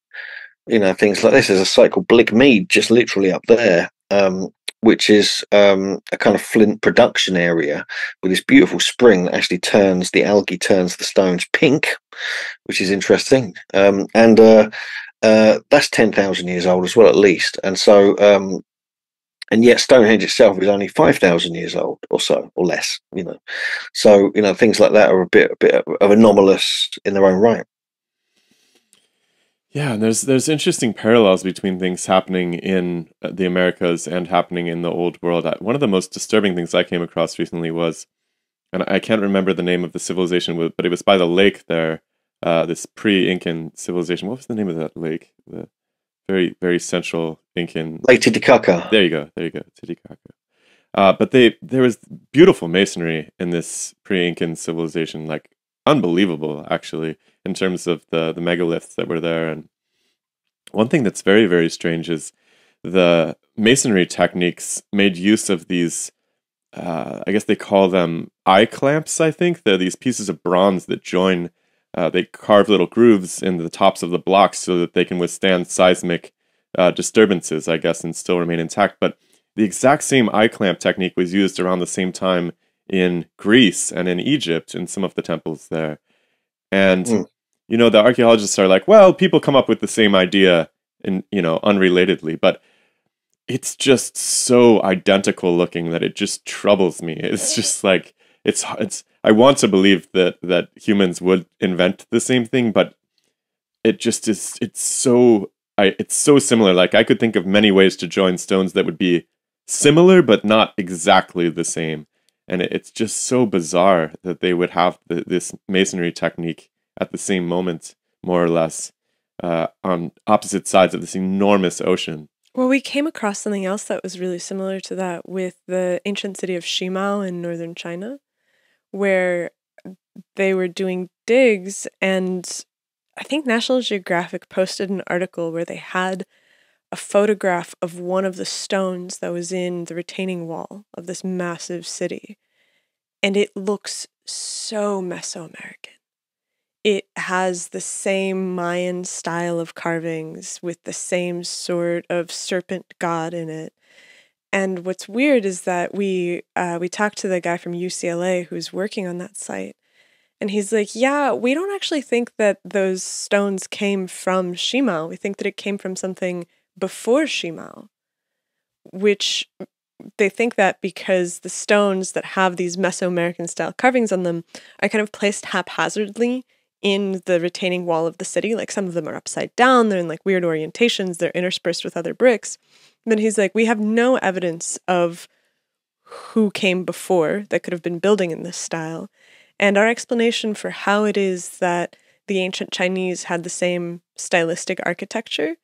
You know, things like this. There's a site called Blick Mead just literally up there, um, which is um, a kind of flint production area with this beautiful spring that actually turns the algae turns the stones pink, which is interesting. Um, and uh, uh, that's 10,000 years old as well, at least. And so, um, and yet Stonehenge itself is only 5,000 years old or so, or less, you know. So, you know, things like that are a bit, a bit of anomalous in their own right. Yeah, and there's there's interesting parallels between things happening in uh, the Americas and happening in the old world. One of the most disturbing things I came across recently was, and I can't remember the name of the civilization, but it was by the lake there. Uh, this pre-Incan civilization. What was the name of that lake? The very very central Incan Lake Titicaca. There you go. There you go. Titicaca. Uh, but they there was beautiful masonry in this pre-Incan civilization, like unbelievable actually, in terms of the the megaliths that were there. And one thing that's very very strange is the masonry techniques made use of these. Uh, I guess they call them eye clamps. I think they're these pieces of bronze that join. Uh, they carve little grooves in the tops of the blocks so that they can withstand seismic uh, disturbances, I guess, and still remain intact. But the exact same eye clamp technique was used around the same time in Greece and in Egypt in some of the temples there. And Mm. You know, the archaeologists are like, well, people come up with the same idea and, you know, unrelatedly, but it's just so identical looking that it just troubles me. It's just like it's it's I want to believe that that humans would invent the same thing, but it just is it's so I it's so similar. Like I could think of many ways to join stones that would be similar but not exactly the same. And it, it's just so bizarre that they would have the, this masonry technique at the same moment, more or less, uh, on opposite sides of this enormous ocean. Well, we came across something else that was really similar to that with the ancient city of Shimao in northern China, where they were doing digs, and I think National Geographic posted an article where they had a photograph of one of the stones that was in the retaining wall of this massive city. And it looks so Mesoamerican. It has the same Mayan style of carvings with the same sort of serpent god in it. And what's weird is that we uh, we talked to the guy from UCLA who's working on that site, and he's like, "Yeah, we don't actually think that those stones came from Shimao. We think that it came from something before Shimao, which they think that because the stones that have these Mesoamerican style carvings on them are kind of placed haphazardly in the retaining wall of the city. Like some of them are upside down, they're in like weird orientations, they're interspersed with other bricks. But he's like, we have no evidence of who came before that could have been building in this style. And our explanation for how it is that the ancient Chinese had the same stylistic architecture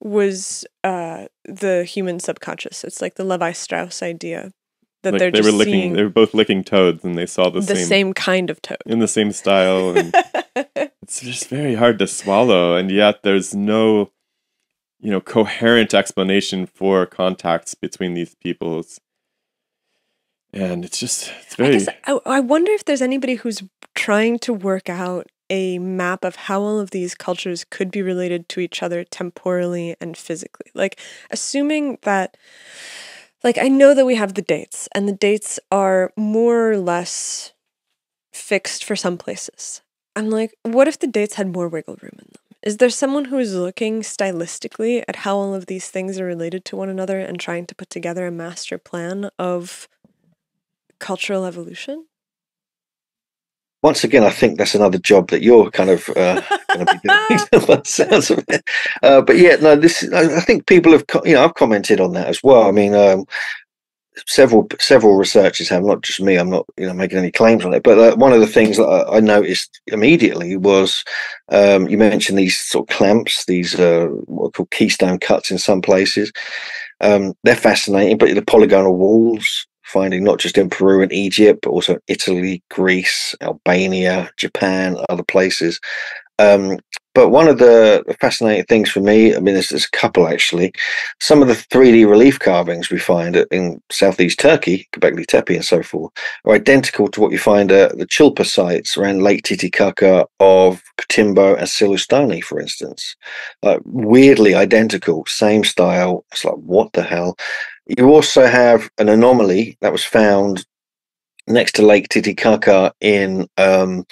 was uh, the human subconscious. It's like the Levi Strauss idea that like they're they were licking, they were both licking toads, and they saw the, the same, same kind of toad. in the same style. And it's just very hard to swallow, and yet there's no, you know, coherent explanation for contacts between these peoples. And it's just it's I very guess I, I wonder if there's anybody who's trying to work out a map of how all of these cultures could be related to each other temporally and physically. Like, assuming that, like, I know that we have the dates, and the dates are more or less fixed for some places. I'm like, what if the dates had more wiggle room in them? Is there someone who is looking stylistically at how all of these things are related to one another and trying to put together a master plan of cultural evolution? Once again, I think that's another job that you're kind of uh, going to be doing. by sounds of it. Uh, but yeah, no, this I think people have, you know, I've commented on that as well. I mean, um, several several researchers have, not just me. I'm not, you know, making any claims on it. But uh, one of the things that I, I noticed immediately was um, you mentioned these sort of clamps, these uh, what are called keystone cuts in some places. Um, they're fascinating, but the polygonal walls finding not just in Peru and Egypt, but also Italy, Greece, Albania, Japan, other places. Um, but one of the fascinating things for me, I mean, there's, there's a couple actually. Some of the 3D relief carvings we find in southeast Turkey, Göbekli Tepe, and so forth, are identical to what you find at the Chullpa sites around Lake Titicaca of Cutimbo and Sillustani, for instance. Uh, weirdly identical, same style. It's like, what the hell? You also have an anomaly that was found next to Lake Titicaca in um,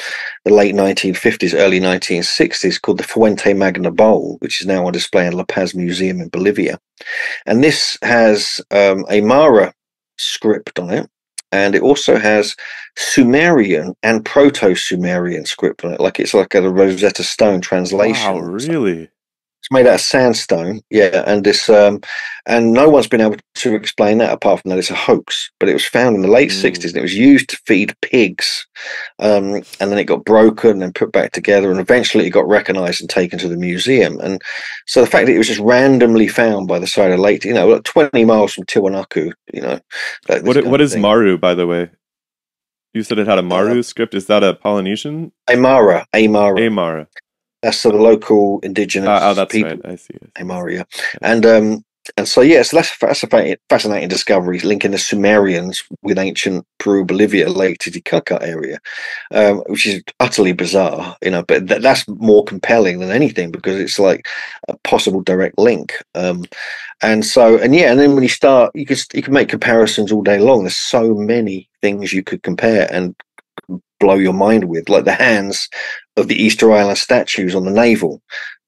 the late 1950s, early 1960s, called the Fuente Magna Bowl, which is now on display in La Paz Museum in Bolivia. And this has um, Aymara script on it. And it also has Sumerian and Proto Sumerian script on it, like it's like a Rosetta Stone translation. Wow, really? It's made out of sandstone, yeah, and this um, and no one's been able to explain that apart from that it's a hoax. But it was found in the late Mm. '60s, and it was used to feed pigs, um, and then it got broken and put back together, and eventually it got recognised and taken to the museum. And so the fact that it was just randomly found by the side of Lake, you know, like 20 miles from Tiwanaku, you know, like What, what is. Maru, by the way? You said it had a Maru script. Is that a Polynesian? Aymara, Aymara. Aymara. That's the local indigenous Ah, oh, that's people. right. I see. I see. Yeah. And um, and so yes, that's that's a fascinating discovery linking the Sumerians with ancient Peru, Bolivia, Lake Titicaca area, um, which is utterly bizarre, you know. But th- that's more compelling than anything because it's like a possible direct link. Um, and so and yeah, and then when you start, you could you can make comparisons all day long. There's so many things you could compare and blow your mind with, like the hands of the Easter Island statues on the navel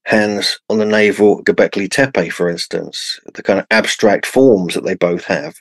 hands on the naval Göbekli Tepe, for instance, the kind of abstract forms that they both have.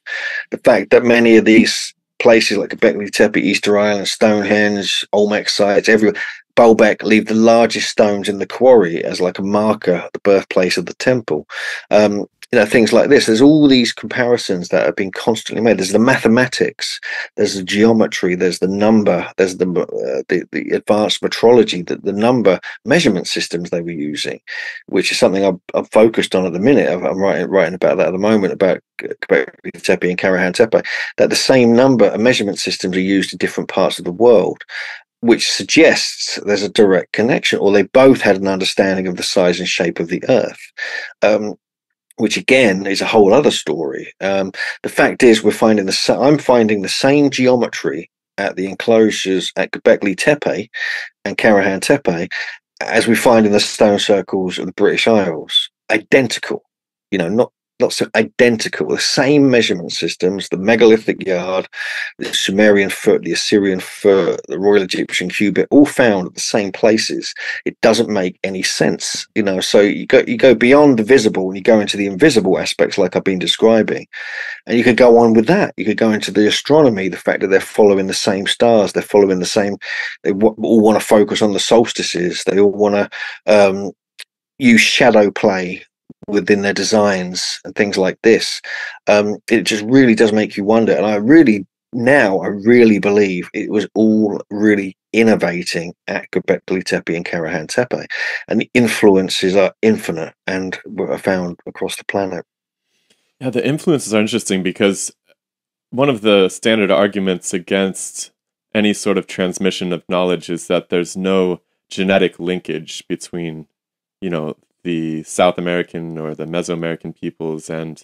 The fact that many of these places like Göbekli Tepe, Easter Island, Stonehenge, Olmec sites, everywhere, Baalbek leave the largest stones in the quarry as like a marker, the birthplace of the temple. Um, you know, things like this. There's all these comparisons that have been constantly made. There's the mathematics, there's the geometry, there's the number, there's the uh, the, the advanced metrology, that the number measurement systems they were using, which is something I'm, focused on at the minute. I'm, writing writing about that at the moment about Tepe and Karahan Tepe. That the same number of measurement systems are used in different parts of the world. Which suggests there's a direct connection, or they both had an understanding of the size and shape of the Earth. Um, which again is a whole other story. Um, the fact is, we're finding the sa- I'm finding the same geometry at the enclosures at Göbekli Tepe and Karahan Tepe as we find in the stone circles of the British Isles. Identical, you know, not not so identical. The same measurement systems, the megalithic yard, the Sumerian foot, the Assyrian foot, the Royal Egyptian cubit, all found at the same places. It doesn't make any sense, you know. So you go you go beyond the visible and you go into the invisible aspects, like I've been describing, and you could go on with that. You could go into the astronomy, the fact that they're following the same stars, they're following the same. They all want to focus on the solstices. They all want to um, use shadow play within their designs and things like this. Um, it just really does make you wonder. And I really now I really believe it was all really innovating at Göbekli Tepe and Karahan Tepe, and the influences are infinite and were found across the planet. Yeah, the influences are interesting because one of the standard arguments against any sort of transmission of knowledge is that there's no genetic linkage between, you know, the South American or the Mesoamerican peoples and,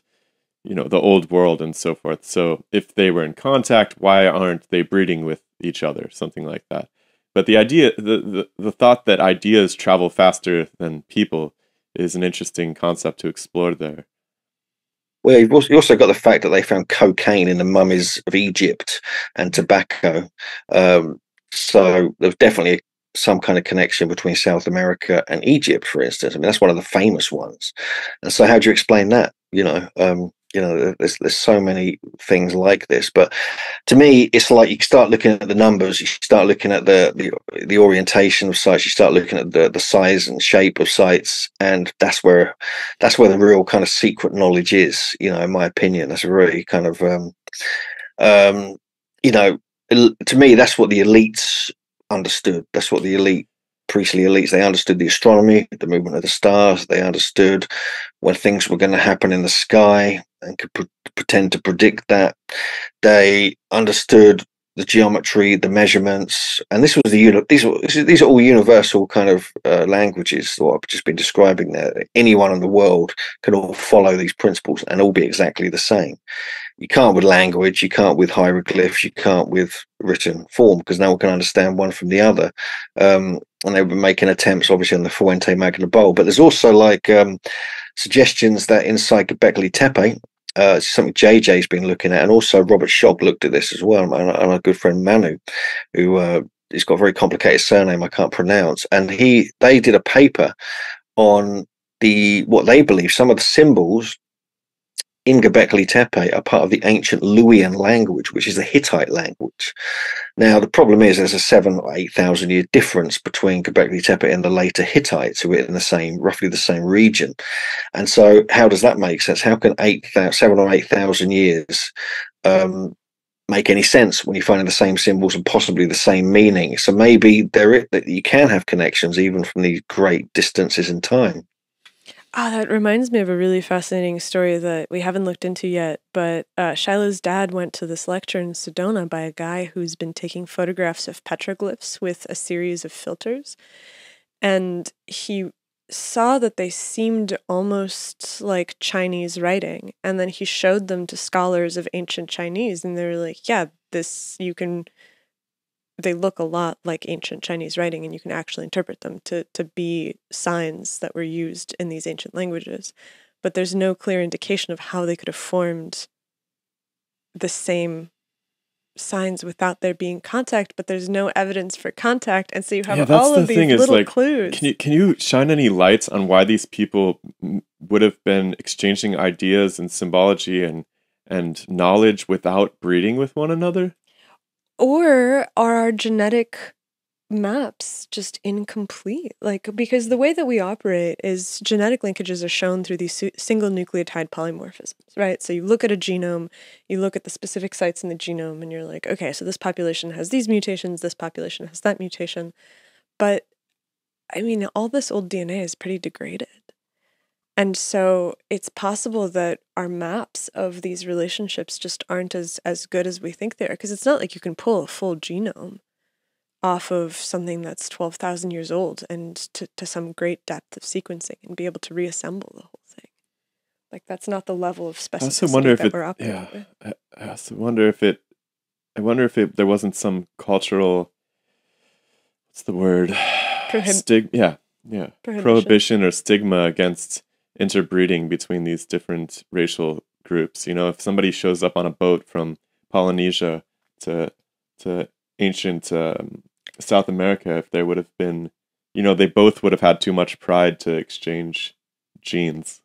you know, the old world and so forth. So if they were in contact, why aren't they breeding with each other? Something like that. But the idea, the, the, the thought that ideas travel faster than people is an interesting concept to explore there. Well, you've also, got the fact that they found cocaine in the mummies of Egypt and tobacco. Um, so there's definitely some kind of connection between South America and Egypt, for instance. I mean, that's one of the famous ones. And so, how do you explain that? You know, um, you know, there's there's so many things like this. But to me, it's like you start looking at the numbers, you start looking at the the, the orientation of sites, you start looking at the the size and shape of sites, and that's where that's where the real kind of secret knowledge is. You know, in my opinion, that's really kind of um, um, you know, to me, that's what the elites understood. That's what the elite priestly elites. They understood the astronomy, the movement of the stars. They understood when things were going to happen in the sky and could pre- pretend to predict that. They understood the geometry, the measurements, and this was the these are these are all universal kind of uh, languages. What I've just been describing there. Anyone in the world can all follow these principles and all be exactly the same. You can't with language, you can't with hieroglyphs, you can't with written form because no one can understand one from the other. Um, and they were making attempts, obviously, on the Fuente Magna Bowl. But there's also like um, suggestions that inside Göbekli Tepe, uh, something JJ's been looking at, and also Robert Schoch looked at this as well, and, and our good friend Manu, who uh, he's got a very complicated surname I can't pronounce, and he they did a paper on the what they believe some of the symbols in Göbekli Tepe are part of the ancient Luwian language, which is the Hittite language. Now, the problem is there's a seven or eight thousand year difference between Göbekli Tepe and the later Hittites, who are in the same, roughly the same region. And so, how does that make sense? How can eight, seven or eight thousand years um, make any sense when you're finding the same symbols and possibly the same meaning? So maybe there that you can have connections even from these great distances in time. Ah, that reminds me of a really fascinating story that we haven't looked into yet. But uh, Shilo's dad went to this lecture in Sedona by a guy who's been taking photographs of petroglyphs with a series of filters. And he saw that they seemed almost like Chinese writing. And then he showed them to scholars of ancient Chinese, and they were like, yeah, this, you can they look a lot like ancient Chinese writing, and you can actually interpret them to, to be signs that were used in these ancient languages. But there's no clear indication of how they could have formed the same signs without there being contact, but there's no evidence for contact, and so you have yeah, all the of these little like, clues. Can you can you shine any lights on why these people would have been exchanging ideas and symbology and and knowledge without breeding with one another? Or are our genetic maps just incomplete? Like, because the way that we operate is genetic linkages are shown through these single nucleotide polymorphisms, right? So you look at a genome, you look at the specific sites in the genome, and you're like, okay, so this population has these mutations, this population has that mutation. But I mean, all this old DNA is pretty degraded. And so it's possible that our maps of these relationships just aren't as, as good as we think they are. Because it's not like you can pull a full genome off of something that's 12,000 years old and to, to some great depth of sequencing and be able to reassemble the whole thing. Like, that's not the level of I specificity also wonder if that it. we're operating Yeah, with. I, I also wonder if it. I wonder if it there wasn't some cultural. What's the word? Prohib- Stig. Yeah, yeah. Prohibition. Prohibition or stigma against interbreeding between these different racial groups. You know, if somebody shows up on a boat from Polynesia to to ancient um, South America, if there would have been, you know, they both would have had too much pride to exchange genes.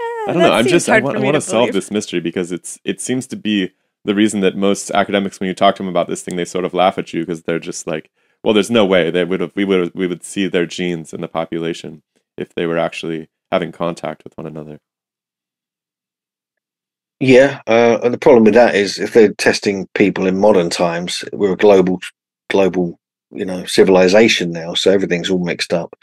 I don't know. I'm just I want, I want to solve this mystery because it's it seems to be the reason that most academics, when you talk to them about this thing, they sort of laugh at you because they're just like, well, there's no way they would have we would we would see their genes in the population if they were actually having contact with one another. Yeah, uh, and the problem with that is if they're testing people in modern times, we're a global, global, you know, civilization now, so everything's all mixed up.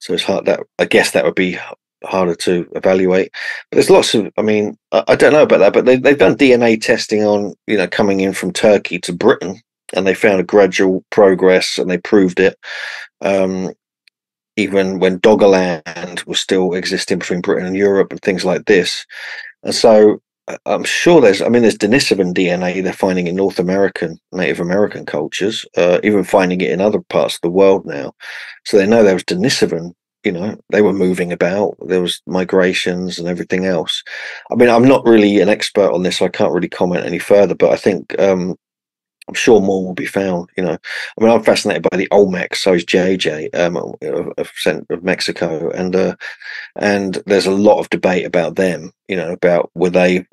So it's hard. That I guess that would be harder to evaluate. But there's lots of. I mean, I, I don't know about that, but they, they've done DNA testing on, you know, coming in from Turkey to Britain, and they found a gradual progress, and they proved it. Um, even when Doggerland was still existing between Britain and Europe and things like this. And so I- I'm sure there's, I mean, there's Denisovan DNA they're finding in North American, Native American cultures, uh, even finding it in other parts of the world now. So they know there was Denisovan, you know, they were moving about, there was migrations and everything else. I mean, I'm not really an expert on this, so I can't really comment any further, but I think um, I'm sure more will be found. You know, I mean, I'm fascinated by the Olmecs. So is JJ um, of, of, Mexico, and uh, and there's a lot of debate about them. You know, about were they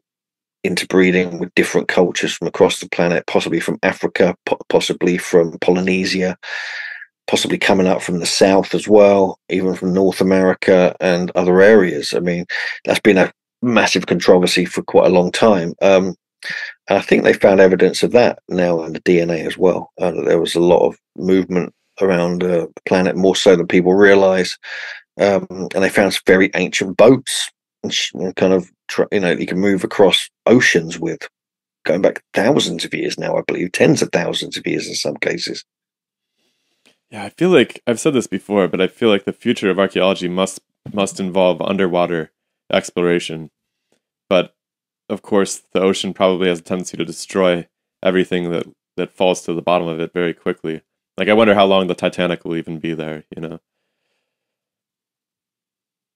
interbreeding with different cultures from across the planet, possibly from Africa, po- possibly from Polynesia, possibly coming up from the south as well, even from North America and other areas. I mean, that's been a massive controversy for quite a long time. Um, and I think they found evidence of that now in the DNA as well. Uh, there was a lot of movement around uh, the planet more so than people realize. Um, and they found very ancient boats, and kind of you know you can move across oceans with, going back thousands of years now, I believe, tens of thousands of years in some cases. Yeah, I feel like I've said this before, but I feel like the future of archaeology must must involve underwater exploration. But of course, the ocean probably has a tendency to destroy everything that that falls to the bottom of it very quickly. Like I wonder how long the Titanic will even be there, you know.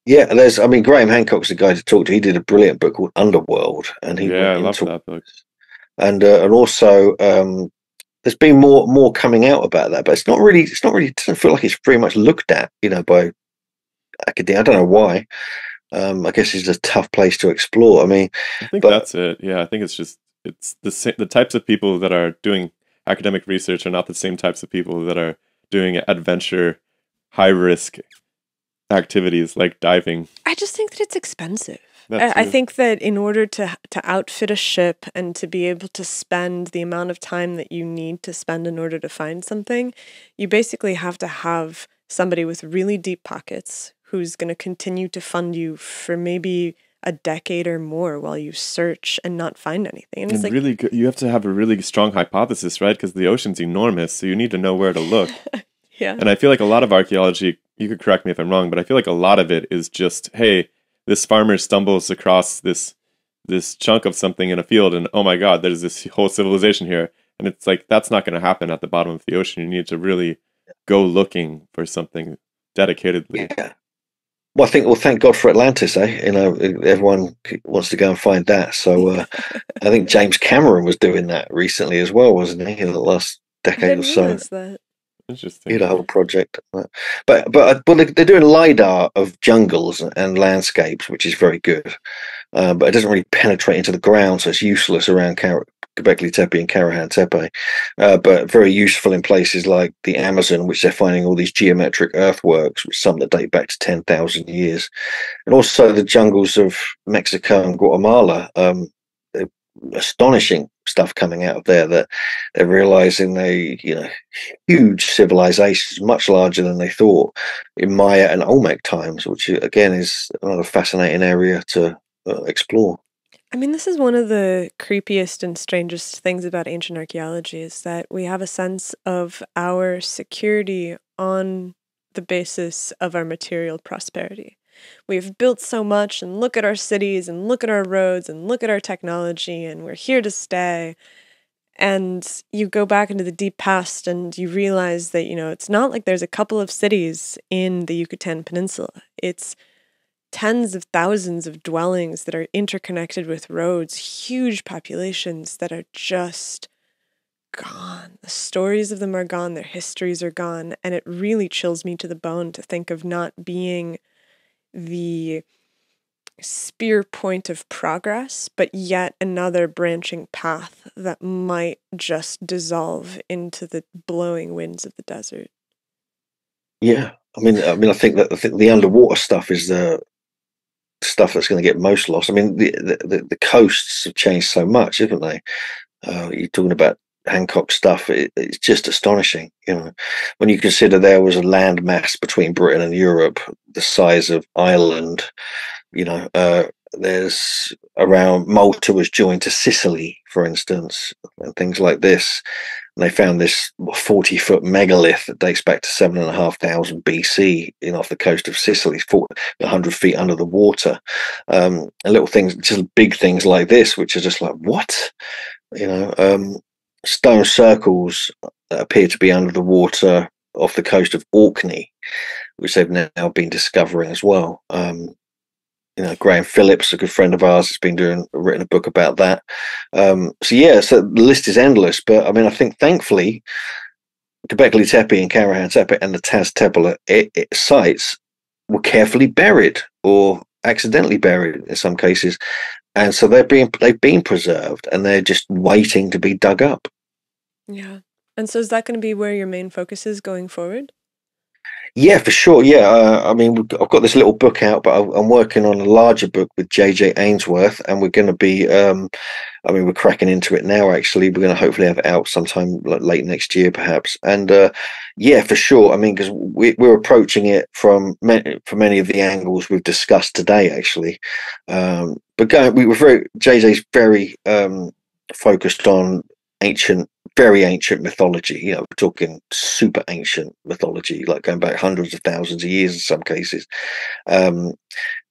Yeah, there's. I mean, Graham Hancock's the guy to talk to. He did a brilliant book called Underworld, and he yeah, I love that book. and uh, and also um, there's been more more coming out about that, but it's not really it's not really it doesn't feel like it's very much looked at, you know, by academia. I don't know why. Um, I guess it's a tough place to explore. I mean, I think But- that's it. Yeah, I think it's just it's the sa- the types of people that are doing academic research are not the same types of people that are doing adventure, high risk activities like diving. I just think that it's expensive. I, I think that in order to to outfit a ship and to be able to spend the amount of time that you need to spend in order to find something, you basically have to have somebody with really deep pockets who's going to continue to fund you for maybe a decade or more while you search and not find anything. And it's And like really, good, you have to have a really strong hypothesis, right? Because the ocean's enormous, so you need to know where to look. yeah. And I feel like a lot of archaeology, you could correct me if I'm wrong, but I feel like a lot of it is just, hey, this farmer stumbles across this this chunk of something in a field and oh my god, there's this whole civilization here. And it's like that's not gonna happen at the bottom of the ocean. You need to really go looking for something dedicatedly. yeah. Well, I think well, thank God for Atlantis, eh? You know, everyone wants to go and find that. So uh, I think James Cameron was doing that recently as well, wasn't he? In the last I decade didn't or so. that. Interesting. He had a whole project. on that. But but they- they're doing lidar of jungles and landscapes, which is very good. Uh, but it doesn't really penetrate into the ground, so it's useless around Kar- Göbekli Tepe and Karahan Tepe. Uh, but very useful in places like the Amazon, which they're finding all these geometric earthworks, which some that date back to ten thousand years, and also the jungles of Mexico and Guatemala. Um, astonishing stuff coming out of there that they're realizing they you know huge civilizations, much larger than they thought in Maya and Olmec times, which again is another fascinating area to uh, explore. I mean, this is one of the creepiest and strangest things about ancient archaeology is that we have a sense of our security on the basis of our material prosperity. We've built so much, and look at our cities, and look at our roads, and look at our technology, and we're here to stay. And you go back into the deep past and you realize that, you know, it's not like there's a couple of cities in the Yucatan Peninsula. It's tens of thousands of dwellings that are interconnected with roads, huge populations that are just gone. The stories of them are gone, their histories are gone, and it really chills me to the bone to think of not being the spear point of progress, but yet another branching path that might just dissolve into the blowing winds of the desert. Yeah, I mean, I mean, I think that I think the underwater stuff is the stuff that's going to get most lost. I mean, the the, the, coasts have changed so much, haven't they? Uh, you're talking about Hancock stuff. It, it's just astonishing, you know, when you consider there was a land mass between Britain and Europe the size of Ireland. You know, uh, there's around Malta was joined to Sicily, for instance, and things like this. And they found this 40 foot megalith that dates back to seven and a half thousand BC in off the coast of Sicily, 100 feet under the water. Um, and little things, just big things like this, which are just like, what? You know, um, stone circles that appear to be under the water off the coast of Orkney, which they've now been discovering as well. Um, you know, Graham Phillips, a good friend of ours, has been doing written a book about that. Um, so yeah, so the list is endless. But I mean, I think thankfully, Göbekli Tepe and Karahan Tepe and the Taş Tepeler it, it, sites were carefully buried or accidentally buried in some cases, and so they're being they've been preserved and they're just waiting to be dug up. Yeah. And so is that going to be where your main focus is going forward? Yeah, for sure. Yeah, uh, I mean, I've got this little book out, but I'm working on a larger book with JJ Ainsworth, and we're going to be. Um, I mean, we're cracking into it now. Actually, we're going to hopefully have it out sometime late next year, perhaps. And uh, yeah, for sure. I mean, because we, we're approaching it from many, from many of the angles we've discussed today, actually. Um, but going, we were very JJ's very um, focused on ancient very ancient mythology. You know, we're talking super ancient mythology, like going back hundreds of thousands of years in some cases, um,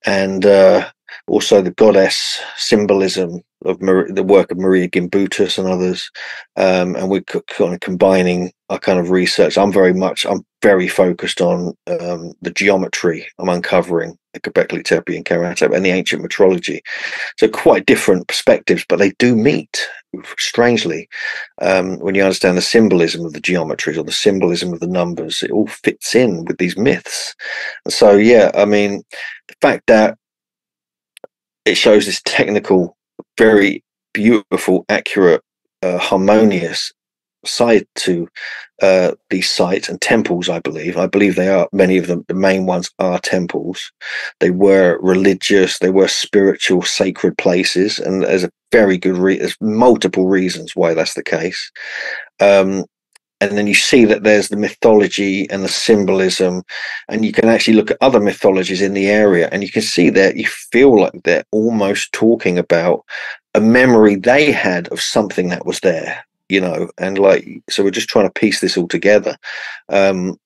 and uh, also the goddess symbolism of Mar- the work of Maria Gimbutas and others. Um, and we're kind of combining our kind of research. I'm very much, I'm very focused on um, the geometry I'm uncovering at Göbekli Tepe and Karahan Tepe and the ancient metrology. So quite different perspectives, but they do meet strangely um, when you understand the symbolism of the geometries or the symbolism of the numbers. It all fits in with these myths. And so, yeah, I mean, the fact that it shows this technical, very beautiful, accurate, uh, harmonious side to uh, these sites and temples. I believe. I believe they are many of them. The main ones are temples. They were religious. They were spiritual, sacred places, and there's a very good. Re- there's multiple reasons why that's the case. Um, and then you see that there's the mythology and the symbolism and you can actually look at other mythologies in the area and you can see that you feel like they're almost talking about a memory they had of something that was there you know and like so we're just trying to piece this all together. Um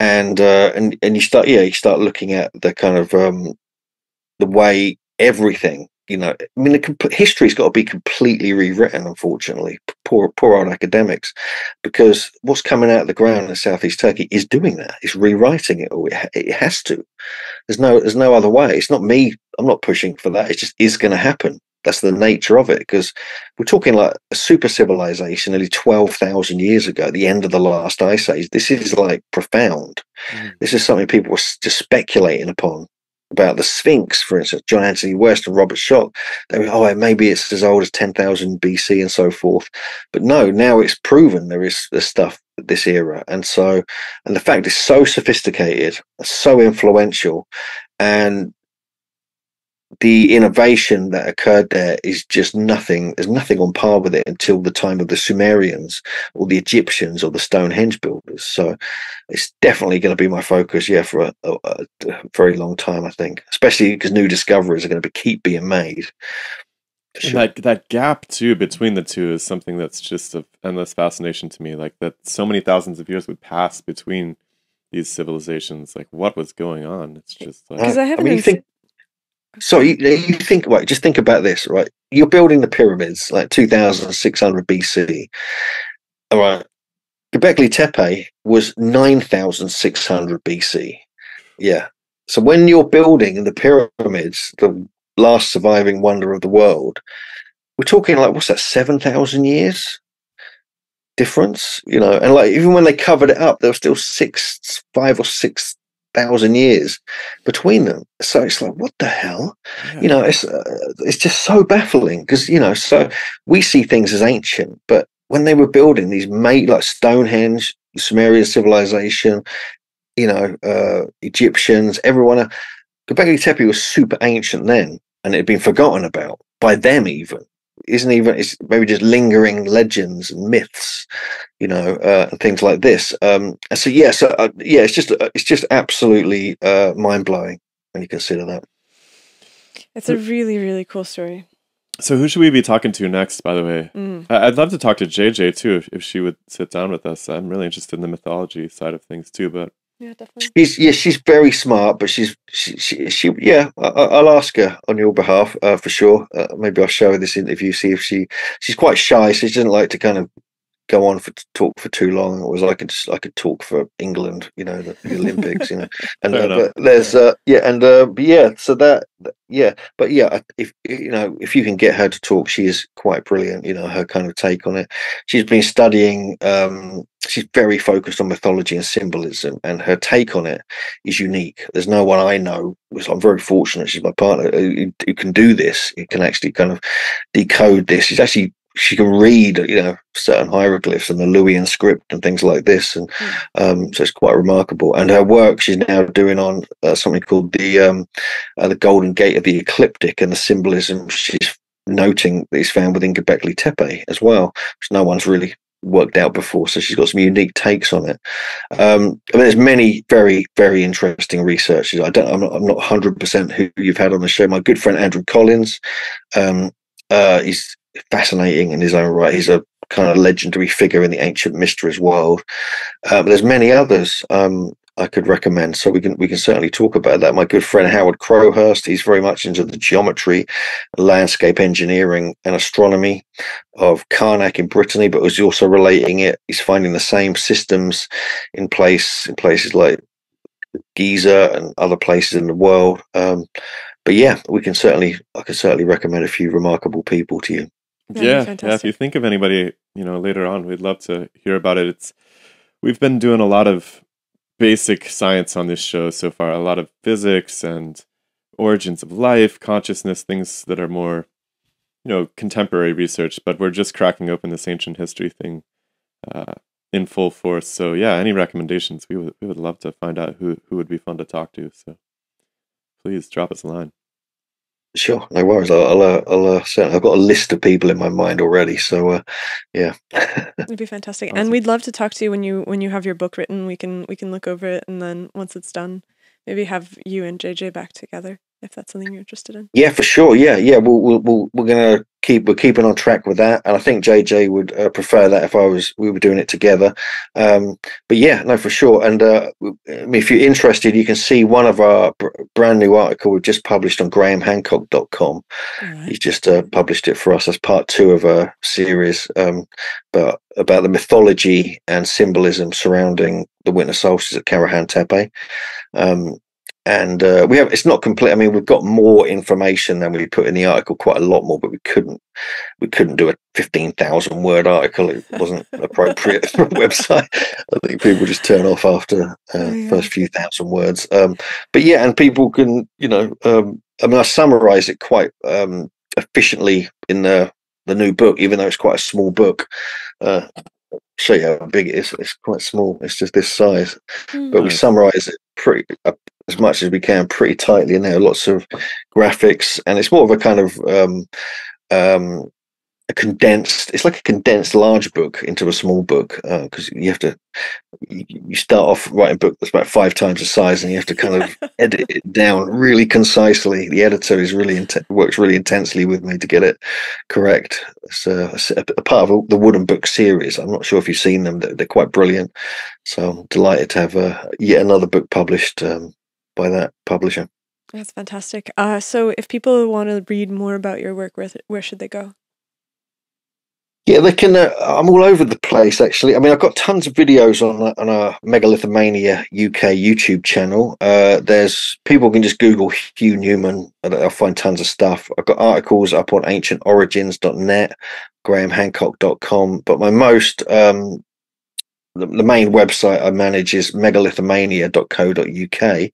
and uh and and you start yeah you start looking at the kind of um the way everything you know i mean the comp- history's got to be completely rewritten unfortunately poor poor old academics because what's coming out of the ground in southeast turkey is doing that it's rewriting it all it, it has to. There's no there's no other way. It's not me i'm not pushing for that it just is going to happen that's the nature of it because we're talking like a super civilization nearly 12,000 years ago the end of the last ice age this is like profound Mm. this is something people were just speculating upon about the Sphinx, for instance, John Anthony West and Robert Schoch. They were, oh, maybe it's as old as 10,000 BC and so forth. But no, now it's proven there is the stuff this era. And so, and the fact is so sophisticated, so influential, and the innovation that occurred there is just nothing. There's nothing on par with it until the time of the Sumerians or the Egyptians or the Stonehenge builders. So it's definitely going to be my focus, yeah, for a, a, a very long time. I think, especially because new discoveries are going to be, keep being made. Sure. that that gap too between the two is something that's just of endless fascination to me. Like that, so many thousands of years would pass between these civilizations. Like what was going on? It's just like Because I I haven't. mean, you been think- So you, you think, right? Just think about this, right? You're building the pyramids like 2,600 BC. All right. Göbekli Tepe was 9,600 BC. Yeah. So when you're building the pyramids, the last surviving wonder of the world, we're talking like what's that? 7,000 years difference, you know? And like even when they covered it up, there were still six, five or six thousand years between them. So it's like, what the hell? you know it's uh, it's just so baffling because you know so we see things as ancient but when they were building these made like stonehenge sumerian civilization you know uh egyptians everyone uh, Göbekli Tepe was super ancient then and it had been forgotten about by them even isn't even it's maybe just lingering legends and myths you know uh, and things like this um and so yeah so uh, yeah it's just uh, it's just absolutely uh mind-blowing when you consider that It's a really, really cool story. So who should we be talking to next? By the way, Mm. I- I'd love to talk to JJ too if, if she would sit down with us. I'm really interested in the mythology side of things too. But Yeah, definitely. She's yeah, she's very smart, but she's she she, she yeah. I, I- I'll ask her on your behalf uh, for sure. Uh, maybe I'll show her this interview, see if she she's quite shy, so she doesn't like to kind of go on for talk for too long. Whereas I could just, I could talk for England, you know, the, the Olympics, you know. And uh, but there's uh yeah, and uh but yeah, so that yeah, but yeah, if you know if you can get her to talk, she is quite brilliant. You know, her kind of take on it. She's been studying. um She's very focused on mythology and symbolism, and her take on it is unique. There's no one I know. I'm very fortunate. She's my partner who, who can do this. Who can actually kind of decode this. She's actually she can read. You know, certain hieroglyphs and the Luwian script and things like this. And um, so it's quite remarkable. And her work she's now doing on uh, something called the um, uh, the Golden Gate of the Ecliptic and the symbolism she's noting that is found within Göbekli Tepe as well, which no one's really worked out before. So she's got some unique takes on it. Um, I mean, there's many very, very interesting researchers. I don't, I'm not, I'm not 100% who you've had on the show. My good friend Andrew Collins, um, uh, he's fascinating in his own right. He's a kind of legendary figure in the ancient mysteries world. Uh, but there's many others. Um, I could recommend. So we can we can certainly talk about that. My good friend Howard Crowhurst, he's very much into the geometry, landscape engineering, and astronomy of Carnac in Brittany, but was also relating it. He's finding the same systems in place in places like Giza and other places in the world. Um, but yeah, we can certainly I can certainly recommend a few remarkable people to you. That'd yeah, yeah. If you think of anybody, you know, later on, we'd love to hear about it. It's we've been doing a lot of basic science on this show so far, a lot of physics and origins of life, consciousness, things that are more, you know, contemporary research. But we're just cracking open this ancient history thing uh, in full force. So yeah, any recommendations? We would we would love to find out who who would be fun to talk to. So please drop us a line. Sure, no worries. I'll, I'll, uh, I'll uh, certainly, I've got a list of people in my mind already. So, uh, yeah. It'd be fantastic, and we'd love to talk to you when you when you have your book written. We can we can look over it, and then once it's done, maybe have you and JJ back together if that's something you're interested in. Yeah, for sure. Yeah, yeah. We'll, we'll, we'll we're gonna keep we're keeping on track with that, and I think JJ would uh, prefer that if I was we were doing it together. Um, but yeah, no, for sure. And uh, w- I mean, if you're interested, you can see one of our br- brand new article we've just published on GrahamHancock.com. Right. He's just uh, published it for us as part two of a series, um, but about the mythology and symbolism surrounding the winter solstice at Karahan Tepe. Um, and uh, we have it's not complete. I mean, we've got more information than we put in the article, quite a lot more, but we couldn't we couldn't do a fifteen thousand word article. It wasn't appropriate for a website. I think people just turn off after uh, Oh, yeah. first few thousand words. Um, but yeah, and people can you know. Um, I mean, I summarise it quite um, efficiently in the the new book, even though it's quite a small book. Uh, show you how big it is. It's quite small. It's just this size, but we summarize it pretty uh, as much as we can, pretty tightly in there. Lots of graphics, and it's more of a kind of um, um, a condensed. It's like a condensed large book into a small book because you have to. You, start off writing a book that's about five times the size, and you have to kind of edit it down really concisely. The editor is really works really intensely with me to get it correct. It's a, a a part of the Wooden Book series. I'm not sure if you've seen them. They're, they're quite brilliant. So I'm delighted to have uh, yet another book published um, by that publisher. That's fantastic. Uh, so if people want to read more about your work, where where should they go? Yeah, they can. Uh, I'm all over the place, actually. I mean, I've got tons of videos on uh, on our Megalithomania UK YouTube channel. Uh, there's people can just Google Hugh Newman, and they'll find tons of stuff. I've got articles up on ancientorigins.net, grahamhancock.com, but my most um, the, the main website I manage is megalithomania.co.uk.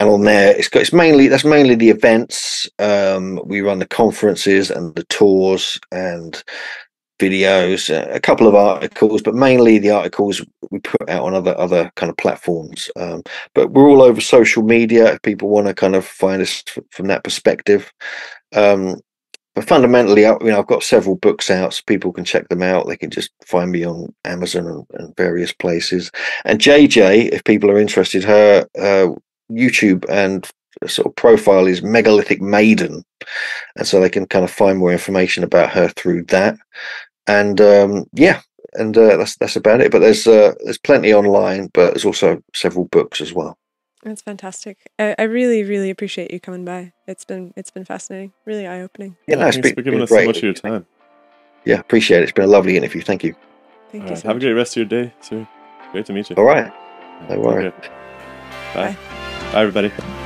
And on there, it's got it's mainly that's mainly the events. Um, we run the conferences and the tours and videos, uh, a couple of articles, but mainly the articles we put out on other other kind of platforms. Um, but we're all over social media if people want to kind of find us f- from that perspective. Um, but fundamentally, you know, I've got several books out, so people can check them out. They can just find me on Amazon and, and various places. And JJ, if people are interested, her uh, YouTube and sort of profile is Megalithic Maiden, and so they can kind of find more information about her through that. And um, yeah, and uh, that's that's about it. But there's uh, there's plenty online, but there's also several books as well. That's fantastic. I, I really really appreciate you coming by. It's been it's been fascinating, really eye opening. Yeah, no, it's Thanks been- for giving been us so great. much of your time. Yeah, appreciate it. It's been a lovely interview. Thank you. Thank All you. right, So have a great rest of your day, sir. Great to meet you. All right. No Take worries. care. Bye. Bye, everybody.